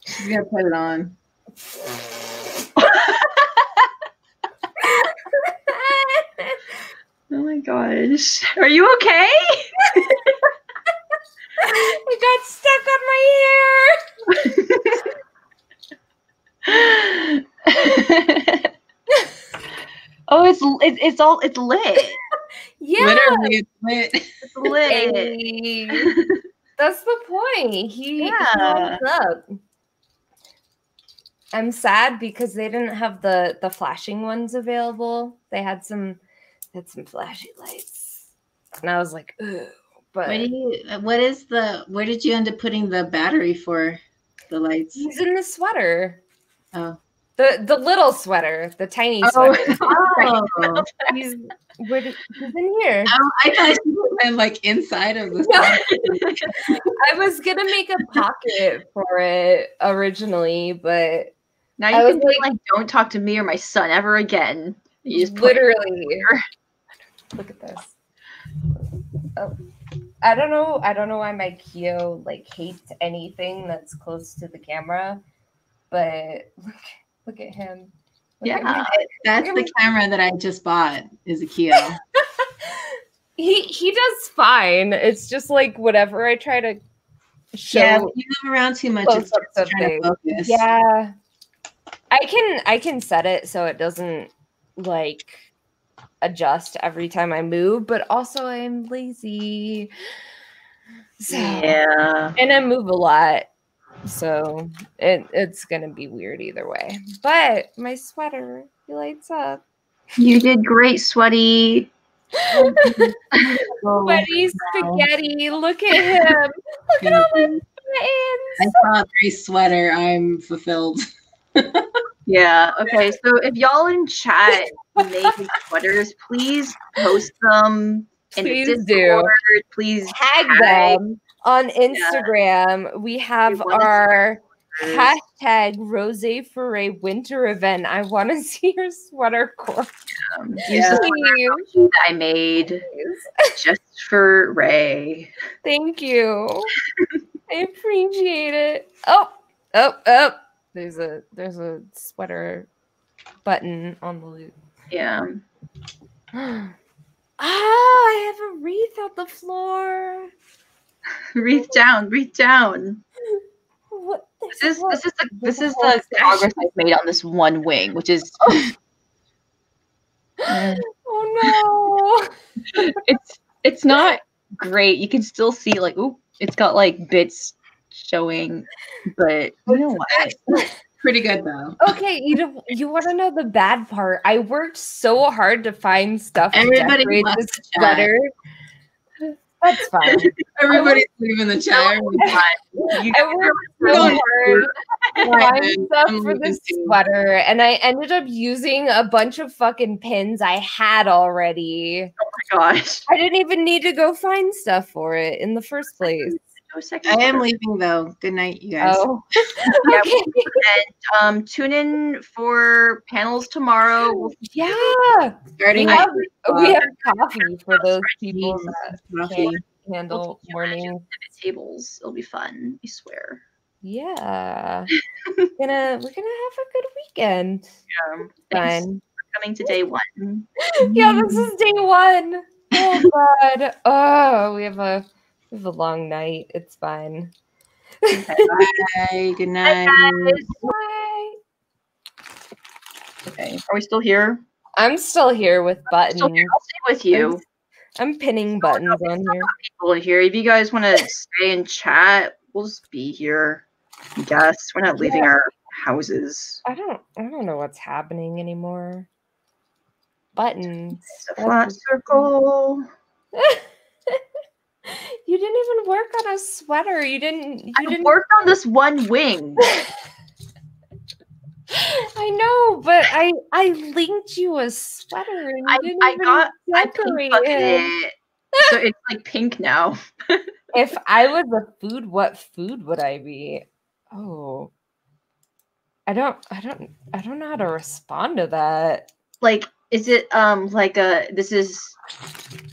B: She's gonna put it on.
D: oh my gosh. Are you okay?
C: it got stuck on my hair.
D: oh, it's it's it's all it's lit.
C: Yeah.
B: Literally, it's lit.
D: It's lit.
C: Hey. That's the point. He, he
D: Yeah.
C: lights up. I'm sad because they didn't have the the flashing ones available. They had some they had some flashy lights, and I was like, ooh. But
B: What do you? What is the? Where did you end up putting the battery for the lights?
C: he's in the sweater,
B: Oh,
C: the the little sweater, the tiny
D: Oh.
C: sweater.
B: oh.
C: He's where did, he's in here.
B: Oh, I thought you went like inside of the.
C: I was gonna make a pocket for it originally, but
D: Now you
C: was
D: can be like, don't talk to me or my son ever again. You just put it-
C: literally look at this oh i don't know i don't know why my Kiyo like hates anything that's close to the camera but look look at him Look at
D: Yeah.
C: him.
B: That's the camera that I just bought. Is a Kiyo.
C: he he does fine it's just like whatever i try to show
B: yeah, you move around too much, it's just trying to focus.
C: yeah i can i can set it so it doesn't like adjust every time i move but also i'm lazy. So
D: Yeah.
C: and i move a lot. So it, it's gonna be weird either way. But my sweater he lights up.
D: You did great, sweaty.
B: Oh,
C: sweaty spaghetti. Look at him. Look at all my
B: I saw a gray sweater. I'm fulfilled.
D: Yeah. Okay. So if y'all in chat make sweaters, please post them in
C: Please
D: the
C: do.
D: Please
C: tag
D: tag.
C: them on Instagram. We have
D: wanna
C: our hashtag Rosé Forêt Winter Event. I want to see your sweater core.
D: Um,
B: Yeah.
C: Please.
D: I made just for Rae.
C: Thank you. I appreciate it. Oh, oh, oh. There's a there's a sweater button on the loop.
D: Yeah.
C: Ah, I have a wreath on the floor.
D: wreath down. wreath down.
C: What
D: This is this is the this is the progress I've made on this one wing, which is
C: Oh no.
D: it's it's not great. You can still see like oop, it's got like bits showing, but you know what?
B: Pretty good though.
C: Okay, you know, you want to know the bad part? I worked so hard to find stuff
B: Everybody
C: decorate
B: loves
C: this
B: the chat.
C: sweater. That's fine.
B: Everybody's leaving the chair.
D: You
C: I worked so hard to find
B: I'm
C: stuff for this
B: too.
C: sweater, and I ended up using a bunch of fucking pins I had already.
D: Oh my gosh.
C: I didn't even need to go find stuff for it in the first place.
D: No second
B: I am
D: thought.
B: leaving though. Good night, you guys.
C: Oh,
D: Yeah,
C: okay.
D: Um, tune in for panels tomorrow. We'll
C: yeah.
B: Starting
C: We
B: at
C: have, we
B: uh,
C: have coffee for those people
B: Jesus,
C: that
B: coffee.
C: can't handle morning.
D: tables. It'll be fun. I swear.
C: Yeah. gonna we're gonna have a good weekend.
D: Thanks,
C: Fun.
D: coming to day one.
C: yeah, this is day one. Oh god. Oh, we have a we have a long night. It's fine.
B: Bye. Good night.
C: Bye.
D: Okay, are we still here?
C: I'm still here with buttons.
D: Here. I'll stay with you.
C: I'm pinning buttons on here.
D: People here. If you guys want to stay and chat, we'll just be here. I guess we're not leaving our houses.
C: I don't I don't know what's happening anymore. Buttons.
D: It's a flat circle.
C: you didn't even work on a sweater. You didn't you
D: I
C: didn't
D: worked on this one wing.
C: I know, but I I linked you a sweater and you
D: I,
C: didn't
D: I
C: even
D: got
C: decorate
D: bucketed
C: it.
D: it. So it's like pink now.
C: If I was a food, what food would I be? Oh. I don't I don't I don't know how to respond to that.
D: Like, is it um like a this is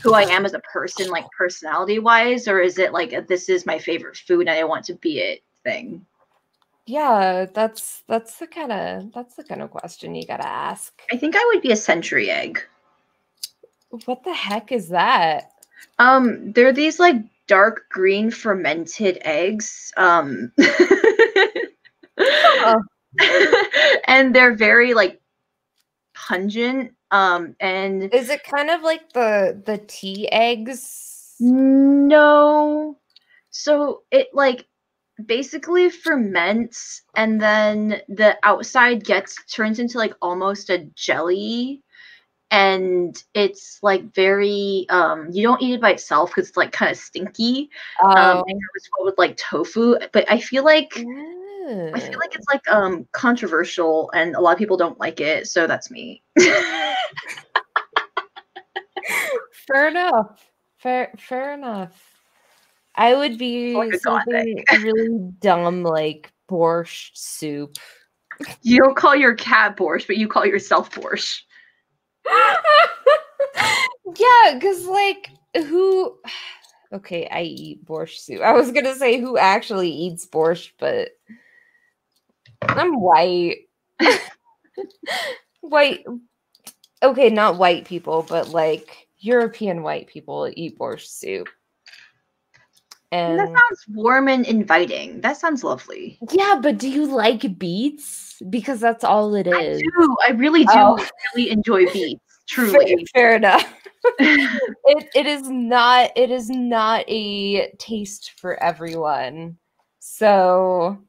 D: who I am as a person, like personality wise, or is it like a, this is my favorite food and I want to be it thing?
C: Yeah, that's that's the kind of that's the kind of question you gotta ask.
D: I think I would be a century egg.
C: What the heck is that?
D: Um, they're these like dark green fermented eggs. Um, and they're very like pungent. Um, and
C: Is it kind of like the the tea eggs?
D: no, so it like basically ferments, and then the outside gets turns into like almost a jelly. And it's like very um you don't eat it by itself because it's like kind of stinky. Um
C: Oh.
D: and it was with like tofu, but I feel like I feel like it's like um controversial and a lot of people don't like it, so that's me.
C: Fair enough. Fair fair enough. I would be
D: Like a god
C: something really dumb like borscht soup.
D: you don't call your cat borscht, but you call yourself borscht.
C: yeah, because like who okay, I eat borscht soup. I was gonna say who actually eats borscht, but I'm white. white okay, not white people, but like European white people eat borscht soup. And
D: that sounds warm and inviting. That sounds lovely.
C: yeah, but do you like beets? Because that's all it is.
D: I do. I really do
C: Oh.
D: really enjoy beets.
C: Fair,
D: Truly.
C: fair enough. it it is not it is not a taste for everyone. So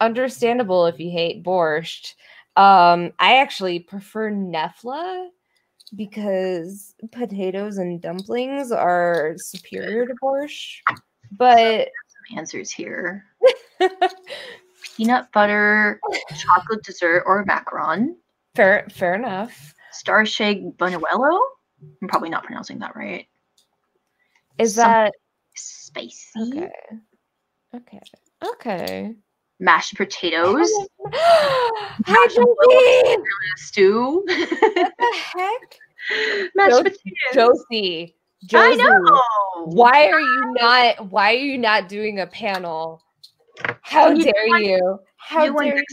C: understandable if you hate borscht. Um, I actually prefer nefla because potatoes and dumplings are superior to borscht. But
D: Answers here. Peanut butter, chocolate dessert, or macaron.
C: fair fair enough.
D: Starshake Buñuelo. I'm probably not pronouncing that right.
C: Is
D: Some-
C: that
D: Spicy.
C: okay? Okay. Okay.
D: Mashed potatoes.
C: Josie!
D: stew.
C: What the heck?
D: Mashed
C: Josie-
D: potatoes.
C: Josie.
D: I know.
C: Why are you not why are you not doing a panel? How
D: you
C: dare
D: one?
C: you? How dare you?
D: time,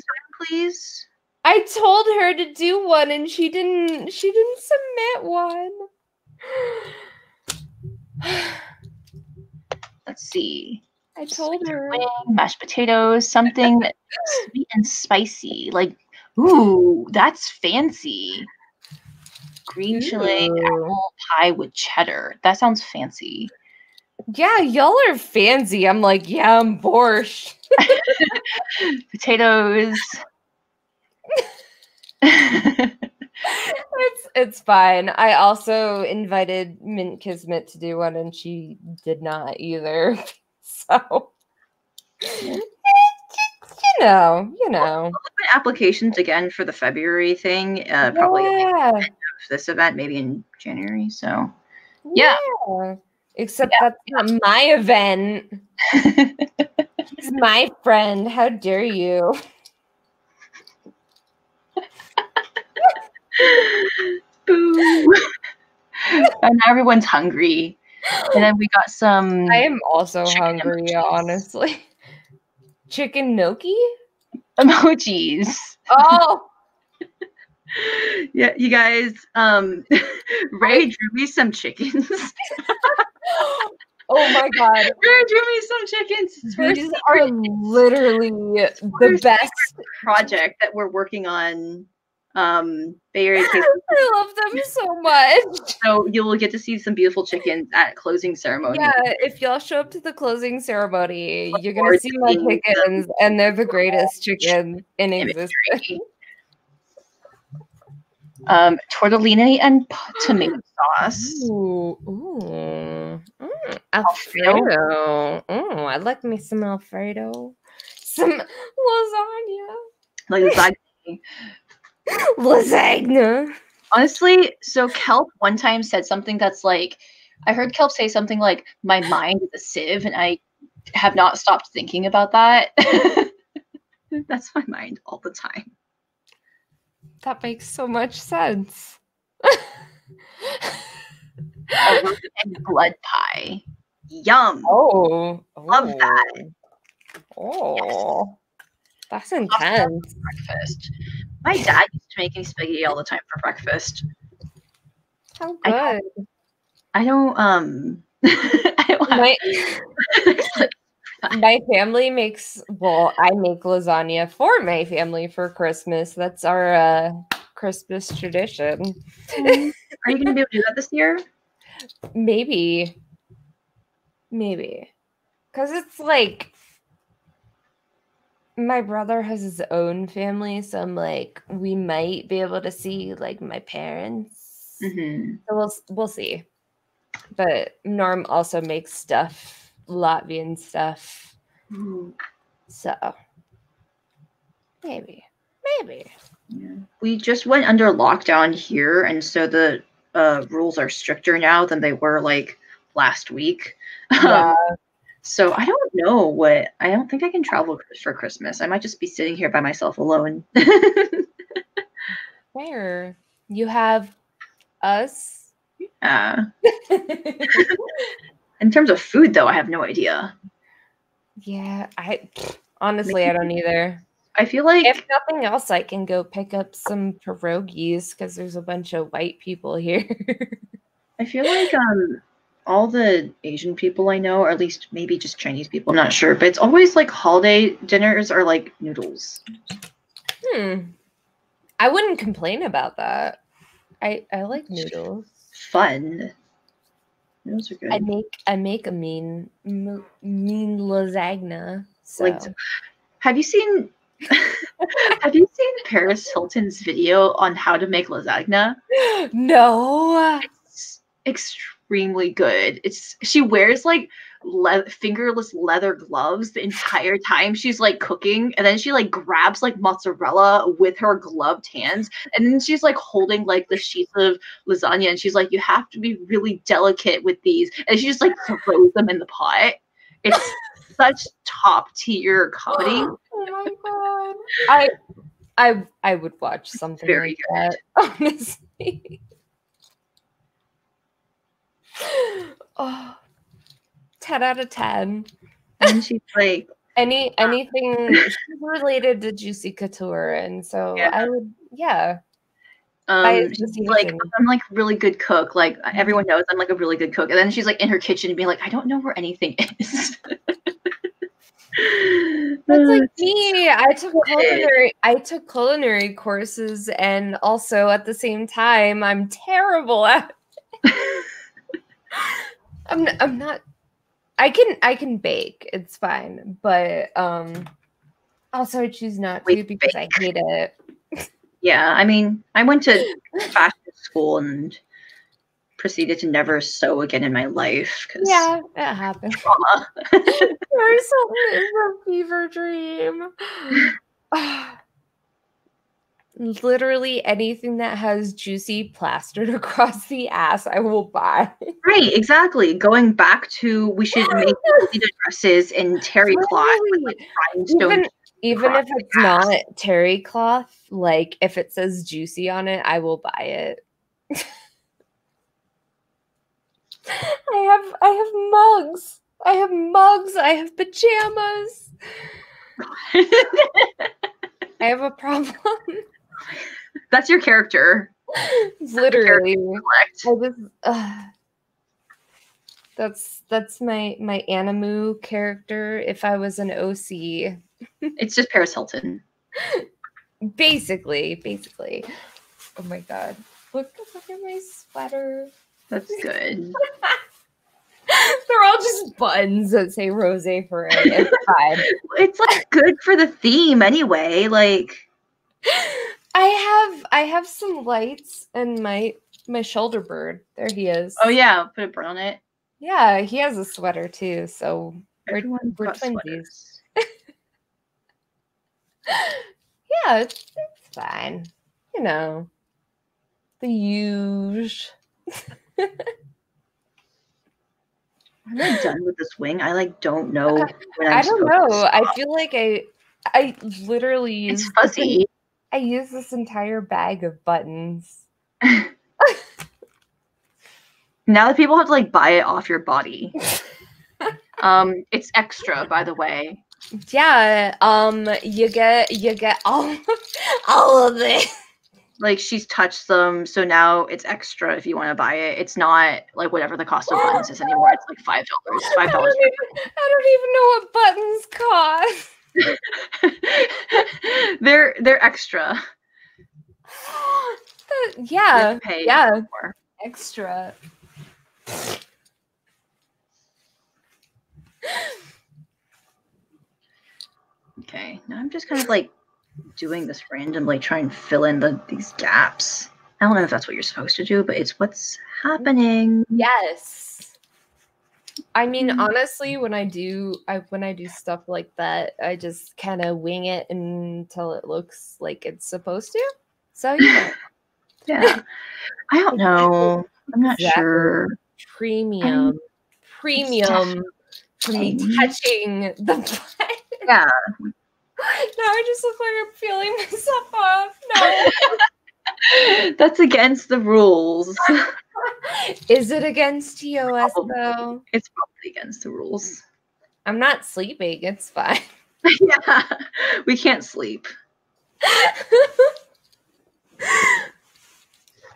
D: please?
C: I told her to do one and she didn't she didn't submit one.
D: Let's see.
C: I told her.
D: Mashed potatoes, something sweet and spicy. Like, ooh, that's fancy. Green chili apple pie with cheddar. That sounds fancy.
C: Yeah, y'all are fancy. I'm like, yeah, I'm borscht.
D: Potatoes.
C: It's it's fine. I also invited Mint Kismet to do one and she did not either. So you know, you know.
D: Open applications again for the February thing. Uh, probably like
C: yeah.
D: this event, maybe in January. So Yeah.
C: yeah. Except that's not my event. He's my friend. How dare you?
D: boo. and now everyone's hungry. And then we got some.
C: I am also hungry,
D: emojis.
C: honestly. Chicken gnocchi?
D: emojis.
C: Oh,
D: yeah, you guys. Um, Rae drew me some chickens.
C: oh my god.
D: Rae drew me some chickens.
C: These are literally the best.
D: project that we're working on. Um, Bay Area Kei's.
C: I love them so much.
D: So you will get to see some beautiful chickens at closing ceremony.
C: Yeah, if y'all show up to the closing ceremony,
D: Look
C: you're gonna see my
D: seeing them.
C: chickens, and they're the greatest chicken in existence.
D: Um, tortellini and tomato sauce.
C: Ooh, ooh, mm,
D: Alfredo.
C: Alfredo. Ooh, I like me some Alfredo. Some lasagna.
D: Like lasagna.
C: Lasagna.
D: Honestly, so Kelp one time said something that's like, I heard Kelp say something like, "My mind is a sieve," and I have not stopped thinking about that. that's my mind all the time.
C: That makes so much sense.
D: And blood pie. Yum.
C: Oh,
D: Love that.
C: Oh, oh. that's intense.
D: Breakfast. My dad used to make me spaghetti all the time for breakfast.
C: How
D: I
C: good.
D: don't- I don't um I don't
C: My, my family makes well, I make lasagna for my family for Christmas. That's our uh, Christmas tradition.
D: Are you gonna be able to do that this year?
C: Maybe, maybe, because it's like my brother has his own family, so I'm like, we might be able to see like my parents.
D: Mm-hmm.
C: So we'll we'll see. But Norm also makes stuff, Latvian stuff. So maybe, maybe.
D: Yeah. We just went under lockdown here, and so the uh, rules are stricter now than they were like last week.
C: Yeah.
D: So I don't know what. I don't think I can travel for Christmas. I might just be sitting here by myself alone.
C: Where you have us.
D: uh, in terms of food, though, I have no idea.
C: yeah, I honestly I don't either.
D: I feel like
C: If nothing else, I can go pick up some pierogies because there's a bunch of white people here.
D: I feel like um all the Asian people I know, or at least maybe just Chinese people, I'm not sure, but it's always like holiday dinners are like noodles.
C: hmm. I wouldn't complain about that. I I like noodles.
D: Fun. Noodles are good.
C: I make I make a mean mean lasagna. So
D: Like, have you seen have you seen Paris Hilton's video on how to make lasagna?
C: no.
D: It's extremely good. It's she wears like le- fingerless leather gloves the entire time she's like cooking, and then she like grabs like mozzarella with her gloved hands, and then she's like holding like the sheets of lasagna, and she's like, "You have to be really delicate with these," and she just like throws them in the pot. It's such top tier comedy.
C: Oh my god. I I I would watch something
D: Very
C: like that, honestly. oh, 10 out of 10.
D: And she's like,
C: Any anything related to Juicy Couture, and so
D: Yeah.
C: I would yeah.
D: Um, she's like I'm like really good cook. Like everyone knows I'm like a really good cook. And then she's like in her kitchen being like, I don't know where anything is.
C: That's like me. I took culinary I took culinary courses and also at the same time I'm terrible at I'm n- I'm not I can I can bake. It's fine, but um also I choose not to because I hate it.
D: yeah, I mean, I went to fashion school and proceeded to never sew again in my life because
C: Yeah, it happens.
D: trauma.
C: There's a fever dream. Literally anything that has juicy plastered across the ass, I will buy.
D: Right, exactly. Going back to we should make dresses in terry cloth like.
C: Even even if it's not terry cloth, like if it says juicy on it, I will buy it. I have I have mugs. I have mugs. I have pajamas. I have a problem.
D: That's your character.
C: Literally. I just, uh, that's that's my my animu character. If I was an OC,
D: It's just Paris Hilton.
C: basically, basically. Oh my god! Look, look at my sweater.
D: That's good.
C: They're all just buttons that say Rose for it. It's fine.
D: It's like good for the theme anyway. Like
C: I have I have some lights and my my shoulder bird. There he is.
D: oh yeah, put a bird on it.
C: Yeah, he has a sweater too. So we're,
D: Everyone's
C: we're
D: got
C: twinsies. Yeah, it's, it's fine. You know, the huge.
D: Am I done with this wing? I like don't know.
C: I don't
D: supposed to
C: know. I feel like I I literally use
D: it's fuzzy.
C: I use this entire bag of buttons.
D: Now that people have to like buy it off your body. um, it's extra, by the way.
C: Yeah, um, you get you get all all of it.
D: Like she's touched them, so now it's extra if you want to buy it. It's not like whatever the cost of buttons is anymore. It's like five dollars. Five dollars.
C: even, I don't even know what buttons cost.
D: they're they're extra. You
C: yeah, yeah, extra.
D: Okay, now I'm just kind of like doing this randomly, trying to fill in the these gaps. I don't know if that's what you're supposed to do, but it's what's happening.
C: Yes. I mean,
D: Mm.
C: honestly, when I do, I when I do stuff like that, I just kind of wing it until it looks like it's supposed to. So yeah,
D: Yeah, I don't know. I'm not
C: Exactly.
D: sure.
C: premium, premium for me touching the butt.
D: Yeah.
C: now I just look like I'm feeling myself off. No.
D: That's against the rules.
C: Is it against TOS
D: Probably.
C: though?
D: It's probably against the rules.
C: I'm not sleeping. It's fine.
D: yeah, we can't sleep.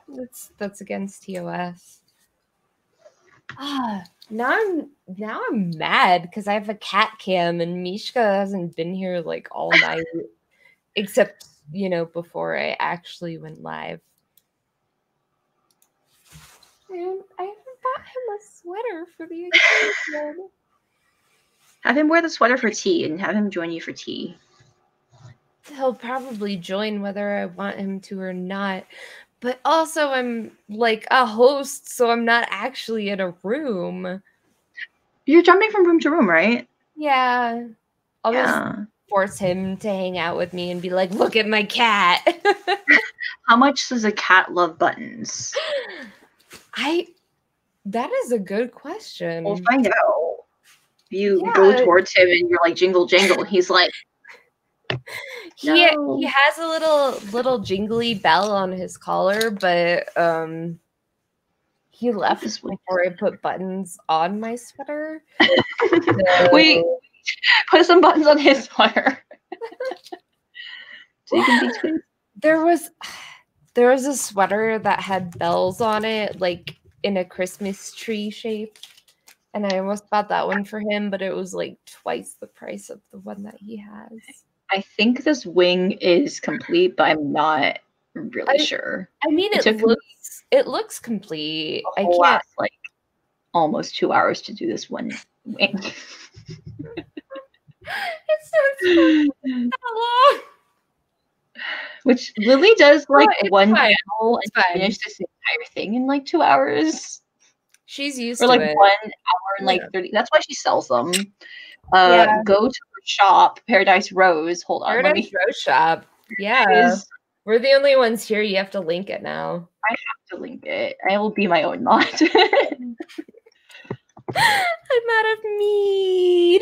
C: that's that's against TOS. Ah, now I'm now I'm mad because I have a cat cam and Mishka hasn't been here like all night, except you know before I actually went live. And I haven't bought him a sweater for the occasion.
D: Have him wear the sweater for tea and have him join you for tea.
C: He'll probably join whether I want him to or not. But also, I'm like a host, so I'm not actually in a room.
D: You're jumping from room to room, right?
C: Yeah. I'll just
D: Yeah.
C: Force him to hang out with me and be like, look at my cat.
D: How much does a cat love buttons?
C: I that is a good question.
D: We'll find out. You go towards him and you're like jingle jangle. He's like,
C: he
D: No.
C: he has a little little jingly bell on his collar, but um he left before I put buttons on my sweater.
D: Wait,
C: So-
D: put some buttons on his sweater. so you can be twins.
C: there was there was a sweater that had bells on it like in a christmas tree shape and i almost bought that one for him but it was like twice the price of the one that he has
D: I think this wing is complete, but I'm not really
C: I-
D: sure.
C: i mean
D: It
C: it, looks it looks complete i can't
D: last, like almost two hours to do this one wing.
C: It's that long
D: Which Lily does like
C: Oh,
D: one
C: fine.
D: panel and finish this entire thing in like two hours.
C: she's used
D: Or
C: to
D: like one hour and like
C: Yeah.
D: 30. That's why she sells them. Uh
C: Yeah.
D: go to her shop, Paradise Rose. Hold on,
C: Paradise
D: me
C: Rose shop yeah
D: is
C: we're the only ones here you have to link it now I have
D: to link it. I will be my own mod.
C: i'm out of mead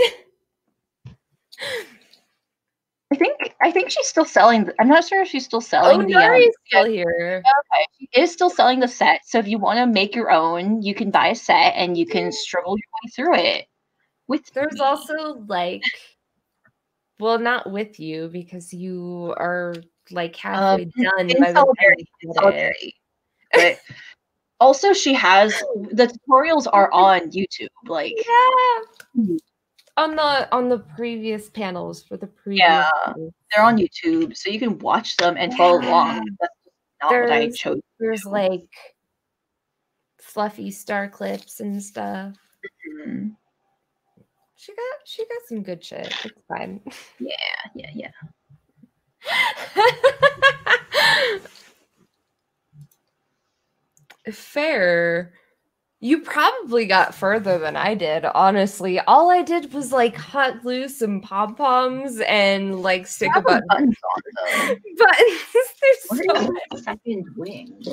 D: I think I think she's still selling. The, I'm not sure if she's still
C: oh
D: selling the. Um,
C: Nari's still here
D: okay, she is still selling the set. So if you want to make your own, you can buy a set and you can struggle your way through it. With
C: There's
D: me.
C: also like, well, not with you because you are like halfway
D: Um,
C: done
D: in
C: by
D: solidarity,
C: you
D: in solidarity. But also, she has the tutorials are on YouTube. Like,
C: Yeah. On the on the previous panels for the previous
D: Yeah.
C: ones.
D: they're on YouTube, so you can watch them and follow
C: Yeah.
D: along. That's not what I chose.
C: there's like fluffy star clips and stuff.
D: Mm,
C: She got she got some good shit. It's fine.
D: Yeah, yeah, yeah.
C: Fair. You probably got further than I did, honestly. All I did was like hot glue some pom poms and like stick a button.
D: buttons on.
C: Buttons. There's
D: What
C: so
D: the second wing?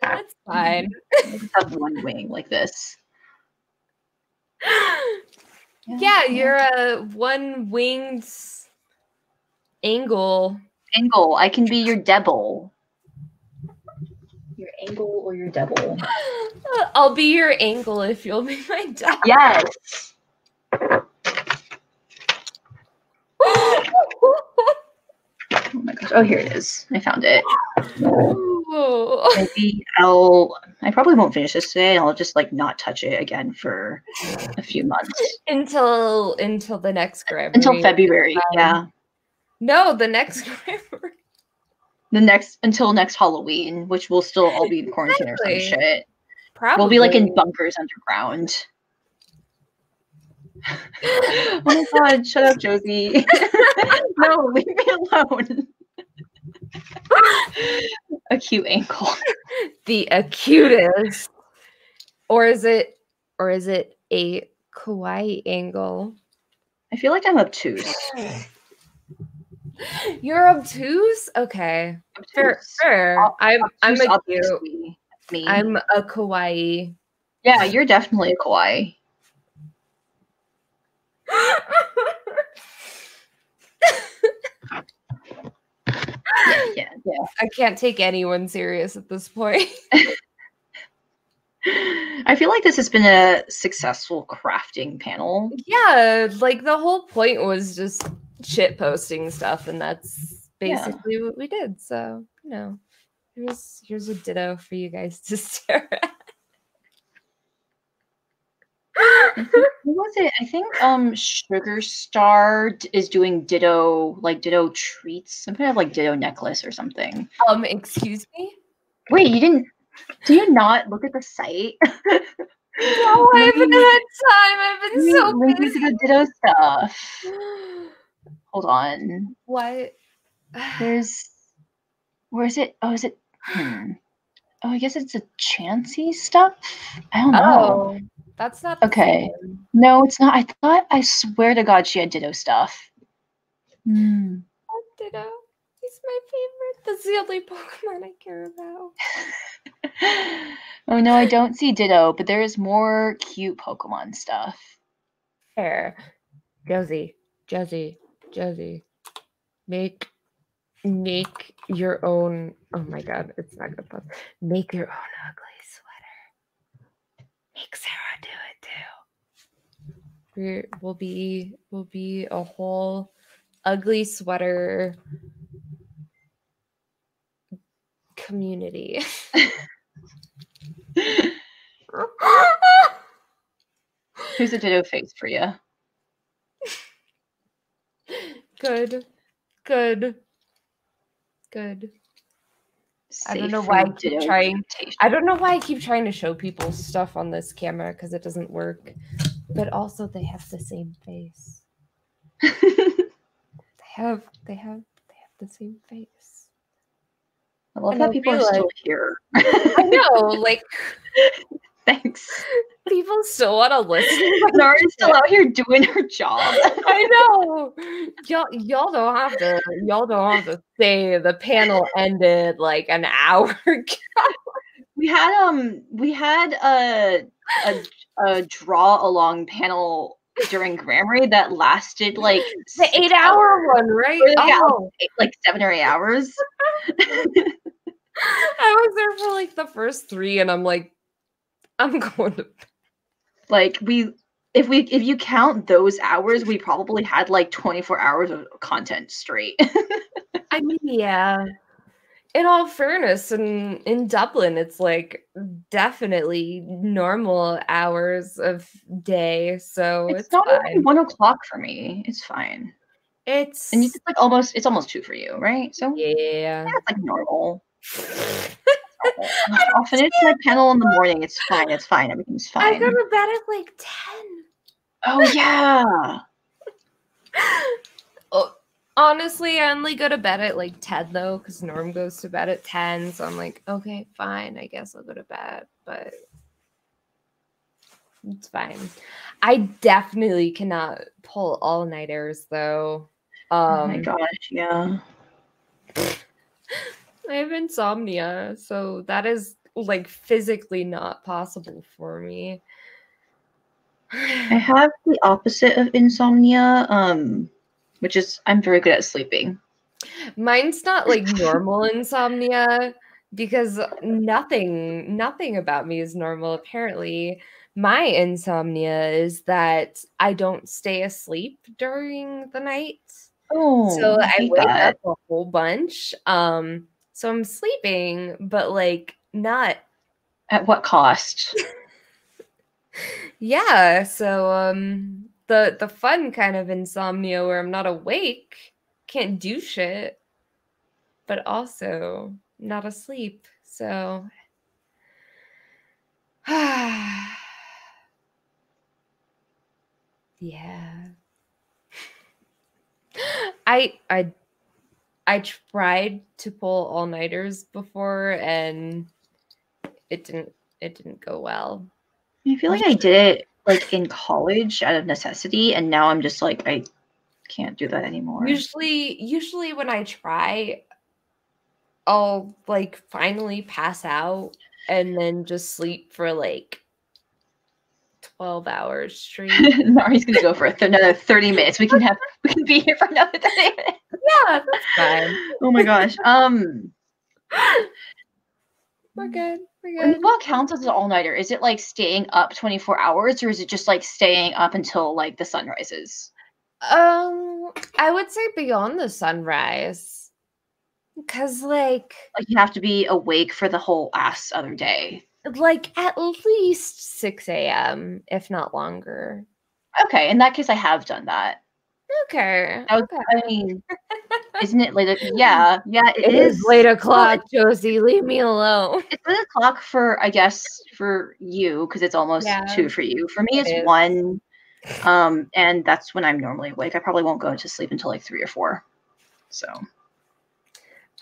C: That's fine.
D: Have one wing like this.
C: Yeah, you're a one winged angle.
D: Angle. I can be your devil. Your angle or your devil.
C: I'll be your angle if you'll be my dog.
D: Yes. Oh my gosh. Oh, here it is. I found it. Maybe I'll. I probably won't finish this today. I'll just like not touch it again for a few months
C: until until the next grammar.
D: until February.
C: Um,
D: Yeah,
C: No, the next
D: the next until next Halloween, which we'll still all be in quarantine or some shit.
C: Probably
D: We'll be like in bunkers underground. oh my god! Shut up, Josie. no, leave me alone. a cute ankle.
C: the acutest. Or is it or is it a kawaii angle?
D: I feel like I'm obtuse.
C: You're obtuse? Okay.
D: Obtuse. Ob-
C: I'm I'm a cute.
D: Me.
C: I'm a kawaii.
D: yeah, you're definitely a kawaii. Yeah, yeah, yeah.
C: I can't take anyone serious at this point.
D: I feel like this has been a successful crafting panel.
C: yeah, like the whole point was just shit posting stuff, and that's
D: Yeah.
C: basically what we did. So, you know, here's here's a ditto for you guys to stare at.
D: Who was it? I think um Sugar Star is doing ditto like ditto treats, some kind of like ditto necklace or something.
C: um, excuse me?
D: Wait, you didn't do you not look at the site?
C: No, I haven't had time. I've been so
D: Link me to
C: busy.
D: the ditto stuff. Hold on.
C: what?
D: There's where is it? Oh, is it hmm. Oh, I guess it's a chancy stuff. I don't know.
C: Oh, that's not the
D: Okay.
C: same.
D: No, it's not. I thought I swear to God she had ditto stuff. Hmm.
C: Oh, Ditto. He's my favorite. That's the only Pokemon I care about.
D: oh no, I don't see Ditto, but there is more cute Pokemon stuff.
C: Fair. Josie, Josie, Josie. Make make your own oh my god, it's not gonna pause. Make your own ugly sweater. Make Sarah do it too. We're, we'll be we'll be a whole ugly sweater community.
D: Here's a Ditto face for you.
C: Good. Good. Good. I don't know why I keep trying- I don't know why I keep trying to show people stuff on this camera because it doesn't work. But also they have the same face. They have they have they have the same face.
D: I love
C: And
D: that
C: I
D: people are still here.
C: I know, like
D: Thanks.
C: people still want to listen. my
D: still out here doing her job.
C: I know. Y'all y'all don't have to y'all don't have to say the panel ended like an hour ago.
D: we had um we had a a, a draw along panel during Grammary that lasted like
C: The eight hour
D: hours.
C: one, right? Oh,
D: eight- like seven or eight hours.
C: I was there for like the first three, and I'm like, I'm going to
D: like we if we if you count those hours, we probably had like 24 hours of content straight.
C: I mean, yeah. In all fairness, in in Dublin, it's like definitely normal hours of day, so
D: it's,
C: it's,
D: not
C: fine.
D: even one o'clock for me. It's fine.
C: It's
D: And you it's like almost it's almost two for you, right? So yeah,
C: yeah.
D: it's like normal. I'll finish my panel in the morning. It's fine. It's fine. Everything's fine.
C: I go to bed at like ten.
D: Oh yeah.
C: Oh, honestly, I only go to bed at like 10 though, because Norm goes to bed at 10. So I'm like, okay, fine. I guess I'll go to bed, but it's fine. I definitely cannot pull all nighters though. Um,
D: oh my gosh, yeah.
C: I have insomnia, so that is like physically not possible for me.
D: I have the opposite of insomnia, um, which is I'm very good at sleeping.
C: Mine's not like normal insomnia because nothing nothing about me is normal apparently. My insomnia is that I don't stay asleep during the night.
D: Oh,
C: so I wake
D: that.
C: up a whole bunch. Um so I'm sleeping but like not
D: At what cost?
C: yeah, so um the the fun kind of insomnia where I'm not awake, can't do shit, but also not asleep. So yeah. I I I tried to pull all-nighters before and it didn't it didn't go well.
D: I feel like I did it like in college out of necessity, and now I'm just like I can't do that anymore.
C: Usually, usually when I try, I'll like finally pass out and then just sleep for like 12 hours straight.
D: Nari's gonna go for th- another 30 minutes. We can have we can be here for another 30 minutes.
C: yeah, that's fine.
D: Oh my gosh. Um
C: We're good. We're good.
D: what counts as an all-nighter? Is it like staying up 24 hours or is it just like staying up until like the sun rises?
C: Um, I would say beyond the sunrise. Cause like
D: Like you have to be awake for the whole ass other day.
C: Like at least 6 a.m., if not longer.
D: Okay, in that case I have done that.
C: Okay.
D: That was-
C: okay.
D: I mean, isn't it late? Yeah, yeah,
C: It is late o'clock, Josie. Leave me alone.
D: It's late o'clock for I guess for you because it's almost
C: Yeah.
D: two for you. For me,
C: It
D: it's
C: is.
D: one, um, and that's when I'm normally awake. I probably won't go to sleep until like three or four. So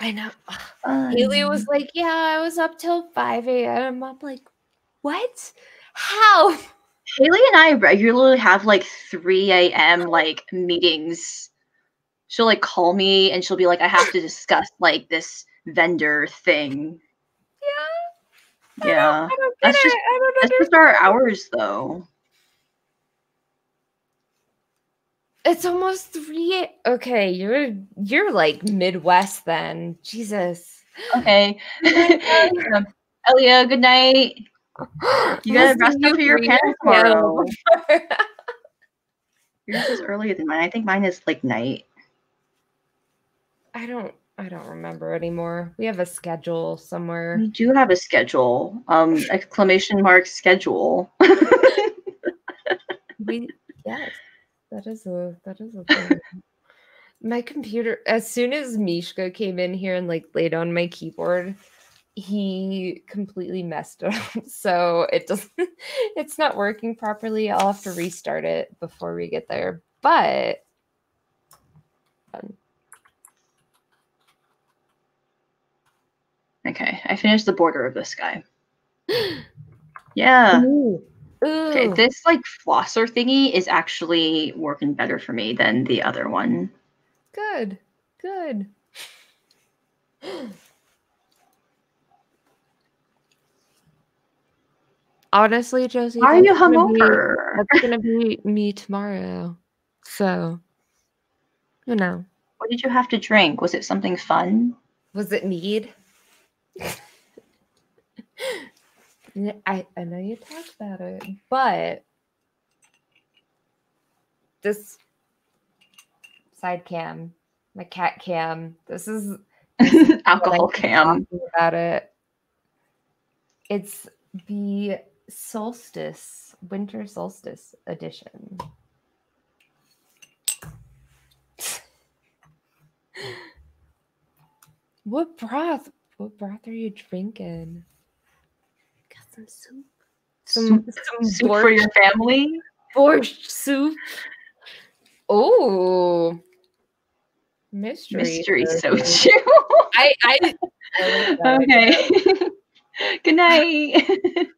C: I know. Haley was like, "Yeah, I was up till five a.m." I'm like, "What? How?"
D: Haley and I regularly have like 3 a.m. like meetings. She'll like call me and she'll be like, I have to discuss like this vendor thing.
C: Yeah,
D: Yeah.
C: I don't get
D: That's
C: it.
D: just-
C: I don't
D: That's just our hours though.
C: It's almost three. Okay, you're you're like Midwest then. Jesus.
D: Okay. um, Elia, good night. You gotta rest up for your panel tomorrow. Yours is earlier than mine. I think mine is like night.
C: I don't. I don't remember anymore. We have a schedule somewhere.
D: We do have a schedule. Um, exclamation mark schedule.
C: We yes, that is a that is a my computer. As soon as Mishka came in here and like laid on my keyboard, he completely messed it up. So it doesn't. It's not working properly. I'll have to restart it before we get there. But
D: okay, I finished the border of this guy. Yeah.
C: ooh,
D: Okay, this like flosser thingy is actually working better for me than the other one.
C: good, good. Honestly, Josie,
D: are you
C: that's gonna be-
D: hungover?
C: That's gonna be me tomorrow. So, you know,
D: What did you have to drink? Was it something fun?
C: was it mead? I I know you talked about it, but this side cam, my cat cam. This is
D: Alcohol cam.
C: about it. It's the solstice, winter solstice edition. What broth? What broth are you drinking?
A: Got some soup.
C: Some
D: Soup-
C: some
D: Soup for your family.
C: borscht soup. Oh, mystery
D: Mystery
C: soju.
D: soju.
C: I I. I
D: okay. Good night.
C: Good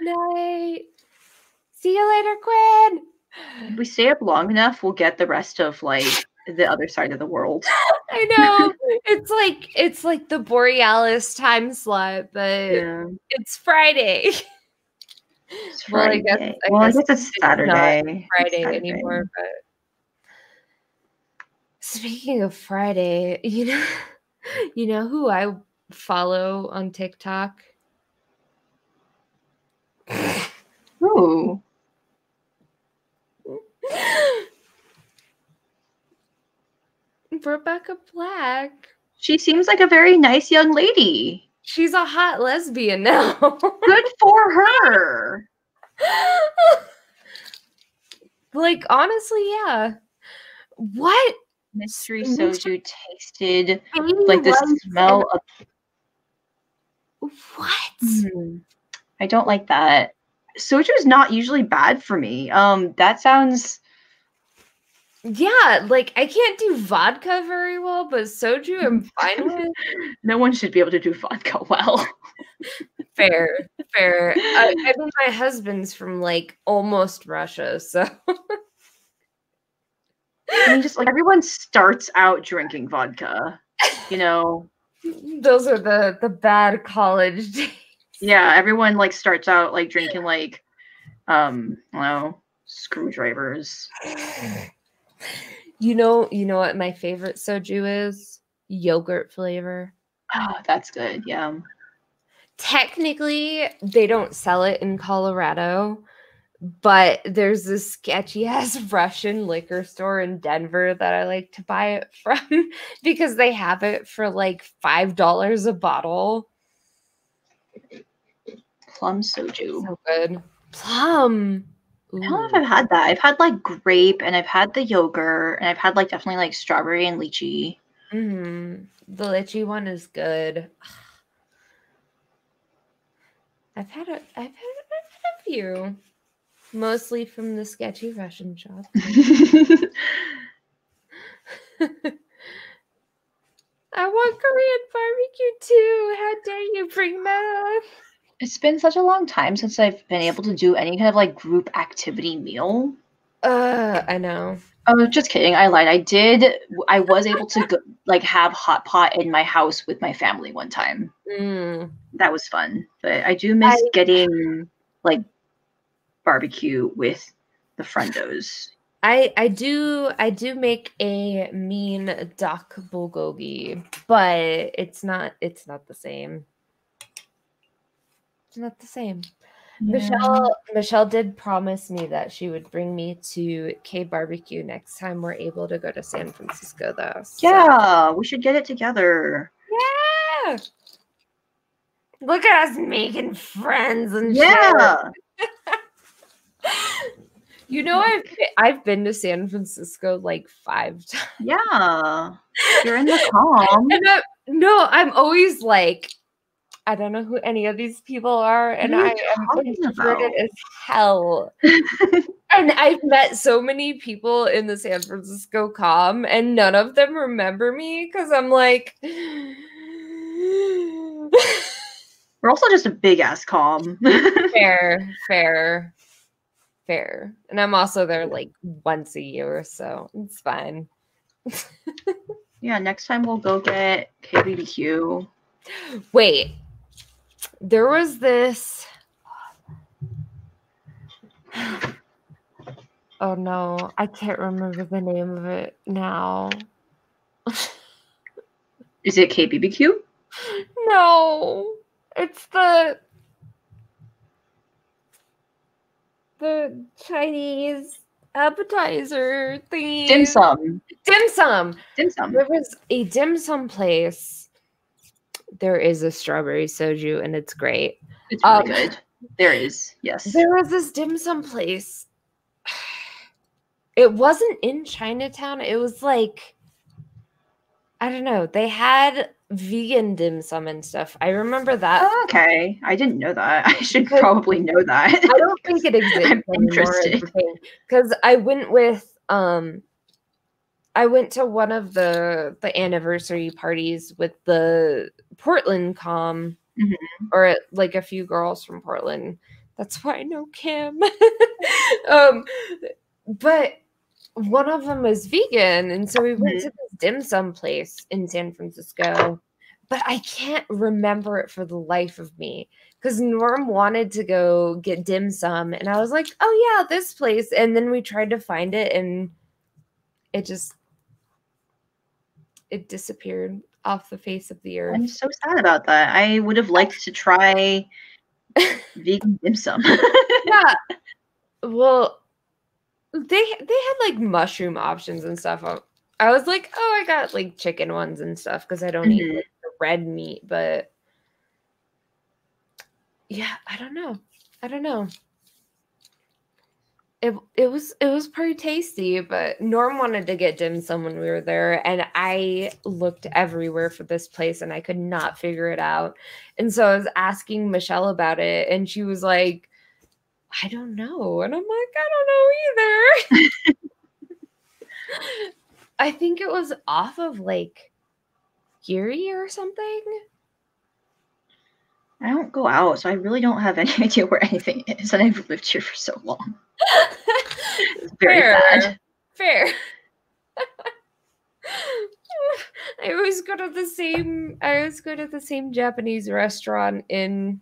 C: night. See you later, Quinn.
D: if we stay up long enough, we'll get the rest of like the other side of the world.
C: I know it's like it's like the Borealis time slot, but
D: Yeah.
C: it's Friday.
D: It's
C: Well, I guess-
D: Friday.
C: I
D: well, I
C: guess
D: guess it's
C: it's
D: Saturday. It's
C: Friday
D: Saturday.
C: anymore, but speaking of Friday, you know, you know who I follow on TikTok?
D: Ooh.
C: Rebecca Black.
D: She seems like a very nice young lady.
C: She's a hot lesbian now.
D: Good for her.
C: like honestly, yeah. What?
D: Mystery soju tasted like the smell of.
C: What?
D: Hmm. I don't like that. Soju is not usually bad for me. Um, that sounds.
C: Yeah, like I can't do vodka very well, but soju I'm fine with.
D: No one should be able to do vodka well.
C: Fair, fair. I, I mean, my husband's from like almost Russia, so
D: I mean, just like everyone starts out drinking vodka, you know.
C: those are the the bad college days.
D: Yeah, everyone like starts out like drinking like, um, know, screwdrivers.
C: You know, you know what my favorite soju is? Yogurt flavor.
D: Oh, that's good. Yeah.
C: Technically, they don't sell it in Colorado, but there's this sketchy ass Russian liquor store in Denver that I like to buy it from because they have it for like five dollars a bottle.
D: Plum soju.
C: So good. Plum.
D: I don't know if I've had that. I've had like grape and I've had the yogurt and I've had like definitely like strawberry and lychee.
C: Mhm. The lychee one is good. I've had a I've had, I've had a few. Mostly from the sketchy Russian shop. I want Korean barbecue too. How dare you bring that up?
D: It's been such a long time since I've been able to do any kind of like group activity meal.
C: Uh, I know.
D: Oh, just kidding. I lied. I did. I was able to go, like have hot pot in my house with my family one time.
C: Mm.
D: That was fun. But I do miss
C: I-
D: getting like barbecue with the friendos.
C: I I do I do make a mean duck bulgogi, but it's not it's not the same. It's not the same. Michelle Michelle did promise me that she would bring me to K barbecue next time we're able to go to San Francisco though. so-
D: Yeah, we should get it together.
C: Yeah. Look at us making friends and.
D: Yeah.
C: You know I've been- I've been to San Francisco like 5 times.
D: Yeah. You're in the calm.
C: No, I'm always like, I don't know who any of these people are, and
D: are
C: I am introverted
D: about?
C: as hell. and I've met so many people in the San Francisco com, and none of them remember me because I'm like,
D: We're also just a big ass calm.
C: fair, fair, fair. And I'm also there like once a year, or so it's fine.
D: yeah, next time we'll go get KBBQ.
C: Wait, there was this. Oh no, I can't remember the name of it now.
D: Is it KBBQ?
C: No, it's the the Chinese appetizer thing.
D: Dim sum.
C: Dim sum.
D: Dim sum.
C: There was a dim sum place. There is a strawberry soju, and it's great.
D: It's really
C: Um,
D: good. There is. Yes.
C: There was this dim sum place. It wasn't in Chinatown. It was like, I don't know. They had vegan dim sum and stuff. I remember that.
D: Oh, okay. I didn't know that. I should
C: Because-
D: probably know that.
C: I don't think it exists
D: I'm interested.
C: Because I went with um I went to one of the the anniversary parties with the Portland com
D: Mhm.
C: or like a few girls from Portland. That's why I know Kim. um but one of them was vegan and so we went
D: Mhm.
C: to this dim sum place in San Francisco. But I can't remember it for the life of me because Norm wanted to go get dim sum, and I was like, "Oh yeah, this place." And then we tried to find it, and it just it disappeared off the face of the earth.
D: I'm so sad about that. I would have liked to try vegan dim sum.
C: yeah. Well, they they had like mushroom options and stuff. I- was like, "Oh, I got like chicken ones and stuff because I don't eat
D: Mhm.
C: like, the red meat." But yeah, I don't know. I don't know. It, it was it was pretty tasty, but Norm wanted to get dim sum when we were there, and I looked everywhere for this place and I could not figure it out. And so I was asking Michelle about it, and she was like, "I don't know," and I'm like, "I don't know either." I think it was off of like Geary or something.
D: I don't go out, so I really don't have any idea where anything is, and I've lived here for so long. Very
C: Fair.
D: bad.
C: Fair. I always go to the same. I always go to the same Japanese restaurant in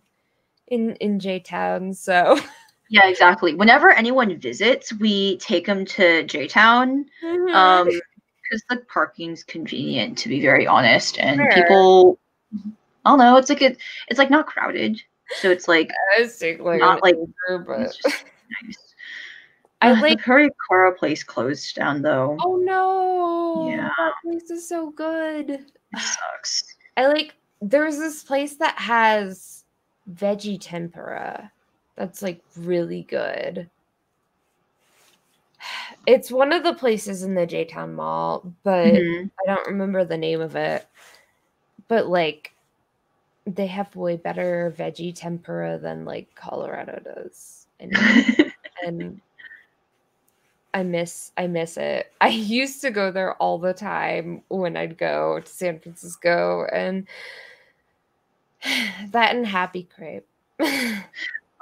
C: in in J Town. So
D: Yeah, exactly. Whenever anyone visits, we take them to J Town, um, because the parking's convenient. To be very honest, and
C: Fair.
D: people, I don't know. It's like it. It's like not crowded, so it's like
C: I was like,
D: not like-
C: Uber, but
D: it's just nice.
C: I like.
D: the Kurikara place closed down though.
C: Oh no!
D: Yeah.
C: that place is so good.
D: It sucks.
C: I like there's this place that has veggie tempura that's like really good. It's one of the places in the J Town Mall, but
D: Mhm.
C: I don't remember the name of it. But like they have way better veggie tempura than like Colorado does. And I miss I miss it. I used to go there all the time when I'd go to San Francisco and that and Happy Crepe.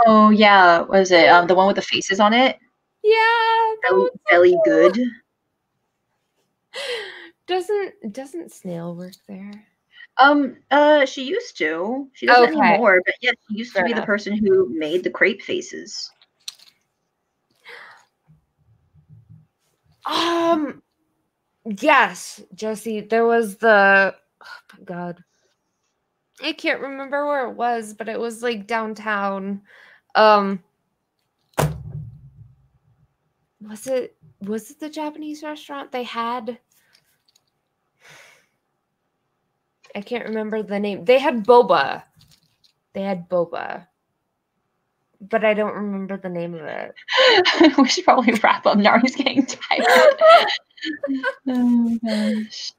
D: oh yeah, what was it um the one with the faces on it? Yeah.
C: That
D: Belly,
C: so
D: belly
C: cute.
D: good.
C: Doesn't doesn't Snail work there?
D: Um, uh, she used to. She doesn't
C: Okay.
D: anymore, but yeah, she used
C: Fair
D: to be the person who made the crepe faces.
C: Um yes, Jesse. there was the oh god. I can't remember where it was, but it was like downtown. Um was it was it the Japanese restaurant they had? I can't remember the name. They had boba. They had boba. But I don't remember the name of it.
D: we should probably wrap up. Nari's getting tired. oh gosh.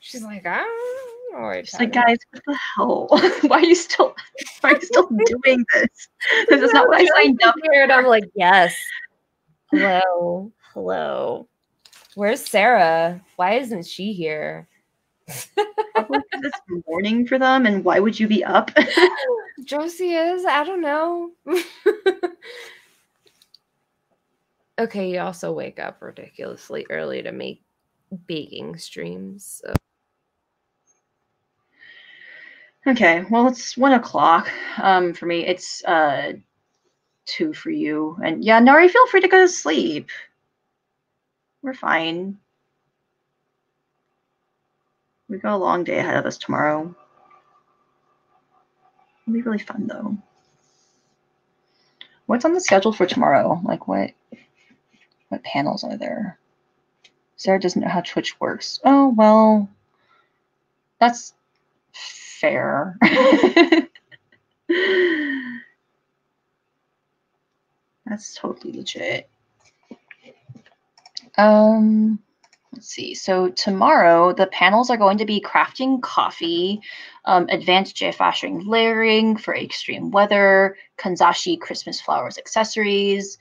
C: She's like, I don't know. what
D: She's like, guys, what the hell? why are you still why are you still doing this? This is not what I signed up
C: for. And I'm like, yes. Hello. Hello. Where's Sarah? Why isn't she here?
D: It's morning for them, and why would you be up?
C: Josie is. I don't know. okay, you also wake up ridiculously early to make baking streams. So.
D: okay, well it's one o'clock. Um, for me, it's uh two for you, and yeah, Nari, feel free to go to sleep. We're fine. We got a long day ahead of us tomorrow. It'll be really fun though. What's on the schedule for tomorrow? Like what? What panels are there? Sarah doesn't know how Twitch works. Oh, well, that's fair. that's totally legit. Um, let's see. So tomorrow the panels are going to be crafting coffee, um, advanced geofashing layering for extreme weather, Kanzashi Christmas flowers accessories.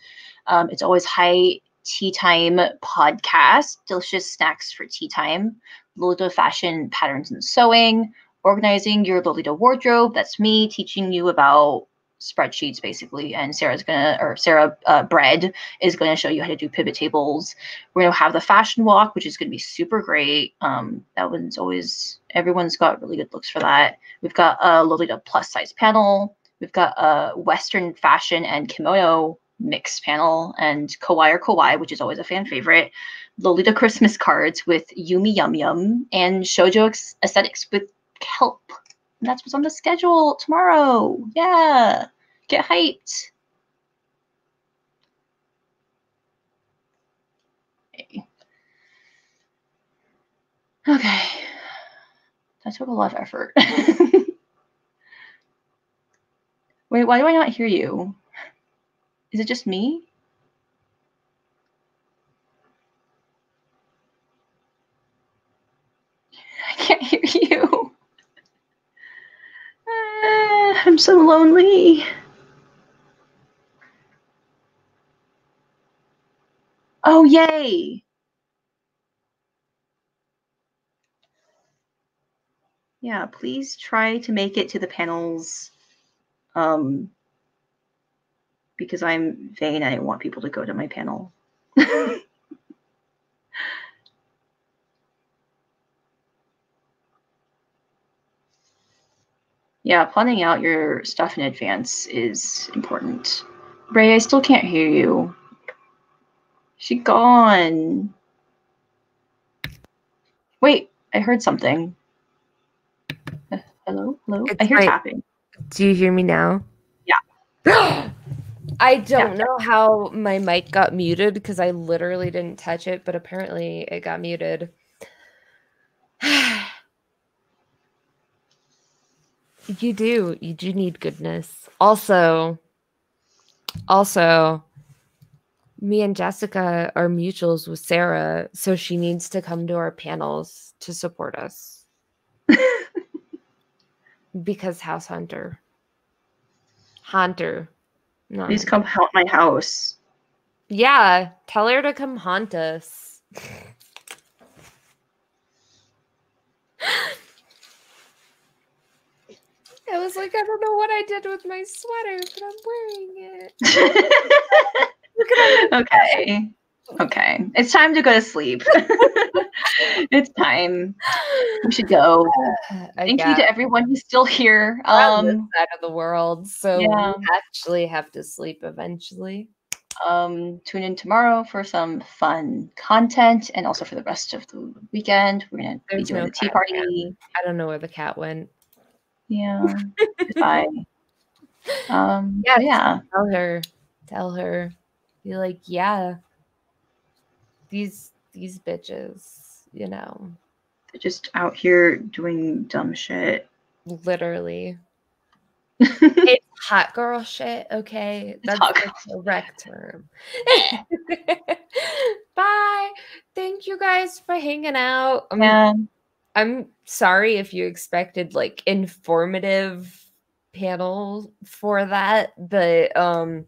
D: Um, it's always high tea time podcast, delicious snacks for tea time, Lolita fashion patterns and sewing, organizing your Lolita wardrobe. That's me teaching you about spreadsheets basically and sarah's gonna or sarah uh, bread is gonna show you how to do pivot tables. We're gonna have the fashion walk which is gonna be super great. Um that one's always everyone's got really good looks for that. We've got a lolita plus size panel. We've got a western fashion and kimono mix panel and kawaii or kawaii which is always a fan favorite. Lolita christmas cards with yumi yum yum and shoujo aesthetics with kelp that's what's on the schedule tomorrow. Yeah. Get hyped. Okay. That took a lot of effort. Wait, why do I not hear you? Is it just me? I can't hear you. Uh, I'm so lonely. Oh, yay. Yeah, please try to make it to the panels um, because I'm vain. I want people to go to my panel. yeah, planning out your stuff in advance is important. Rae, I still can't hear you. She gone. Wait, I heard something. Uh, hello, hello.
C: It's
D: I hear
C: my-
D: tapping.
C: Do you hear me now?
D: Yeah.
C: I don't
D: Yeah.
C: know how my mic got muted because I literally didn't touch it, but apparently it got muted. you do. You do need goodness. Also, also, me and Jessica are mutuals with Sarah, so she needs to come to our panels to support us. because House Hunter. Hunter. No.
D: Please come haunt my house.
C: Yeah, tell her to come haunt us. I was like, I don't know what I did with my sweater, but I'm wearing it. Look at all
D: okay. Okay. It's time to go to sleep. it's time. We should go.
C: I
D: Thank you to everyone who's still here.
C: We're on this
D: Um,
C: side of the world, so
D: yeah.
C: we actually have to sleep eventually.
D: um, tune in tomorrow for some fun content and also for the rest of the weekend. We're going to be doing
C: no
D: the tea party.
C: I don't know where the cat went.
D: Yeah. Goodbye. Um,
C: Yeah,
D: yeah.
C: Tell her, tell her, be like, yeah, these these bitches, you know,
D: They're just out here doing dumb shit.
C: literally. it's hot girl shit, okay? That's the correct term. Bye. Thank you guys for hanging out.
D: Yeah.
C: I'm sorry if you expected like informative panel for that, but um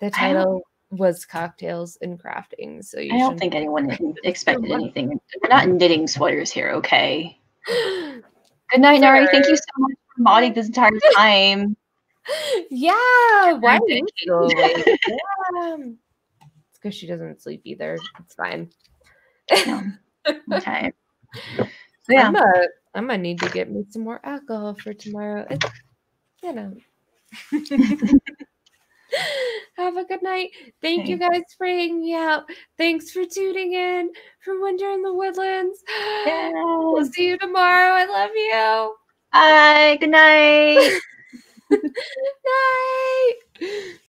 C: the title was cocktails and crafting. So you
D: I don't think anyone expected anything. We're not knitting sweaters here, okay? Good night, Nari. Thank you so much for modding this entire time.
C: yeah, why
D: Good
C: are you
D: night.
C: so awake? Yeah. It's because she doesn't sleep either. It's fine.
D: Okay yeah.
C: I'm gonna need to get me some more alcohol for tomorrow. It's, you know. Have a good night. Thank Thanks. you guys for hanging out. Thanks for tuning in from Winter in the Woodlands.
D: Yes.
C: We'll see you tomorrow. I love you.
D: Bye. Good night. night.